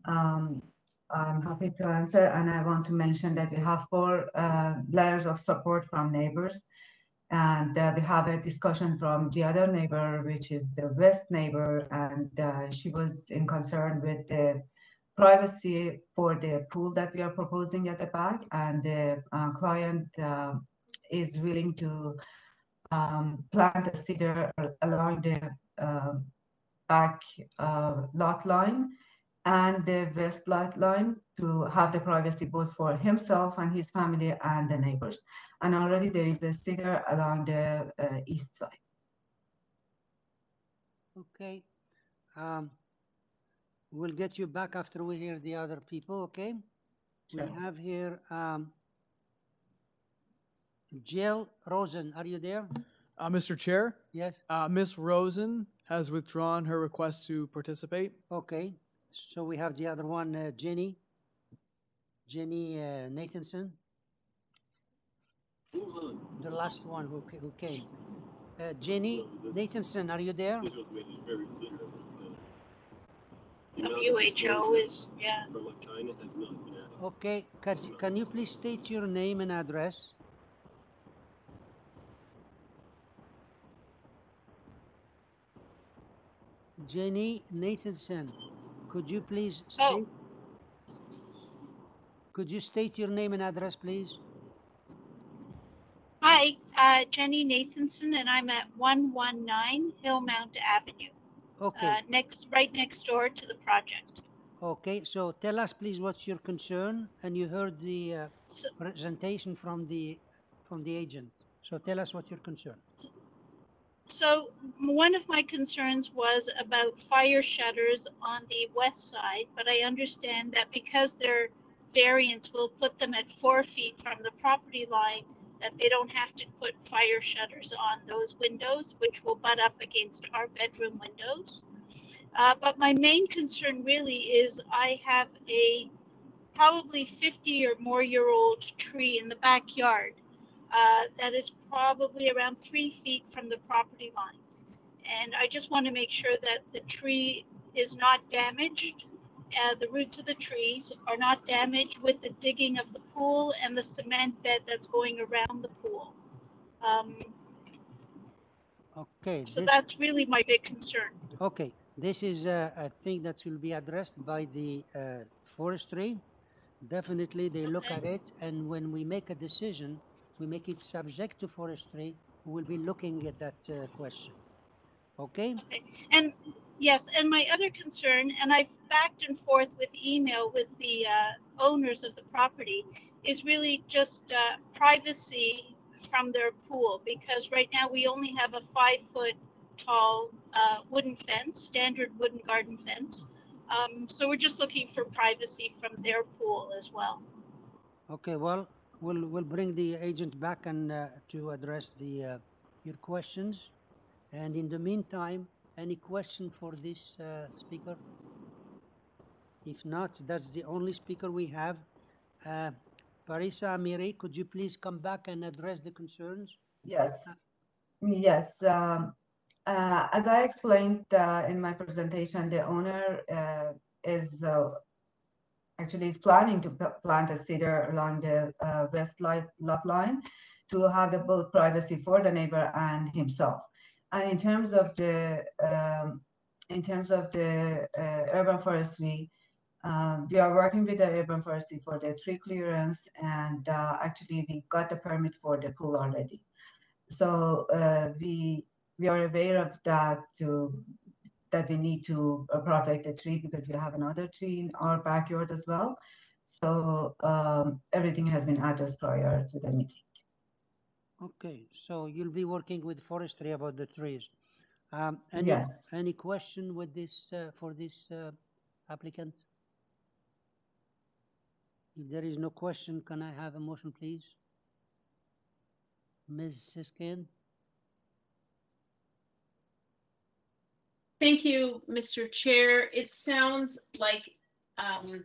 um, I'm happy to answer, and I want to mention that we have four uh, letters of support from neighbors. And uh, we have a discussion from the other neighbor, which is the west neighbor, and uh, she was in concern with the privacy for the pool that we are proposing at the back, and the uh, client uh, is willing to um, plant a cedar along the uh, back lot line and the west lot line to have the privacy both for himself and his family and the neighbors. And already there is a cedar along the uh, east side. Okay. Um, we'll get you back after we hear the other people, okay? Sure. We have here, um, Jill Rosen, are you there? Uh, Mr. Chair, Yes, uh, Ms. Rosen has withdrawn her request to participate. okay. So we have the other one, uh, Jenny. Jenny uh, Nathanson. The last one who, who came. Uh, Jenny Nathanson, are you there? WHO is, yeah. Okay, can, can you please state your name and address? Jenny Nathanson, could you please Oh. state? Could you state your name and address, please? Hi, uh, Jenny Nathanson, and I'm at 119 Hillmount Avenue, Okay, uh, next, right next door to the project. okay, so tell us please what's your concern, and you heard the uh, So, presentation from the, from the agent. So tell us what your concern. So one of my concerns was about fire shutters on the west side, but I understand that because their variance will put them at four feet from the property line, that they don't have to put fire shutters on those windows, which will butt up against our bedroom windows. Uh, but my main concern really is I have a probably 50 or more year old tree in the backyard uh, that is probably around three feet from the property line. And I just want to make sure that the tree is not damaged. Uh, the roots of the trees are not damaged with the digging of the pool and the cement bed that's going around the pool. Um, Okay, so this, that's really my big concern. okay, this is uh, a thing that will be addressed by the uh, forestry. Definitely, they look at it, and when we make a decision, we make it subject to forestry. We'll be looking at that uh, question. Okay? Okay. And yes, and my other concern, and I've backed and forth with email with the uh, owners of the property, is really just uh, privacy from their pool because right now we only have a five foot tall uh, wooden fence, standard wooden garden fence. Um, so we're just looking for privacy from their pool as well. Okay, well, we'll, we'll bring the agent back and uh, to address the, uh, your questions. And in the meantime, any question for this uh, speaker? If not, that's the only speaker we have. Uh, Parisa Amiri, could you please come back and address the concerns? Yes. Yes. Um, uh, as I explained uh, in my presentation, the owner uh, is actually is planning to plant a cedar along the uh, west light, lot line to have the both privacy for the neighbor and himself. And in terms of the um, in terms of the uh, urban forestry, um, we are working with the urban forestry for the tree clearance, and uh, actually we got the permit for the pool already. So uh, we we are aware of that to that we need to uh, protect the tree because we have another tree in our backyard as well. So um, everything has been addressed prior to the meeting. Okay, so you'll be working with forestry about the trees. Um, any, Yes. any question with this, uh, for this uh, applicant? If there is no question, can I have a motion, please? Ms. Siskind? Thank you, Mr. Chair. It sounds like um,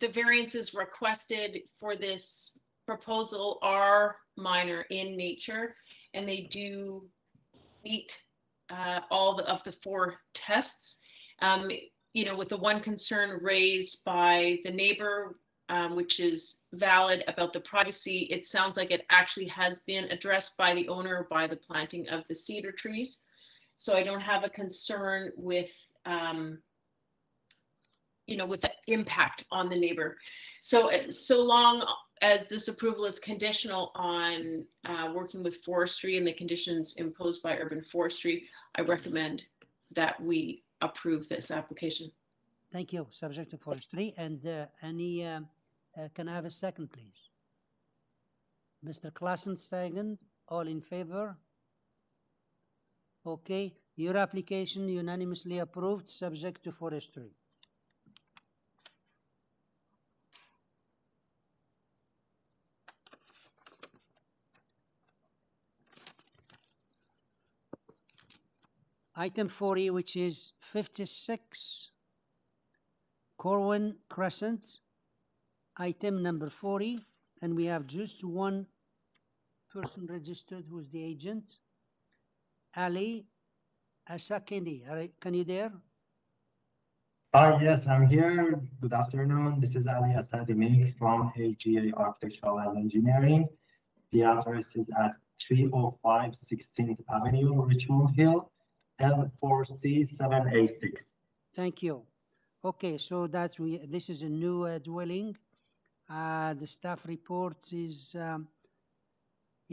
the variances requested for this proposal are minor in nature, and they do meet uh, all the- of the four tests. Um, You know, with the one concern raised by the neighbor, um, which is valid about the privacy, it sounds like it actually has been addressed by the owner by the planting of the cedar trees. So I don't have a concern with, um, you know, with the impact on the neighbor. So, so long as this approval is conditional on uh, working with forestry and the conditions imposed by urban forestry, I recommend that we approve this application. Thank you, subject to forestry, and uh, any, um, uh, can I have a second, please? Mr. Klassen second, all in favor? Okay, your application unanimously approved, subject to forestry. Item forty, which is fifty-six Corwin Crescent, item number forty, and we have just one person registered who's the agent. Ali Asakindi, Are- can you there? Hi, yes, I'm here. Good afternoon. This is Ali Asadimik from AGA Architectural and Engineering. The address is at 305 16th Avenue, Richmond Hill, L4C7A6. Thank you. Okay, so that's, we, this is a new uh, dwelling. Uh, the staff report is, um,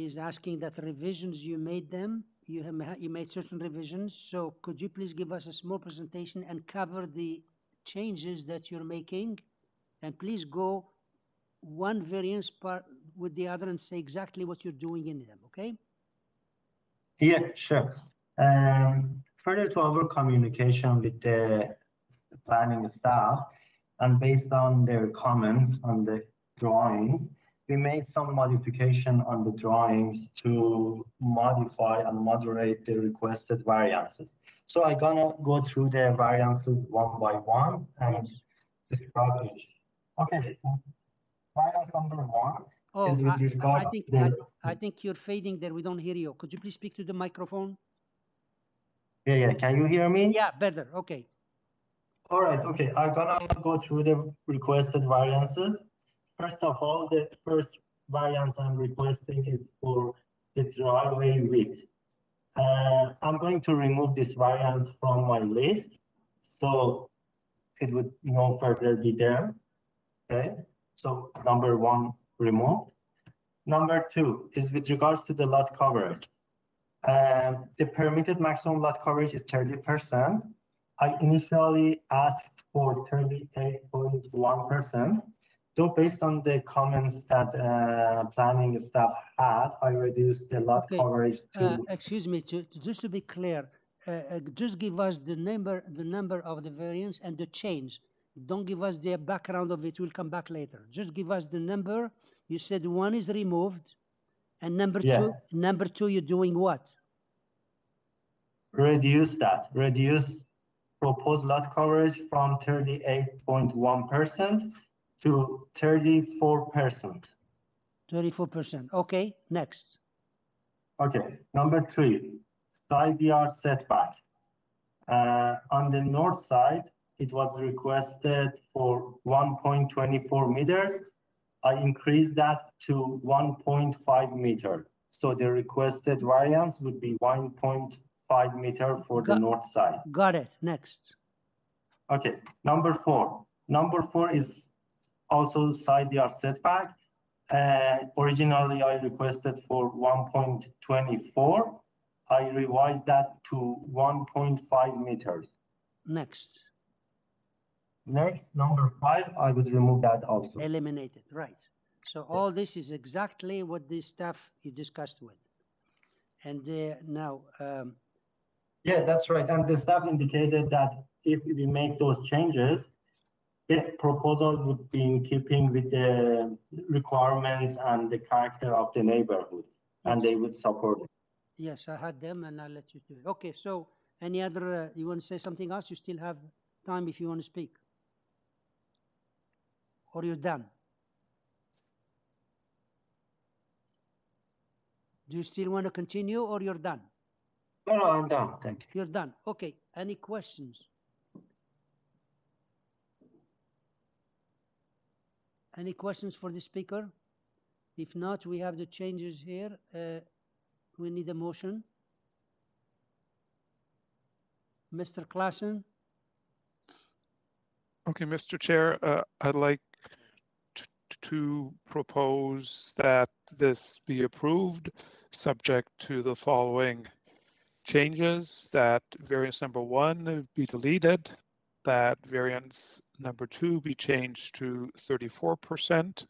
is asking that revisions, you made them, you have, you made certain revisions, so could you please give us a small presentation and cover the changes that you're making? And please go one variance part with the other and say exactly what you're doing in them, okay? Yeah, sure. Um, further to our communication with the planning staff and based on their comments on the drawings, we made some modification on the drawings to modify and moderate the requested variances. So I'm gonna go through the variances one by one and describe each. Okay, variance number one Oh, I, I- regard I to think, the. I, I think you're fading there, we don't hear you. Could you please speak to the microphone? Yeah, yeah, can you hear me? Yeah, better, okay. All right, okay, I'm gonna go through the requested variances. First of all, the first variance I'm requesting is for the driveway width. Uh, I'm going to remove this variance from my list, so it would no further be there. Okay, so number one removed. Number two is with regards to the lot coverage. Um, the permitted maximum lot coverage is 30%. I initially asked for 38.1%. So based on the comments that uh, planning staff had, I reduced the lot okay. coverage to. Uh, excuse me, to, to, just to be clear, uh, uh, just give us the number, the number of the variance and the change. Don't give us the background of it. We'll come back later. Just give us the number. You said one is removed, and number yeah. two, number two, you're doing what? Reduce that. Reduce proposed lot coverage from 38.1 percent to thirty-four percent. Thirty-four percent. Okay, next. Okay, number three, side yard setback. Uh, on the north side, it was requested for one point twenty-four meters. I increased that to one point five meter. So the requested variance would be one point five meter for the north side. Got it. Next. Okay, number four. Number four is also side yard setback. Uh, originally, I requested for one point twenty-four. I revised that to one point five meters. Next. Next, number five, I would remove that also. Eliminated, right. So all this is exactly what the staff you discussed with. And uh, now, um, Yeah, that's right. And the staff indicated that if we make those changes, the proposal would be in keeping with the requirements and the character of the neighborhood, and they would support it. yes, I had them and I'll let you do it. Okay, so any other, uh, you want to say something else? You still have time if you want to speak. Or you're done? Do you still want to continue or you're done? No, no, I'm done. Thank you. You're done. Okay, any questions? Any questions for the speaker? If not, we have the changes here. Uh, we need a motion. Mr. Klassen, Okay, Mr. Chair, uh, I'd like to propose that this be approved, subject to the following changes, that variance number one be deleted, that variance number two be changed to thirty-four percent,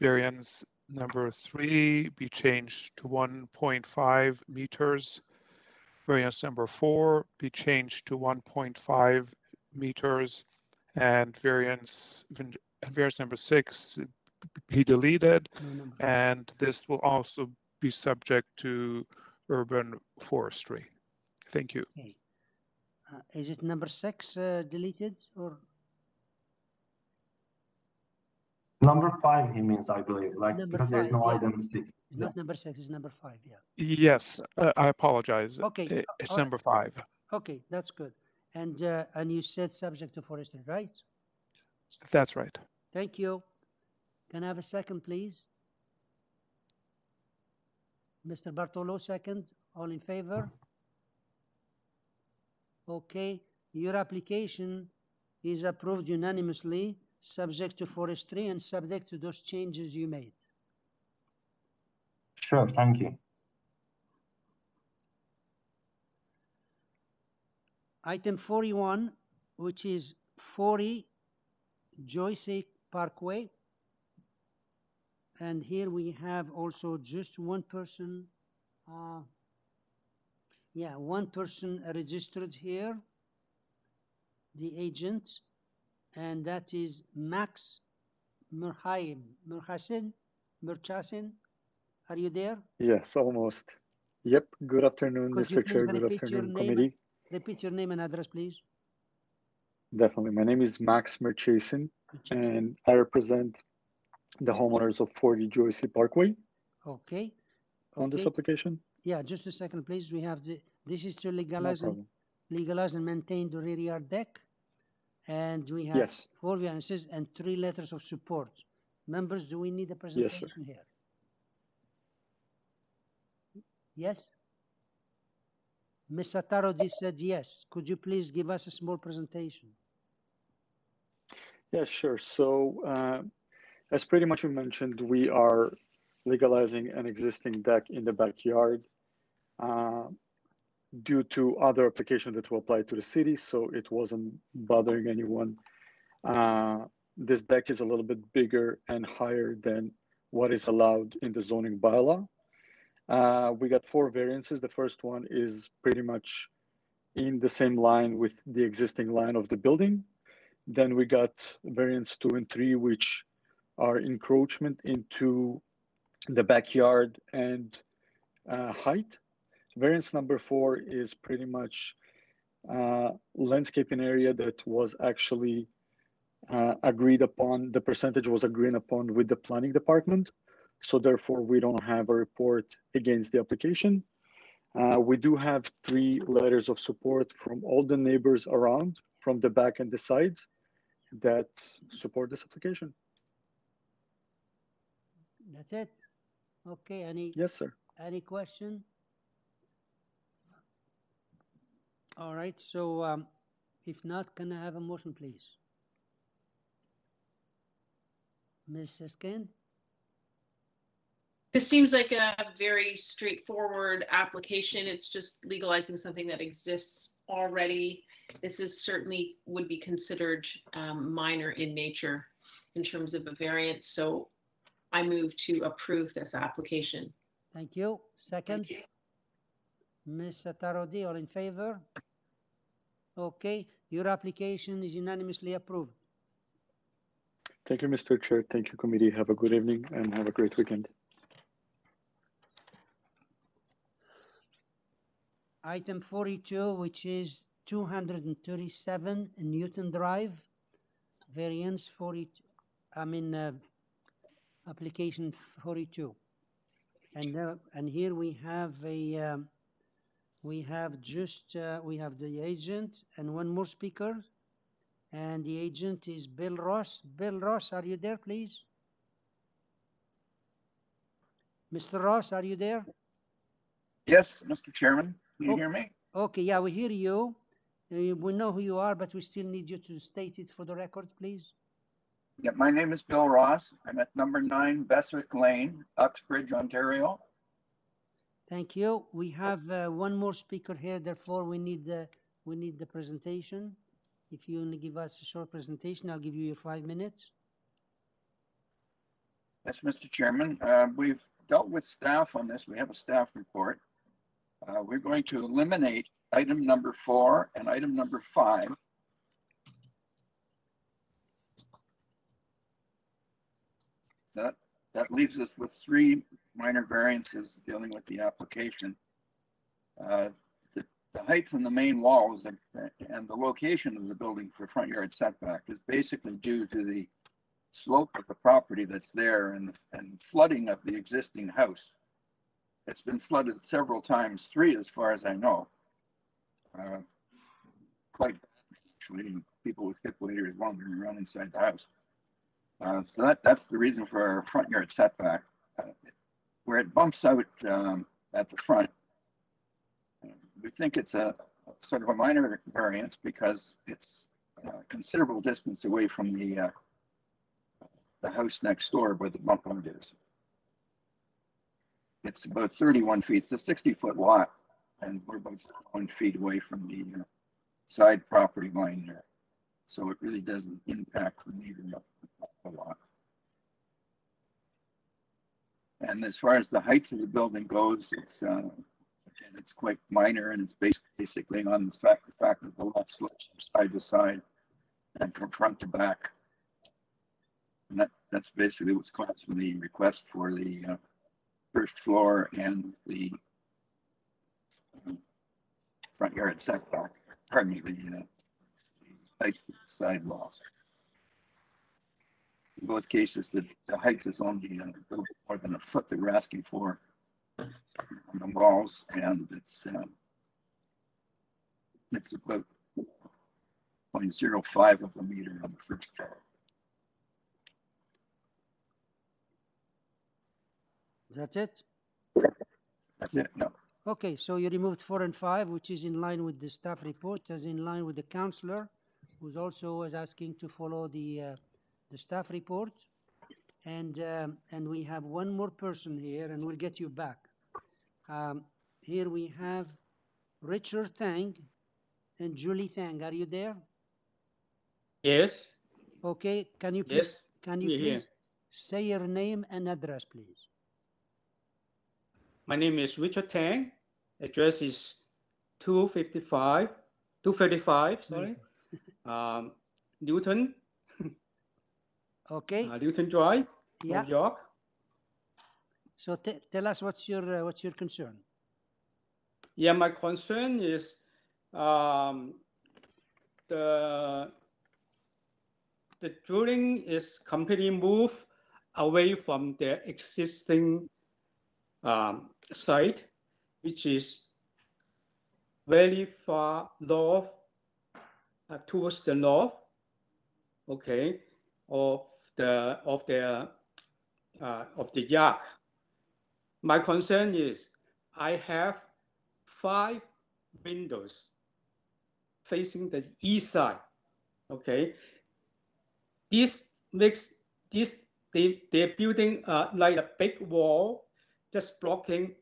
variance number three be changed to one point five meters, variance number four be changed to one point five meters, and variance, variance number six be deleted. And this will also be subject to urban forestry. Thank you. uh, is it number six uh, deleted or Number five, he means, I believe, like, Number because there's no yeah. item six. it's not number six, it's number five, yeah. Yes, uh, I apologize. Okay, uh, It's all right. number five. Okay, that's good. And, uh, and you said subject to forestry, right? That's right. Thank you. Can I have a second, please? Mr. Bartolo, second. All in favor? Okay, your application is approved unanimously, subject to forestry and subject to those changes you made. Sure, thank you. Item forty-one, which is forty Joyce Parkway. And here we have also just one person, uh, yeah, one person registered here, the agent, and that is Max Murhaim, Murhasin, Murchasin. Are you there? Yes, almost. Yep. Good afternoon, Could Mr. Chair. Good afternoon, committee. Repeat your name and address, please. Definitely. My name is Max Murchasin, and I represent the homeowners of 40 Joyce Parkway Okay. on this application. Yeah, just a second, please. We have the, this is to legalize and, legalize and maintain the rear yard deck. And we have Yes. four variances and three letters of support. Members, do we need a presentation here? Yes? Ms. Sataro just said yes. Could you please give us a small presentation? Yeah, sure. So, uh, as pretty much you mentioned, we are legalizing an existing deck in the backyard uh, due to other application that were applied to the city, so it wasn't bothering anyone. Uh, this deck is a little bit bigger and higher than what is allowed in the zoning bylaw. Uh, we got four variances. The first one is pretty much in the same line with the existing line of the building. Then we got variants two and three, which are encroachment into the backyard and uh, height. Variance number four is pretty much uh, landscaping area that was actually uh, agreed upon, the percentage was agreed upon with the planning department. So therefore, we don't have a report against the application. Uh, we do have three letters of support from all the neighbors around, from the back and the sides, that support this application. That's it? Okay, any? Yes, sir. Any question? All right, so um, if not, can I have a motion, please? Ms. Siskind? This seems like a very straightforward application. It's just legalizing something that exists already. This is certainly would be considered um, minor in nature in terms of a variance. So I move to approve this application. Thank you. Second? Ms. Atarodi, all in favor? Okay, your application is unanimously approved. Thank you, Mr. Chair. Thank you, committee. Have a good evening and have a great weekend. Item 42, which is 237 Newton Drive, variance 40, I mean, uh, application 42. And, uh, and here we have a, um, we have just, uh, we have the agent and one more speaker. And the agent is Bill Ross. Bill Ross, are you there, please? Mr. Ross, are you there? Yes, Mr. Chairman, can you Oh. hear me? Okay, yeah, we hear you. Uh, we know who you are, but we still need you to state it for the record, please. Yeah, my name is Bill Ross. I'm at number nine Beswick Lane, Uxbridge, Ontario. Thank you. We have uh, one more speaker here, therefore we need the, we need the presentation. If you only give us a short presentation, I'll give you your five minutes. Yes, Mr. Chairman, uh, we've dealt with staff on this. We have a staff report. Uh, we're going to eliminate item number four and item number five. That, that leaves us with three minor variances dealing with the application. Uh, The, the height from the main walls and, the location of the building for front yard setback is basically due to the slope of the property that's there and, and flooding of the existing house. It's been flooded several times, three as far as I know. Uh, Quite actually, people with hip waders wandering around inside the house. Uh, so that, that's the reason for our front yard setback. Uh, Where it bumps out, um, at the front, uh, we think it's a sort of a minor variance because it's a considerable distance away from the, uh, the house next door where the bump out is. It's about thirty-one feet, it's a sixty-foot lot, and we're about one feet away from the uh, side property line there. So it really doesn't impact the neighborhood a lot. And as far as the height of the building goes, it's, uh, again, it's quite minor and it's bas- basically on the fact, the fact that the lot slopes from side to side and from front to back. And that, that's basically what's caused the request for the, uh, first floor and the um, front yard setback, pardon me, the, uh, the side walls. In both cases, the, the height is only a little bit more than a foot that we're asking for on the walls, and it's, um, it's about 0.05 of a meter on the first floor. That's it? That's it, no. Okay, so you removed four and five, which is in line with the staff report, as in line with the counselor, who's also was asking to follow the, uh, the staff report. And, um, and we have one more person here, and we'll get you back. Um, here we have Richard Thang and Julie Thang. Are you there? Yes, Okay, can you please, Yes, can you please say your name and address, please? my name is Richard Tang. Address is two fifty-five, two thirty-five, sorry. Um, Newton, Okay, uh, Newton Drive, Yeah. New York. so te- tell us what's your, uh, what's your concern? Yeah, my concern is, um, the, the drilling is completely moved away from the existing um, site, which is very far north, uh, towards the north, okay, of the of the uh, of the yard. My concern is I have five windows facing the east side. Okay, this makes this they they're building uh, like a big wall, just blocking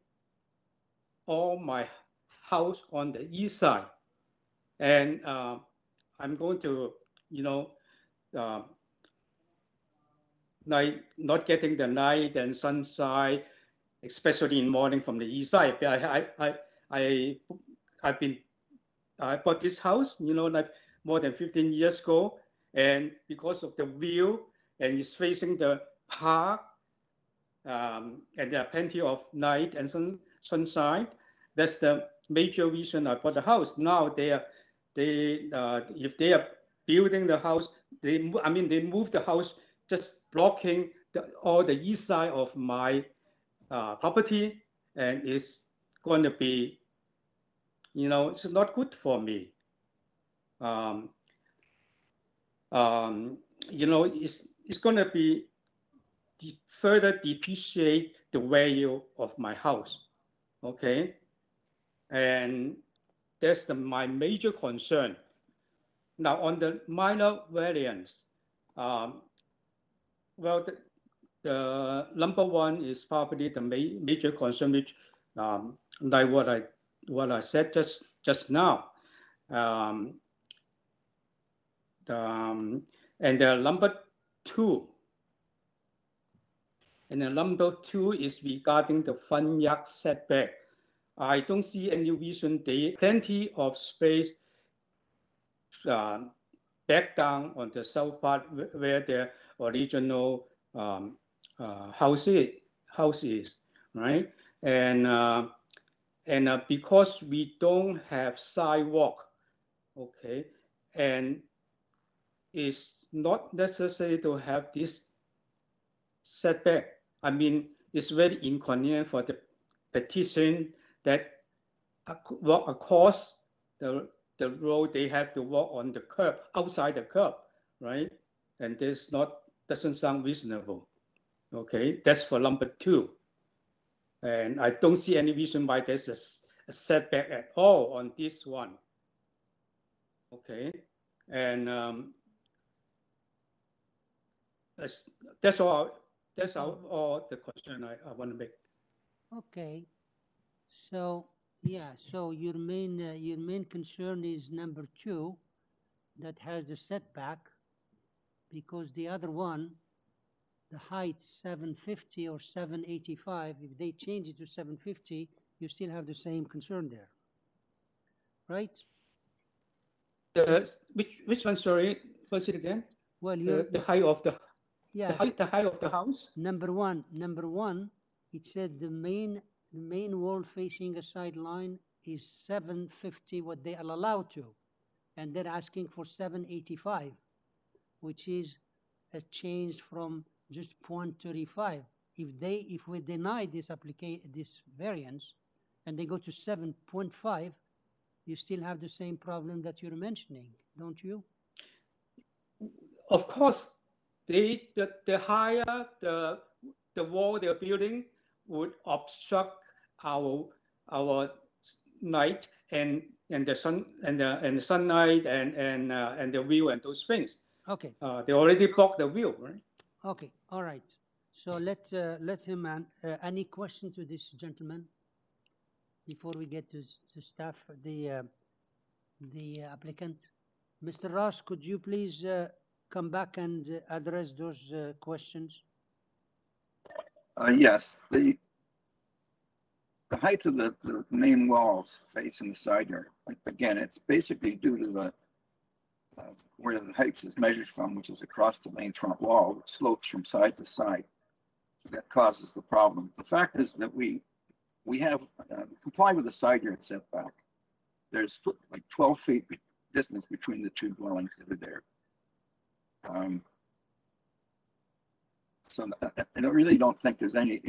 all my house on the east side, and uh, I'm going to you know. Uh, night, not getting the night and sunshine, especially in morning from the east side. I, I, I, I, I've been, I bought this house, you know, like more than 15 years ago. And because of the view and it's facing the park, um, and there are plenty of night and sun, sunshine. That's the major reason I bought the house. Now they are, they, uh, if they are building the house, they, I mean, they move the house just blocking the, all the east side of my uh, property and it's going to be, you know, it's not good for me. Um, um, you know, it's, it's going to be de further depreciate the value of my house. Okay. And that's the, my major concern. Now, on the minor variance, um, well, the, the number one is probably the ma major concern, which um, like what I what I said just just now. Um, the, um, and the number two, and the number two is regarding the front yard setback. I don't see any reason. There plenty of space uh, back down on the south part where the original um, uh, houses, houses, right? And uh, and uh, because we don't have sidewalk, okay, and it's not necessary to have this setback. I mean, it's very inconvenient for the petition that walk across the the road. They have to walk on the curb outside the curb, right? And there's not doesn't sound reasonable. Okay, that's for number two. And I don't see any reason why there's a, a setback at all on this one. Okay, and um, that's, that's all. That's all, all the question I, I want to make. Okay, so yeah, so your main uh, your main concern is number two, that has the setback, because the other one, the height 750 or 785, if they change it to 750, you still have the same concern there, right? The, which which one? Sorry, first it again. Well, the, you're, the height of the yeah, the height the height of the house. Number one, number one, it said the main the main wall facing a sideline is 750 what they are allowed to, and they're asking for 785, which is a change from just 0.35. If they if we deny this this variance, and they go to 7.5, you still have the same problem that you're mentioning, don't you? Of course, they the, the higher the the wall they're building would obstruct our our night and and the sun and the and the sunlight and and uh, and the view and those things. Okay. Uh, they already blocked the view, right? Okay, all right. So let uh, let him an, uh, any question to this gentleman before we get to s- to staff the uh, the applicant. Mr. Ross, could you please uh, come back and uh, address those uh, questions? Uh, yes, the, the height of the, the main walls facing the side yard, again, it's basically due to the, uh, where the height is measured from, which is across the main front wall, which slopes from side to side. That causes the problem. The fact is that we, we have, uh, with the side yard setback. There's like twelve feet be- distance between the two dwellings that are there. Um, So I I really don't think there's any,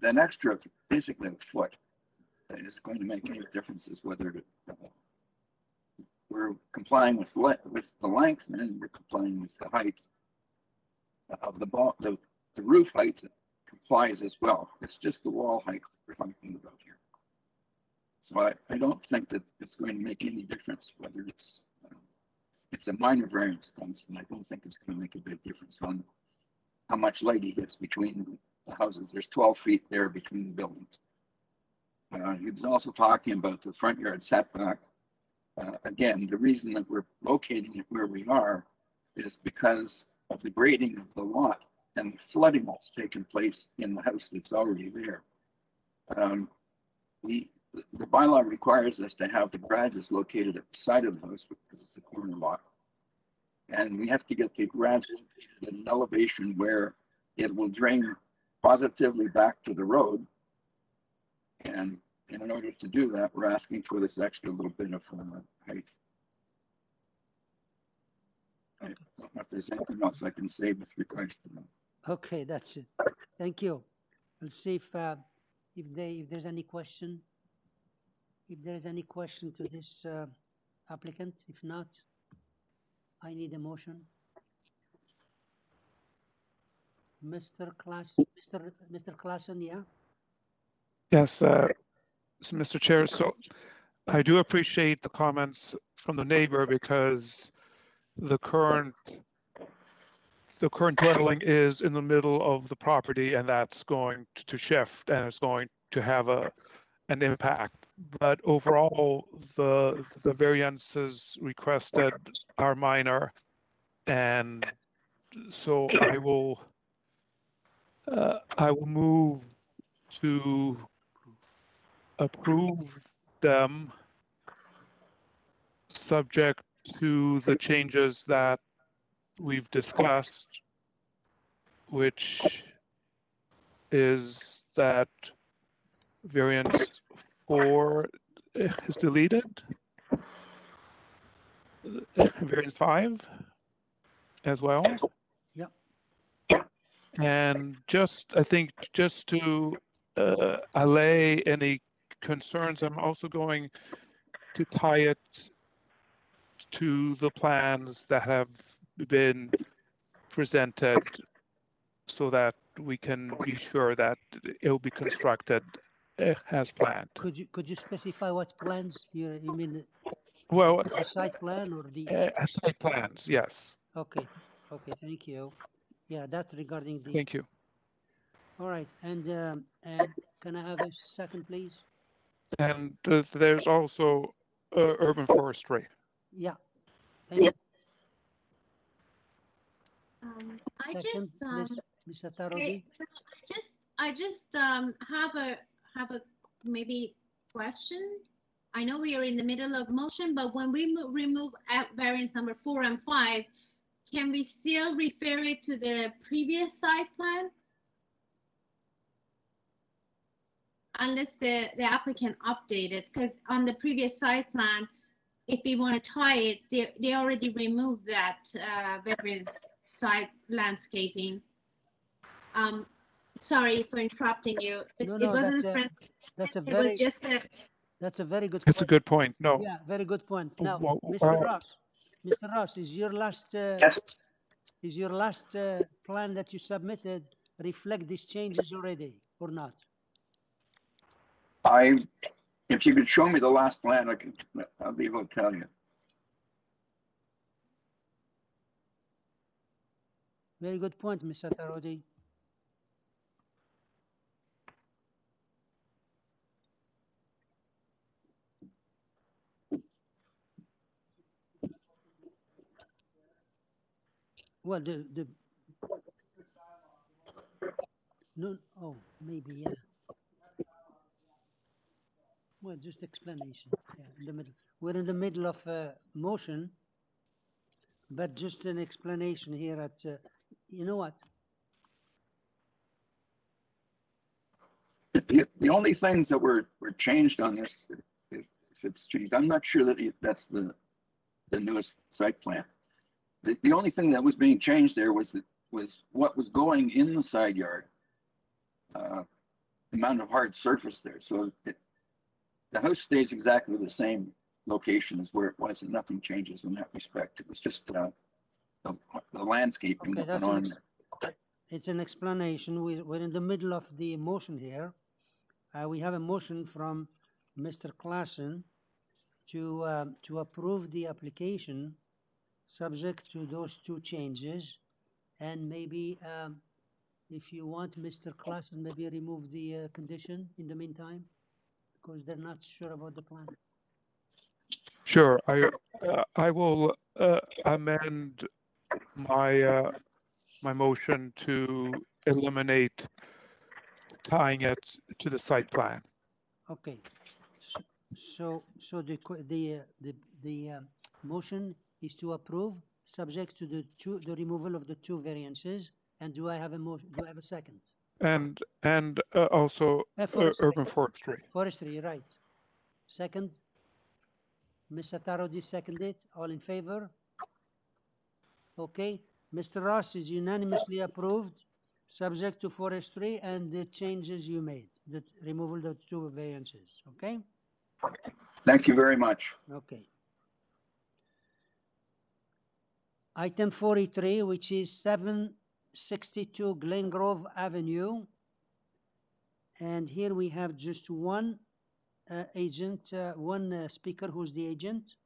that extra, basically a foot is going to make any differences whether uh, we're complying with, with the length and we're complying with the height of the ball, the, the roof height complies as well. It's just the wall height we're talking about here. So I, I don't think that it's going to make any difference whether it's, uh, it's a minor variance, and I don't think it's going to make a big difference on how much light he gets between the houses. There's 12 feet there between the buildings. Uh, he was also talking about the front yard setback. Uh, again, the reason that we're locating it where we are is because of the grading of the lot and the flooding that's taken place in the house that's already there. Um, we, the bylaw requires us to have the garages located at the side of the house because it's a corner lot. And we have to get the garage located at an elevation where it will drain positively back to the road. And in order to do that, we're asking for this extra little bit of uh, height. I don't know if there's anything else I can say with regards to that. Okay, that's it. Thank you. We'll see if, uh, if they, if there's any question. If there's any question to this uh, applicant, if not, I need a motion. Mr. Class, Mr. Mr. Klassen, yeah? Yes, uh, so, Mr. Chair, so I do appreciate the comments from the neighbor because the current the current dwelling is in the middle of the property and that's going to- to shift and it's going to have a an impact. But overall, the the variances requested are minor. And so I will uh, I will move to approve them subject to the changes that we've discussed, which is that variance four is deleted. Variance five as well. Yep. And just, I think, just to uh, allay any concerns, I'm also going to tie it to the plans that have been presented so that we can be sure that it will be constructed as planned. Could you, could you specify what plans you, you mean? Well, The site plan or the? uh, site plans, yes. Okay, okay, thank you. Yeah, that's regarding the. Thank you. All right, and, um, and can I have a second, please? And uh, there's also uh, urban forestry. Yeah. Thank you. Um, I Second, just, um, Ms. Ms. I just, I just, um, have a, have a maybe question. I know we are in the middle of motion, but when we remove at variance number four and five, can we still refer it to the previous site plan? Unless the, the applicant updated, because on the previous site plan, if we want to tie it, they, they already removed that, uh, variance site landscaping. Um, sorry for interrupting you. It No, it no, wasn't that's a, friend- that's a It was just a, that's a very good. It's a point. good point. No, Yeah, very good point. Now, Well, Mr. uh, Ross, Mr. Ross, is your last, uh, Yes. is your last, uh, plan that you submitted reflect these changes already or not? I, if you could show me the last plan, I can, I'll be able to tell you. Very good point, Mr. Atarodi. Well, the, the. No, oh, maybe, yeah. Well, just explanation, yeah, in the middle. We're in the middle of a motion, but just an explanation here at, uh, you know what? The, the only things that were, were changed on this, if, if it's changed, I'm not sure that it- that's the, the newest site plan. The, the only thing that was being changed there was that was what was going in the side yard. Uh, the amount of hard surface there, so it, the house stays exactly the same location as where it was, and nothing changes in that respect. It was just, uh, the, the landscaping Okay, that went on there. it's an explanation. We, we're in the middle of the motion here. Uh, we have a motion from Mr. Klassen to, um, to approve the application subject to those two changes. And maybe, um, if you want, Mr. Klassen, maybe remove the, uh, condition in the meantime, because they're not sure about the plan. Sure, I, uh, I will uh, amend my, uh, my motion to eliminate tying it to the site plan. Okay, so, so, so the, the, uh, the, the, um, motion is to approve, subject to the two, the removal of the two variances, and do I have a motion, do I have a second? And, and uh, also Uh, uh, forestry. urban forestry. Forestry, right. Second? Ms. Atarodi seconded, all in favor? Okay, Mr. Ross is unanimously approved, subject to forestry and the changes you made, the removal of the two variances, okay? Thank you very much. Okay. Item forty-three, which is seven sixty-two Glengrove Avenue. And here we have just one uh, agent, uh, one uh, speaker who's the agent.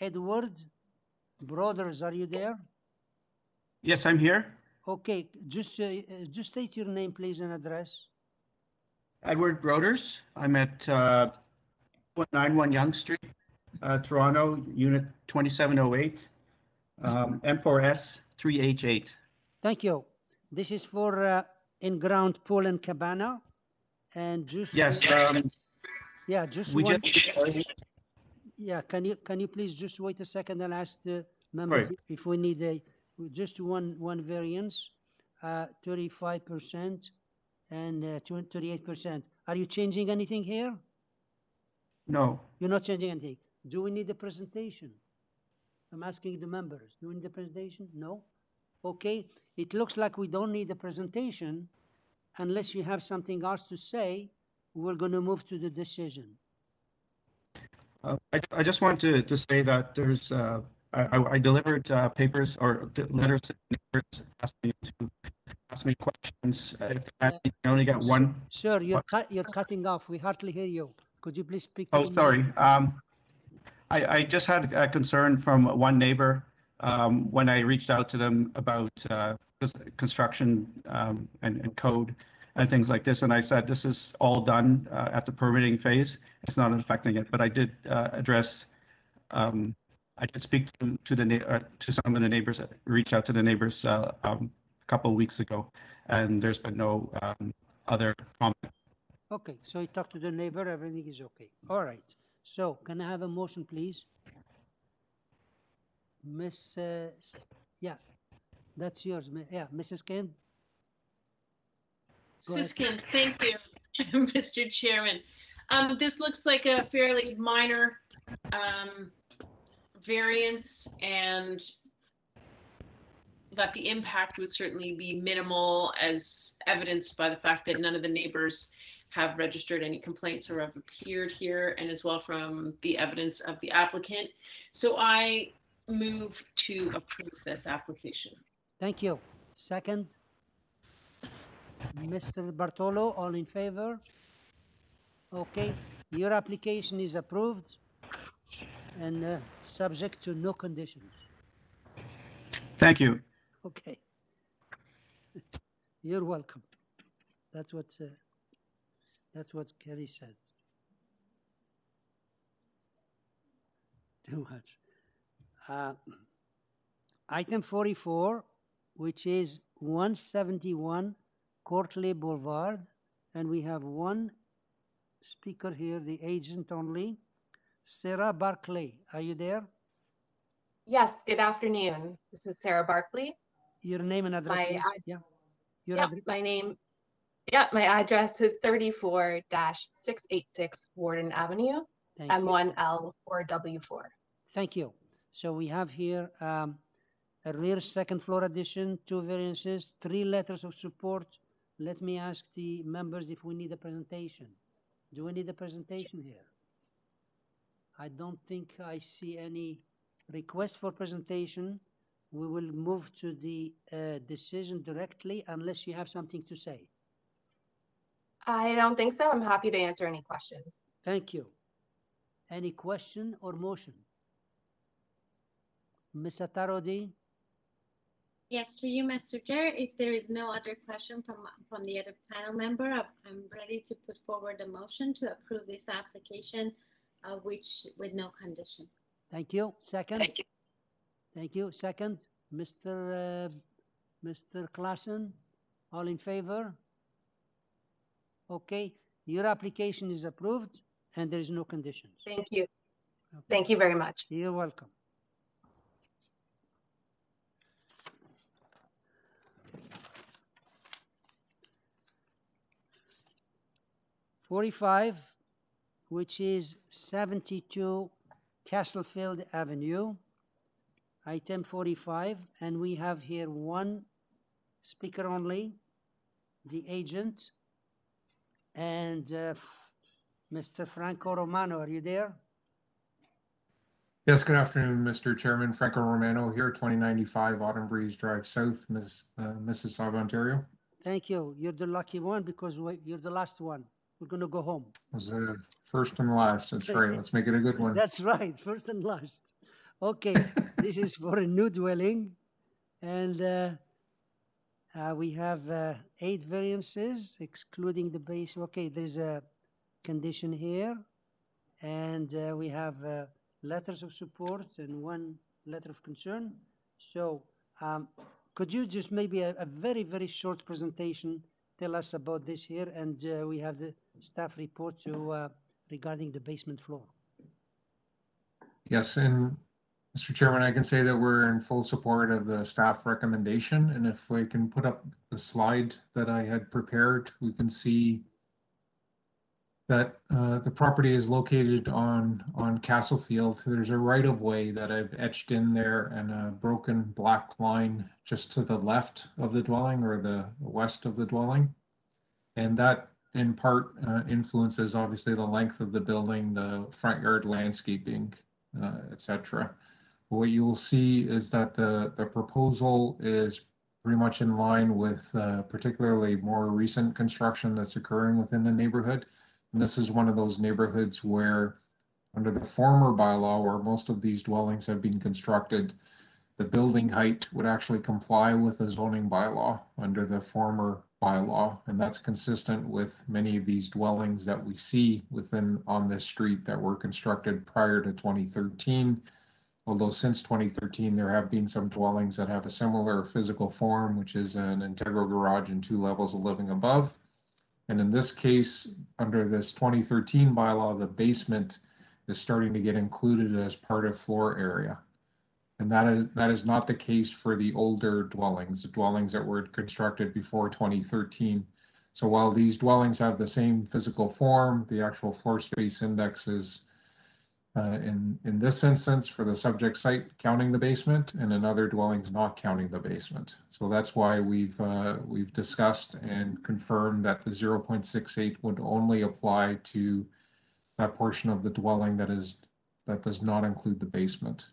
Edward Brothers, are you there? Yes, I'm here. Okay, just, uh, just state your name, please, and address. Edward Broders. I'm at uh, 191 Yonge Street, uh, Toronto, Unit 2708, um, M4S 3H8. Thank you. This is for uh, in-ground pool and cabana, and just. Yes, um, Yeah, just we one. just, Yeah, can you, can you please just wait a second? I'll ask the member Sorry. if we need a, just one, one variance, uh, thirty-five percent and uh, thirty-eight percent. Are you changing anything here? no, You're not changing anything. Do we need a presentation? I'm asking the members. Do we need a presentation? No? Okay, it looks like we don't need a presentation unless you have something else to say. We're gonna move to the decision. Uh, I, I just wanted to, to say that there's, uh, I, I- delivered uh, papers or letters to neighbors asking to ask me questions. If I only got one. Sir, you're cut, you're cutting off. We hardly hear you. Could you please speak? Oh, sorry. Um, I, I just had a concern from one neighbor, um, when I reached out to them about, uh, construction, um, and, and code and things like this. And I said, this is all done, uh, at the permitting phase. It's not affecting it, but I did, uh, address, um, I did speak to, to the, uh, to some of the neighbors, reach out to the neighbors, uh, um, a couple of weeks ago. And there's been no, um, other comment. Okay, so you talked to the neighbor, everything is okay. All right. So can I have a motion, please? Miss, uh, yeah, that's yours. Yeah, Mrs. Kent? Ahead. Siskind, thank you, Mr. Chairman. Um, this looks like a fairly minor, um, variance and that the impact would certainly be minimal as evidenced by the fact that none of the neighbors have registered any complaints or have appeared here and as well from the evidence of the applicant. So I move to approve this application. Thank you. Second? Mr. Bartolo, all in favor? Okay, your application is approved and uh, subject to no conditions. Thank you. Okay. You're welcome. That's what, uh, that's what Kerry said. Too much. Uh, Item forty-four, which is one seventy-one Cortleigh Boulevard, and we have one speaker here, the agent only. Sarah Barclay, are you there? Yes, good afternoon. This is Sarah Barclay. Your name and address, My please. ad- Yeah. Your Yeah, address. my name, yeah, my address is 34 686 Warden Avenue, Thank. M one L four W four. Thank you. So we have here um, a rear second floor addition, two variances, three letters of support. Let me ask the members if we need a presentation. Do we need a presentation here? I don't think I see any request for presentation. We will move to the uh, decision directly unless you have something to say. I don't think so. I'm happy to answer any questions. Thank you. Any question or motion? Ms. Atarodi? Yes, to you, Mr. Chair. If there is no other question from, from the other panel member, I'm- I'm ready to put forward a motion to approve this application, uh, which with no condition. Thank you. Second? Thank you. Thank you. Second, Mr. uh, Mr. Klassen? All in favor? Okay, your application is approved and there is no conditions. Thank you. Thank you very much. You're welcome. Forty-five, which is seventy-two Castlefield Avenue. Item forty-five, and we have here one speaker only, the agent. And uh, Mr. Franco Romano, are you there? Yes, good afternoon, Mr. Chairman. Franco Romano here, 2095 Autumn Breeze Drive South, Miss, uh, Mississauga, Ontario. Thank you. You're the lucky one because we- you're the last one. We're gonna go home. Was the first and last. That's right. Let's make it a good one. That's right, first and last. Okay, this is for a new dwelling. And uh, uh, we have uh, eight variances excluding the base. Okay, there's a condition here. And uh, we have uh, letters of support and one letter of concern. So um, could you just maybe a, a very, very short presentation tell us about this here? And uh, we have the staff report to uh, regarding the basement floor. Yes, and Mr. Chairman, I can say that we're in full support of the staff recommendation. And if we can put up the slide that I had prepared, we can see that uh, the property is located on, on Castlefield. There's a right of way that I've etched in there and a broken black line just to the left of the dwelling or the west of the dwelling. And that in part uh, influences obviously the length of the building, the front yard landscaping, uh, et cetera. What you will see is that the, the proposal is pretty much in line with uh, particularly more recent construction that's occurring within the neighborhood. And this is one of those neighborhoods where, under the former bylaw, where most of these dwellings have been constructed, the building height would actually comply with the zoning bylaw under the former bylaw. And that's consistent with many of these dwellings that we see within on this street that were constructed prior to 2013. Although since 2013, there have been some dwellings that have a similar physical form, which is an integral garage and two levels of living above. And in this case, under this 2013 bylaw, the basement is starting to get included as part of floor area. And that is, that is not the case for the older dwellings, the dwellings that were constructed before 2013. So while these dwellings have the same physical form, the actual floor space index is uh, in, in this instance for the subject site counting the basement and in other dwellings not counting the basement. So that's why we've, uh, we've discussed and confirmed that the 0.68 would only apply to that portion of the dwelling that is, that does not include the basement.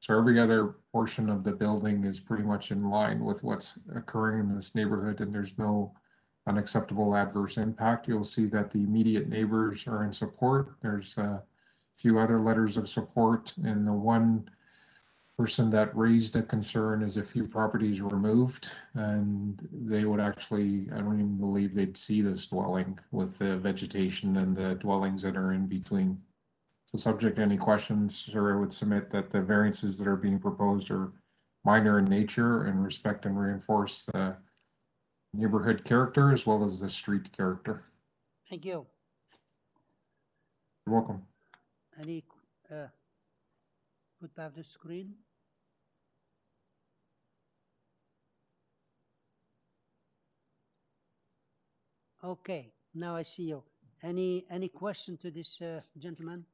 So every other portion of the building is pretty much in line with what's occurring in this neighborhood and there's no unacceptable adverse impact. You'll see that the immediate neighbors are in support. There's a few other letters of support and the one person that raised a concern is a few properties removed and they would actually, I don't even believe they'd see this dwelling with the vegetation and the dwellings that are in between. So subject to any questions, sir, I would submit that the variances that are being proposed are minor in nature and respect and reinforce the neighborhood character as well as the street character. Thank you. You're welcome. Any, uh, put back the screen? Okay, now I see you. Any, any question to this uh, gentleman?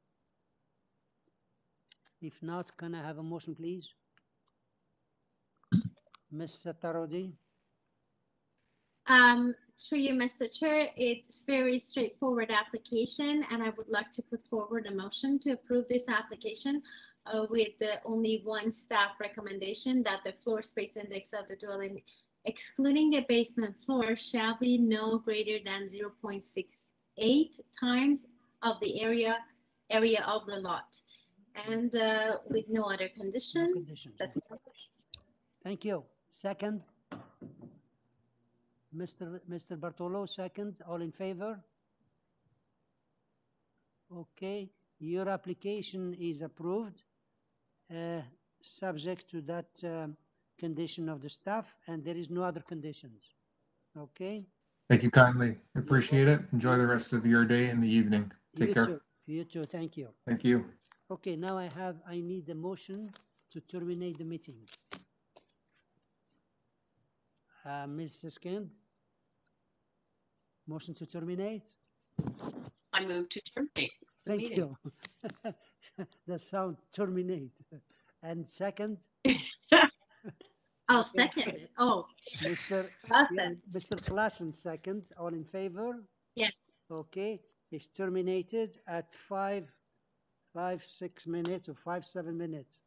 If not, can I have a motion, please? Ms. Atarodi? Um, through you, Mr. Chair, it's very straightforward application, and I would like to put forward a motion to approve this application uh, with only one staff recommendation that the floor space index of the dwelling, excluding the basement floor, shall be no greater than 0.68 times of the area area of the lot, and uh, with no other condition. conditions, That's Thank you. Second? Mr. Mr. Bartolo, second. All in favor? Okay, your application is approved, uh, subject to that um, condition of the staff, and there is no other conditions. Okay? Thank you kindly. Appreciate it. Enjoy the rest of your day and the evening. Take You care. too. You too, thank you. Thank you. Okay, now I have, I need the motion to terminate the meeting. Uh, Ms. Siskind? Motion to terminate? I move to terminate. the Thank meeting. you. The sound terminate. And second? I'll second it. Oh, Mr. Klassen. Mr. Klassen, second. All in favor? yes. Okay, it's terminated at five, five, six minutes or five, seven minutes.